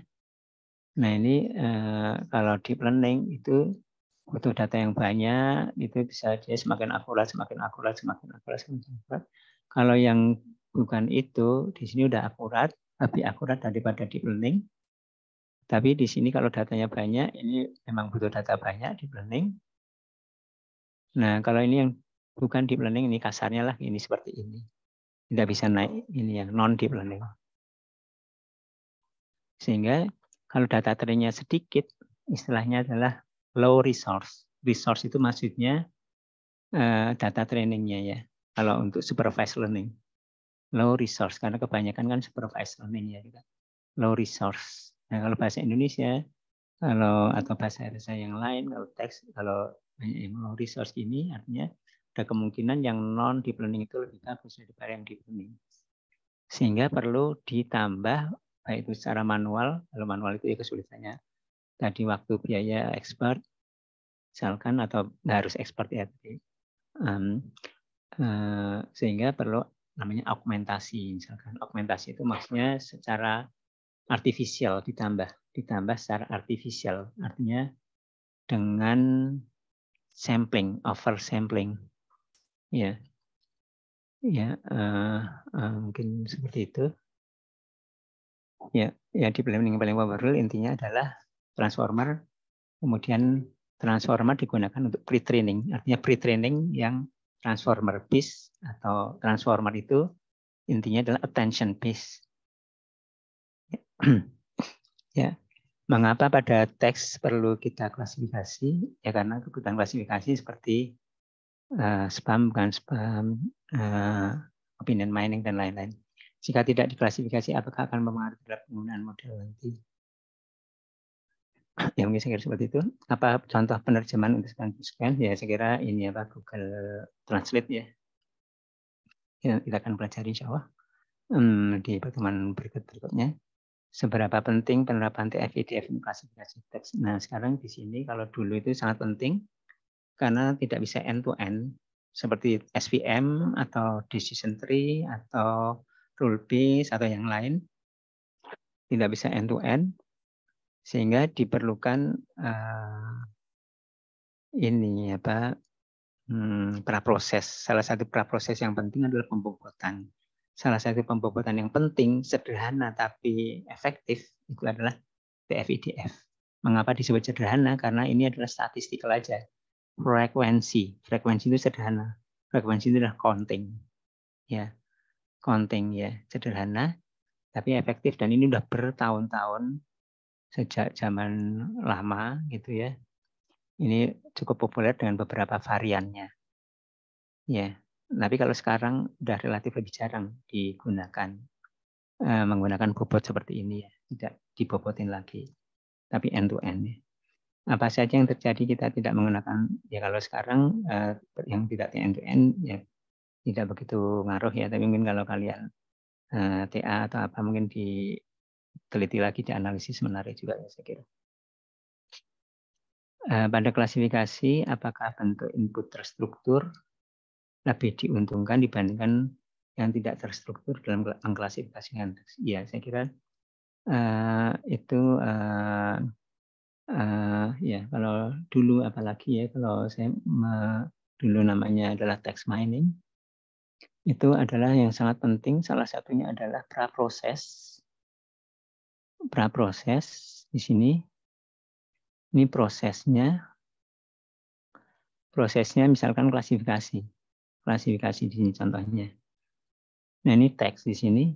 Nah ini uh, kalau deep learning itu butuh data yang banyak, itu bisa dia semakin akurat, semakin akurat, semakin akurat, semakin akurat. Kalau yang bukan itu, di sini udah akurat, lebih akurat daripada deep learning. Tapi di sini kalau datanya banyak, ini memang butuh data banyak deep learning. Nah, kalau ini yang bukan deep learning, ini kasarnya lah, ini seperti ini. Tidak bisa naik ini yang non deep learning. Sehingga kalau data trainnya sedikit, istilahnya adalah low resource. Resource itu maksudnya uh, data trainingnya ya. Kalau untuk supervised learning. Low resource, karena kebanyakan kan supervised learning ya. Low resource. Nah, kalau bahasa Indonesia, kalau atau bahasa bahasa yang lain, kalau teks, kalau low resource ini artinya ada kemungkinan yang non deep learning itu lebih bagus daripada yang deep learning. Sehingga perlu ditambah baik itu secara manual, kalau manual itu ya kesulitannya. Tadi waktu biaya expert, misalkan atau harus expert ya, um, uh, sehingga perlu namanya augmentasi misalkan. Augmentasi itu maksudnya secara artifisial ditambah ditambah secara artifisial artinya dengan sampling over sampling. Ya. Ya uh, uh, mungkin seperti itu. Ya ya di planning paling powerful intinya adalah transformer. Kemudian transformer digunakan untuk pre-training. Artinya pre-training yang transformer base atau transformer itu intinya adalah attention base. Ya (clears throat) mengapa pada teks perlu kita klasifikasi ya karena kebutuhan klasifikasi seperti uh, spam bukan spam uh, opinion mining dan lain-lain jika tidak diklasifikasi apakah akan mempengaruhi penggunaan model nanti (clears throat) ya mungkin saya kira seperti itu. Apa contoh penerjemahan untuk scan Ya saya kira ini apa Google Translate ya. ya kita akan pelajari insya Allah hmm, di pertemuan berikut berikutnya. Seberapa penting penerapan TF-IDF untuk klasifikasi teks. Nah sekarang di sini kalau dulu itu sangat penting karena tidak bisa end to end seperti SVM atau decision tree atau rule base atau yang lain tidak bisa end to end sehingga diperlukan uh, ini apa hmm, praproses. Salah satu praproses yang penting adalah pembobotan. Salah satu pembobotan yang penting, sederhana tapi efektif itu adalah TF-IDF. Mengapa disebut sederhana? Karena ini adalah statistik aja. Frekuensi. Frekuensi itu sederhana. Frekuensi itu adalah counting. Ya. Counting ya, sederhana tapi efektif dan ini sudah bertahun-tahun sejak zaman lama gitu ya. Ini cukup populer dengan beberapa variannya. Ya, tapi kalau sekarang sudah relatif lebih jarang digunakan eh, menggunakan bobot seperti ini ya, tidak dibobotin lagi. Tapi end to end. Apa saja yang terjadi kita tidak menggunakan ya kalau sekarang eh, yang tidak end to end ya tidak begitu ngaruh ya, tapi mungkin kalau kalian eh, TA atau apa mungkin di teliti lagi di analisis menarik juga ya saya kira. Pada klasifikasi, apakah bentuk input terstruktur lebih diuntungkan dibandingkan yang tidak terstruktur dalam mengklasifikasikan teks? Iya, saya kira uh, itu uh, uh, ya kalau dulu apalagi ya kalau saya me, dulu namanya adalah text mining itu adalah yang sangat penting. Salah satunya adalah praproses praproses di sini. Ini prosesnya. Prosesnya misalkan klasifikasi. Klasifikasi di sini contohnya. Nah, ini teks di sini.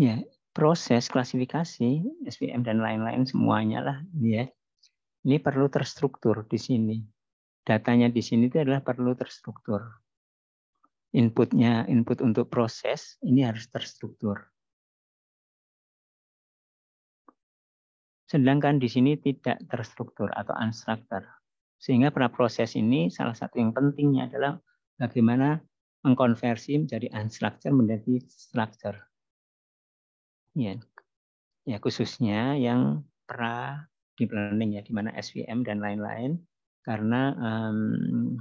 Ya, proses klasifikasi SVM dan lain-lain semuanya lah ya. Ini perlu terstruktur di sini. Datanya di sini itu adalah perlu terstruktur. Inputnya, input untuk proses ini harus terstruktur. Sedangkan di sini tidak terstruktur atau unstructured. Sehingga pada proses ini salah satu yang pentingnya adalah bagaimana mengkonversi menjadi unstructured menjadi structure. Ya. ya khususnya yang pra deep learning ya di mana SVM dan lain-lain karena um,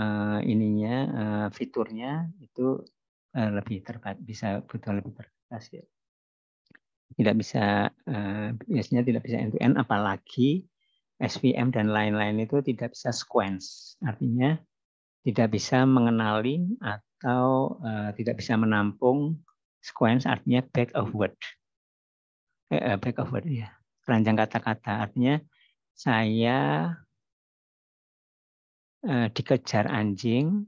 uh, ininya uh, fiturnya itu uh, lebih terbatas bisa butuh lebih terbatas ya tidak bisa uh, biasanya tidak bisa end to end apalagi SVM dan lain-lain itu tidak bisa sequence. Artinya tidak bisa mengenali atau uh, tidak bisa menampung sequence artinya back of word. Eh, back of word ya keranjang kata-kata. Artinya saya uh, dikejar anjing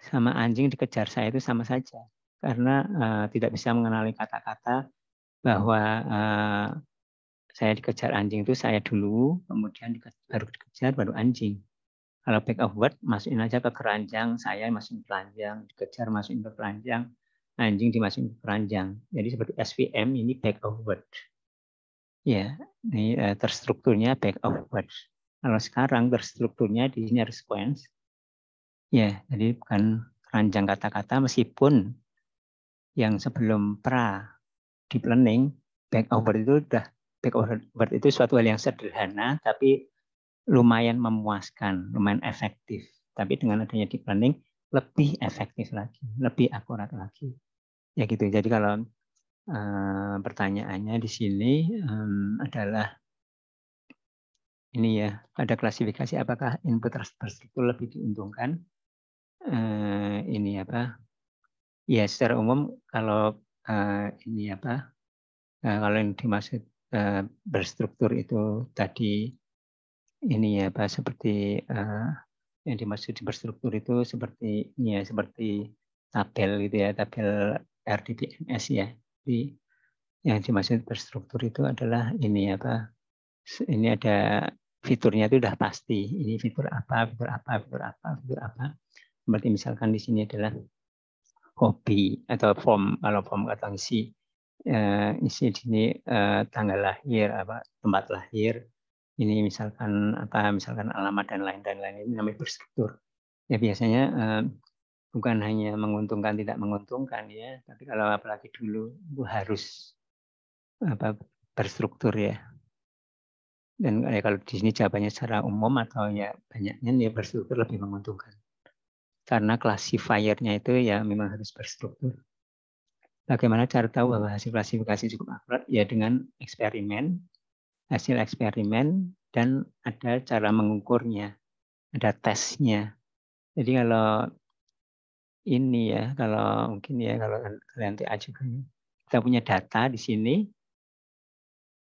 sama anjing dikejar saya itu sama saja. Karena uh, tidak bisa mengenali kata-kata bahwa uh, saya dikejar anjing itu saya dulu, kemudian baru dikejar baru anjing. Kalau back of word masukin aja ke keranjang, saya masukin ke keranjang, dikejar masukin ke keranjang, anjing dimasukin ke keranjang. Jadi seperti SVM ini back of word. Ya, ini uh, terstrukturnya back of word. Kalau sekarang terstrukturnya di sini harus sequence. Ya, jadi bukan keranjang kata-kata meskipun yang sebelum pra deep learning back over itu udah backward itu suatu hal yang sederhana tapi lumayan memuaskan, lumayan efektif. Tapi dengan adanya deep learning lebih efektif lagi, lebih akurat lagi. Ya gitu. Jadi kalau uh, pertanyaannya di sini um, adalah ini ya, ada klasifikasi apakah input terstruktur lebih diuntungkan? Uh, ini apa? Ya secara umum kalau uh, ini apa? Uh, kalau yang dimaksud uh, berstruktur itu tadi ini ya Pak seperti uh, yang dimaksud di berstruktur itu seperti ini ya seperti tabel gitu ya tabel RDBMS ya. Di yang dimaksud berstruktur itu adalah ini ya Pak ini ada fiturnya itu sudah pasti. Ini fitur apa fitur apa fitur apa fitur apa. Seperti misalkan di sini adalah hobi atau form kalau form atau isi isi di sini uh, tanggal lahir apa tempat lahir. Ini misalkan apa misalkan alamat dan lain dan lain ini namanya berstruktur. Ya biasanya eh, bukan hanya menguntungkan tidak menguntungkan ya. Tapi kalau apalagi dulu itu harus apa berstruktur ya. Dan ya, kalau di sini jawabannya secara umum atau ya banyaknya ya berstruktur lebih menguntungkan. Karena classifiernya itu ya memang harus berstruktur bagaimana cara tahu bahwa hasil klasifikasi cukup akurat? Ya dengan eksperimen hasil eksperimen dan ada cara mengukurnya, ada tesnya. Jadi kalau ini ya, kalau mungkin ya kalau kalian TA juga ya, kita punya data di sini,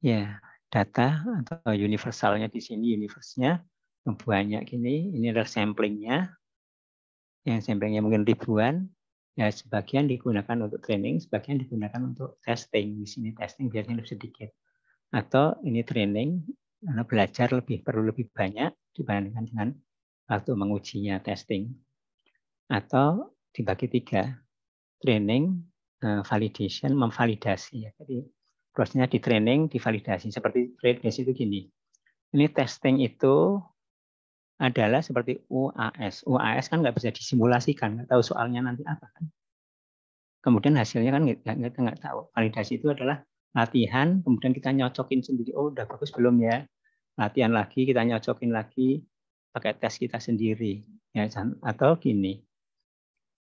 ya data atau universalnya di sini, universe-nya banyak gini, ini adalah samplingnya, yang samplingnya mungkin ribuan, ya sebagian digunakan untuk training, sebagian digunakan untuk testing. Di sini testing biasanya lebih sedikit. Atau ini training karena belajar lebih perlu lebih banyak dibandingkan dengan waktu mengujinya testing. Atau dibagi tiga training eh, validation memvalidasi. Ya jadi prosesnya di training divalidasi seperti validasi itu gini. Ini testing itu adalah seperti UAS. UAS kan nggak bisa disimulasikan, nggak tahu soalnya nanti apa kan. Kemudian hasilnya kan nggak nggak tahu. Validasi itu adalah latihan, kemudian kita nyocokin sendiri. Oh, udah bagus belum ya? Latihan lagi, kita nyocokin lagi pakai tes kita sendiri. Ya, atau gini,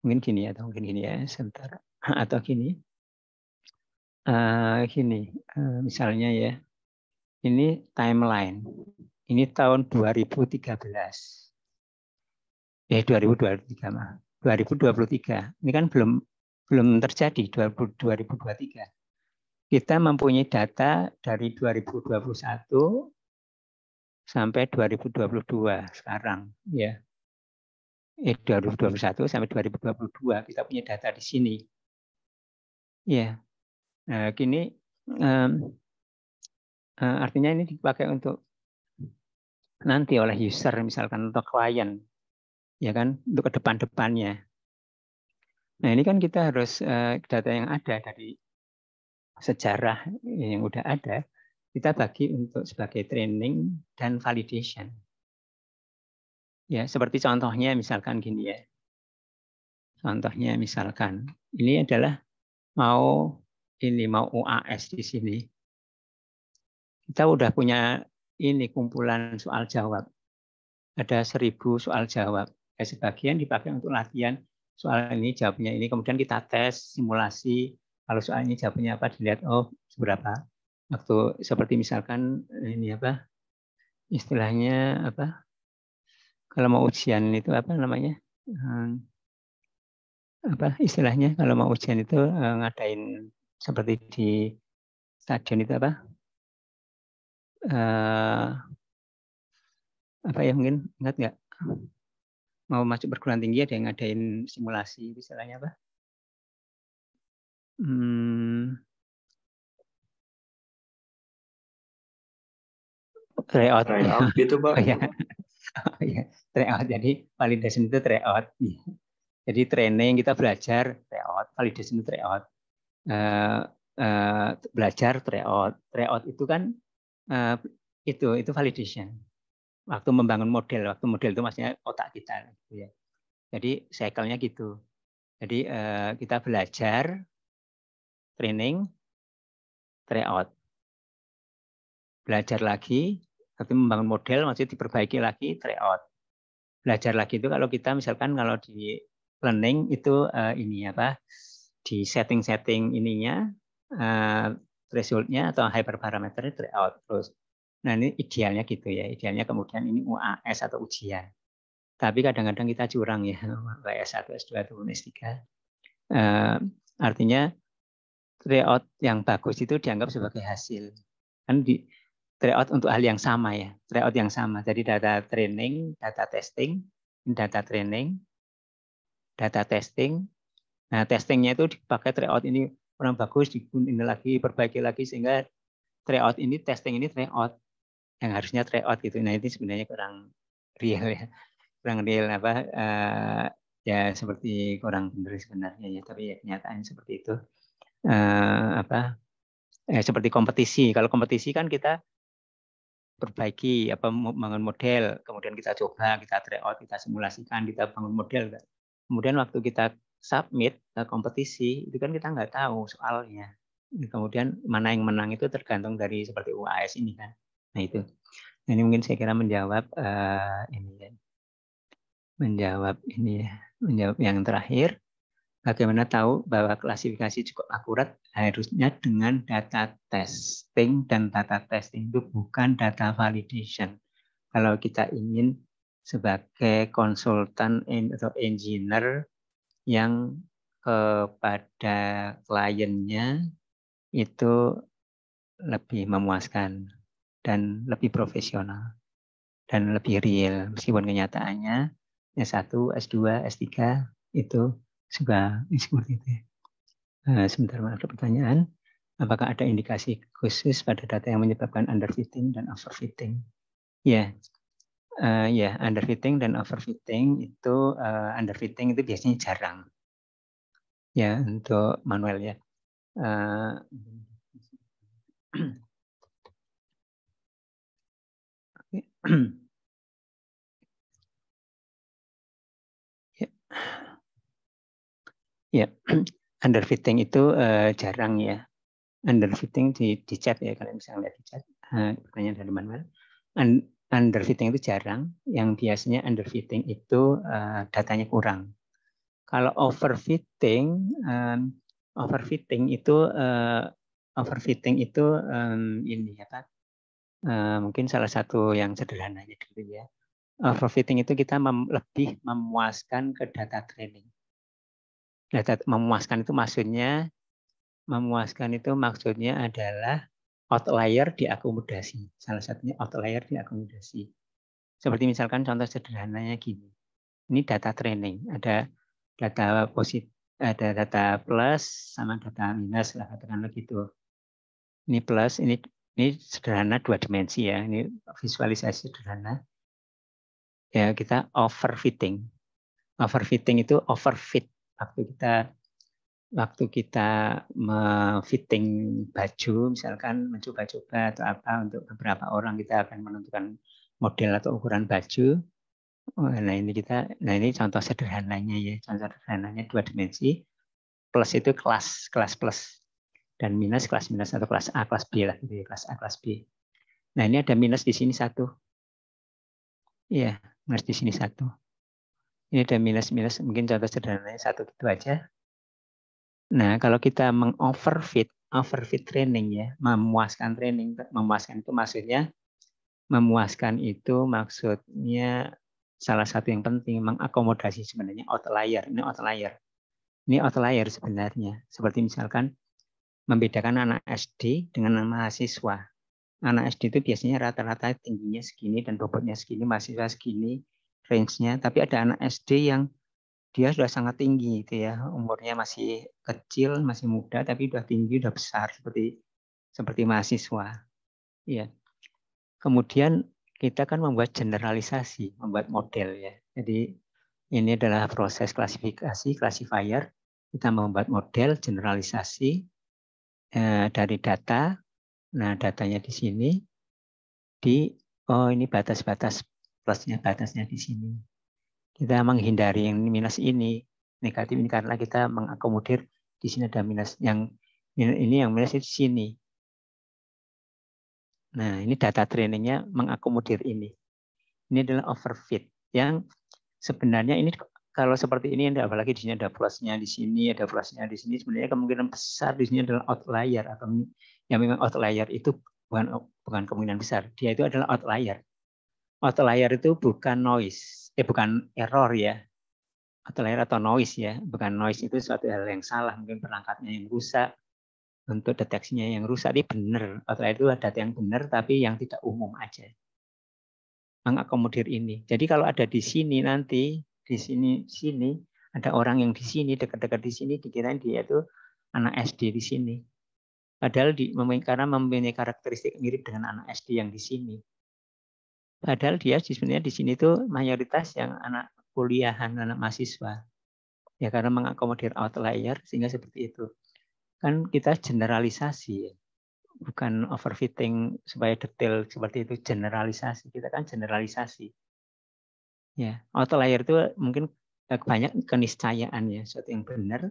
mungkin gini atau mungkin gini ya, sebentar. (clears throat) Atau gini, uh, gini, uh, misalnya ya, ini timeline. Ini tahun 2013. Eh, 2023 mah. 2023. Ini kan belum belum terjadi 2023 kita mempunyai data dari 2021 sampai 2022 sekarang ya. Eh 2021 sampai 2022 kita punya data di sini. Ya. Nah, kini um, uh, artinya ini dipakai untuk nanti oleh user misalkan untuk klien ya kan untuk ke depan-depannya. Nah, ini kan kita harus uh, data yang ada dari sejarah yang udah ada, kita bagi untuk sebagai training dan validation. Ya, seperti contohnya misalkan gini ya. Contohnya misalkan ini adalah mau ini mau UAS di sini. Kita udah punya ini kumpulan soal jawab. Ada seribu soal jawab. Ya, sebagian dipakai untuk latihan soal ini jawabnya ini. Kemudian kita tes simulasi kalau soalnya jawabnya apa dilihat oh seberapa waktu seperti misalkan ini apa istilahnya apa kalau mau ujian itu apa namanya hmm, apa istilahnya kalau mau ujian itu eh, ngadain seperti di stadion itu apa uh, apa ya mungkin ingat nggak mau masuk perguruan tinggi ada yang ngadain simulasi istilahnya apa Hmm. Tryout. Tryout gitu, Pak. (laughs) Oh, ya. Oh, ya. Tryout. Jadi validation itu tryout. Jadi training kita belajar tryout, validation itu tryout. Uh, uh, belajar tryout. Tryout itu kan uh, itu itu validation. Waktu membangun model, waktu model itu maksudnya otak kita gitu ya. Jadi cycle-nya gitu. Jadi uh, kita belajar training, tryout. belajar lagi, tapi membangun model masih diperbaiki lagi tryout. Belajar lagi itu kalau kita misalkan kalau di learning itu uh, ini apa di setting-setting ininya thresholdnya atau hyperparameternya tryout terus. Nah ini idealnya gitu ya, idealnya kemudian ini UAS atau ujian. Tapi kadang-kadang kita curang ya, S1, S2 ataupun S3. Uh, artinya tryout yang bagus itu dianggap sebagai hasil. Kan di tryout untuk hal yang sama ya, tryout yang sama. Jadi data training, data testing, data training, data testing. Nah, testingnya itu dipakai tryout ini kurang bagus, ini lagi, perbaiki lagi sehingga tryout ini, testing ini tryout yang harusnya tryout gitu. Nah, ini sebenarnya kurang real ya. Kurang real apa uh, ya seperti kurang benar sebenarnya ya. Tapi ya kenyataannya seperti itu. Uh, apa eh, seperti kompetisi. Kalau kompetisi kan kita perbaiki apa bangun model kemudian kita coba kita try out kita simulasikan kita bangun model kemudian waktu kita submit ke kompetisi itu kan kita nggak tahu soalnya kemudian mana yang menang itu tergantung dari seperti UAS ini kan nah itu nah, ini mungkin saya kira menjawab uh, ini ya menjawab ini ya, menjawab yang terakhir. Bagaimana tahu bahwa klasifikasi cukup akurat? Harusnya dengan data testing dan data testing itu bukan data validation. Kalau kita ingin sebagai konsultan atau engineer yang kepada kliennya itu lebih memuaskan dan lebih profesional dan lebih real meskipun kenyataannya S1, S2, S3 itu juga (laughs) seperti itu. Nah, sebentar ada pertanyaan. Apakah ada indikasi khusus pada data yang menyebabkan underfitting dan overfitting? Ya, uh, ya underfitting dan overfitting itu uh, underfitting itu biasanya jarang. Ya untuk manual ya. Uh, Ya, underfitting itu uh, jarang ya. Underfitting di, di chat ya, kalian bisa lihat di chat. Uh, pertanyaan dari Manuel. Un, underfitting itu jarang. Yang biasanya underfitting itu uh, datanya kurang. Kalau overfitting, um, overfitting itu uh, overfitting itu um, ini apa? Uh, mungkin salah satu yang sederhananya dulu ya. Overfitting itu kita mem lebih memuaskan ke data training data memuaskan itu maksudnya memuaskan itu maksudnya adalah outlier diakomodasi. Salah satunya outlier diakomodasi. Seperti misalkan contoh sederhananya gini. Ini data training, ada data positif, ada data plus sama data minus lah katakanlah gitu. Ini plus, ini ini sederhana dua dimensi ya. Ini visualisasi sederhana. Ya, kita overfitting. Overfitting itu overfit waktu kita waktu kita fitting baju misalkan mencoba-coba atau apa untuk beberapa orang kita akan menentukan model atau ukuran baju. Oh, nah ini kita nah ini contoh sederhananya ya. Contoh sederhananya dua dimensi plus itu kelas kelas plus dan minus kelas minus atau kelas A kelas B lah gitu ya kelas A kelas B. Nah ini ada minus di sini satu. Iya minus di sini satu. Ini ada minus-minus, mungkin contoh sederhananya satu gitu aja. Nah, kalau kita mengoverfit, overfit training ya, memuaskan training, memuaskan itu maksudnya memuaskan itu maksudnya salah satu yang penting mengakomodasi sebenarnya outlier. Ini outlier. Ini outlier sebenarnya. Seperti misalkan membedakan anak SD dengan mahasiswa. Anak SD itu biasanya rata-rata tingginya segini dan bobotnya segini, mahasiswa segini, range-nya, tapi ada anak SD yang dia sudah sangat tinggi itu ya, umurnya masih kecil, masih muda tapi sudah tinggi, sudah besar seperti seperti mahasiswa. Ya. Kemudian kita kan membuat generalisasi, membuat model ya. Jadi ini adalah proses klasifikasi, classifier. Kita membuat model generalisasi eh, dari data. Nah, datanya di sini di oh ini batas-batas plusnya batasnya di sini. Kita menghindari yang minus ini, negatif ini karena kita mengakomodir di sini ada minus yang ini yang minus di sini. Nah, ini data trainingnya mengakomodir ini. Ini adalah overfit yang sebenarnya ini kalau seperti ini apalagi di sini ada plusnya di sini, ada plusnya di sini, sebenarnya kemungkinan besar di sini adalah outlier atau yang memang outlier itu bukan bukan kemungkinan besar, dia itu adalah outlier. Outlier itu bukan noise, eh bukan error ya. Outlier atau noise ya, bukan noise itu suatu hal yang salah, mungkin perangkatnya yang rusak, untuk deteksinya yang rusak ini benar. Outlier itu data yang benar tapi yang tidak umum aja. Mengakomodir ini. Jadi kalau ada di sini nanti, di sini sini ada orang yang di sini dekat-dekat di sini dikirain dia itu anak SD di sini. Padahal di, karena mempunyai karakteristik mirip dengan anak SD yang di sini. Padahal dia sebenarnya di sini itu mayoritas yang anak kuliahan, anak mahasiswa. Ya karena mengakomodir outlier sehingga seperti itu. Kan kita generalisasi bukan overfitting supaya detail seperti itu generalisasi. Kita kan generalisasi. Ya outlier itu mungkin banyak keniscayaan ya. Sesuatu yang benar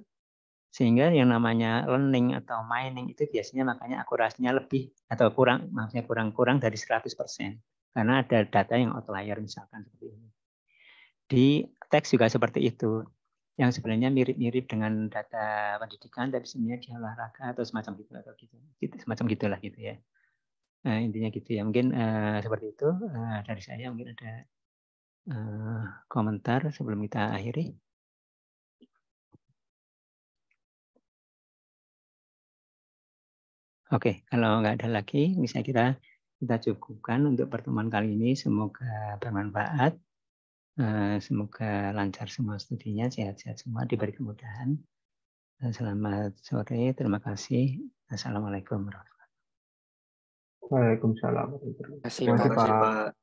sehingga yang namanya learning atau mining itu biasanya makanya akurasinya lebih atau kurang maksudnya kurang kurang dari 100% karena ada data yang outlier misalkan seperti ini. Di teks juga seperti itu. Yang sebenarnya mirip-mirip dengan data pendidikan tapi sebenarnya di olahraga atau semacam gitu atau gitu, gitu semacam gitulah gitu ya. Nah, intinya gitu ya. Mungkin uh, seperti itu. Uh, dari saya mungkin ada uh, komentar sebelum kita akhiri. Oke, kalau nggak ada lagi, bisa kita kita cukupkan untuk pertemuan kali ini. Semoga bermanfaat. Eh, semoga lancar semua studinya, sehat-sehat semua, diberi kemudahan. Selamat sore, terima kasih. Assalamualaikum warahmatullahi wabarakatuh. Waalaikumsalam. Terima kasih Pak.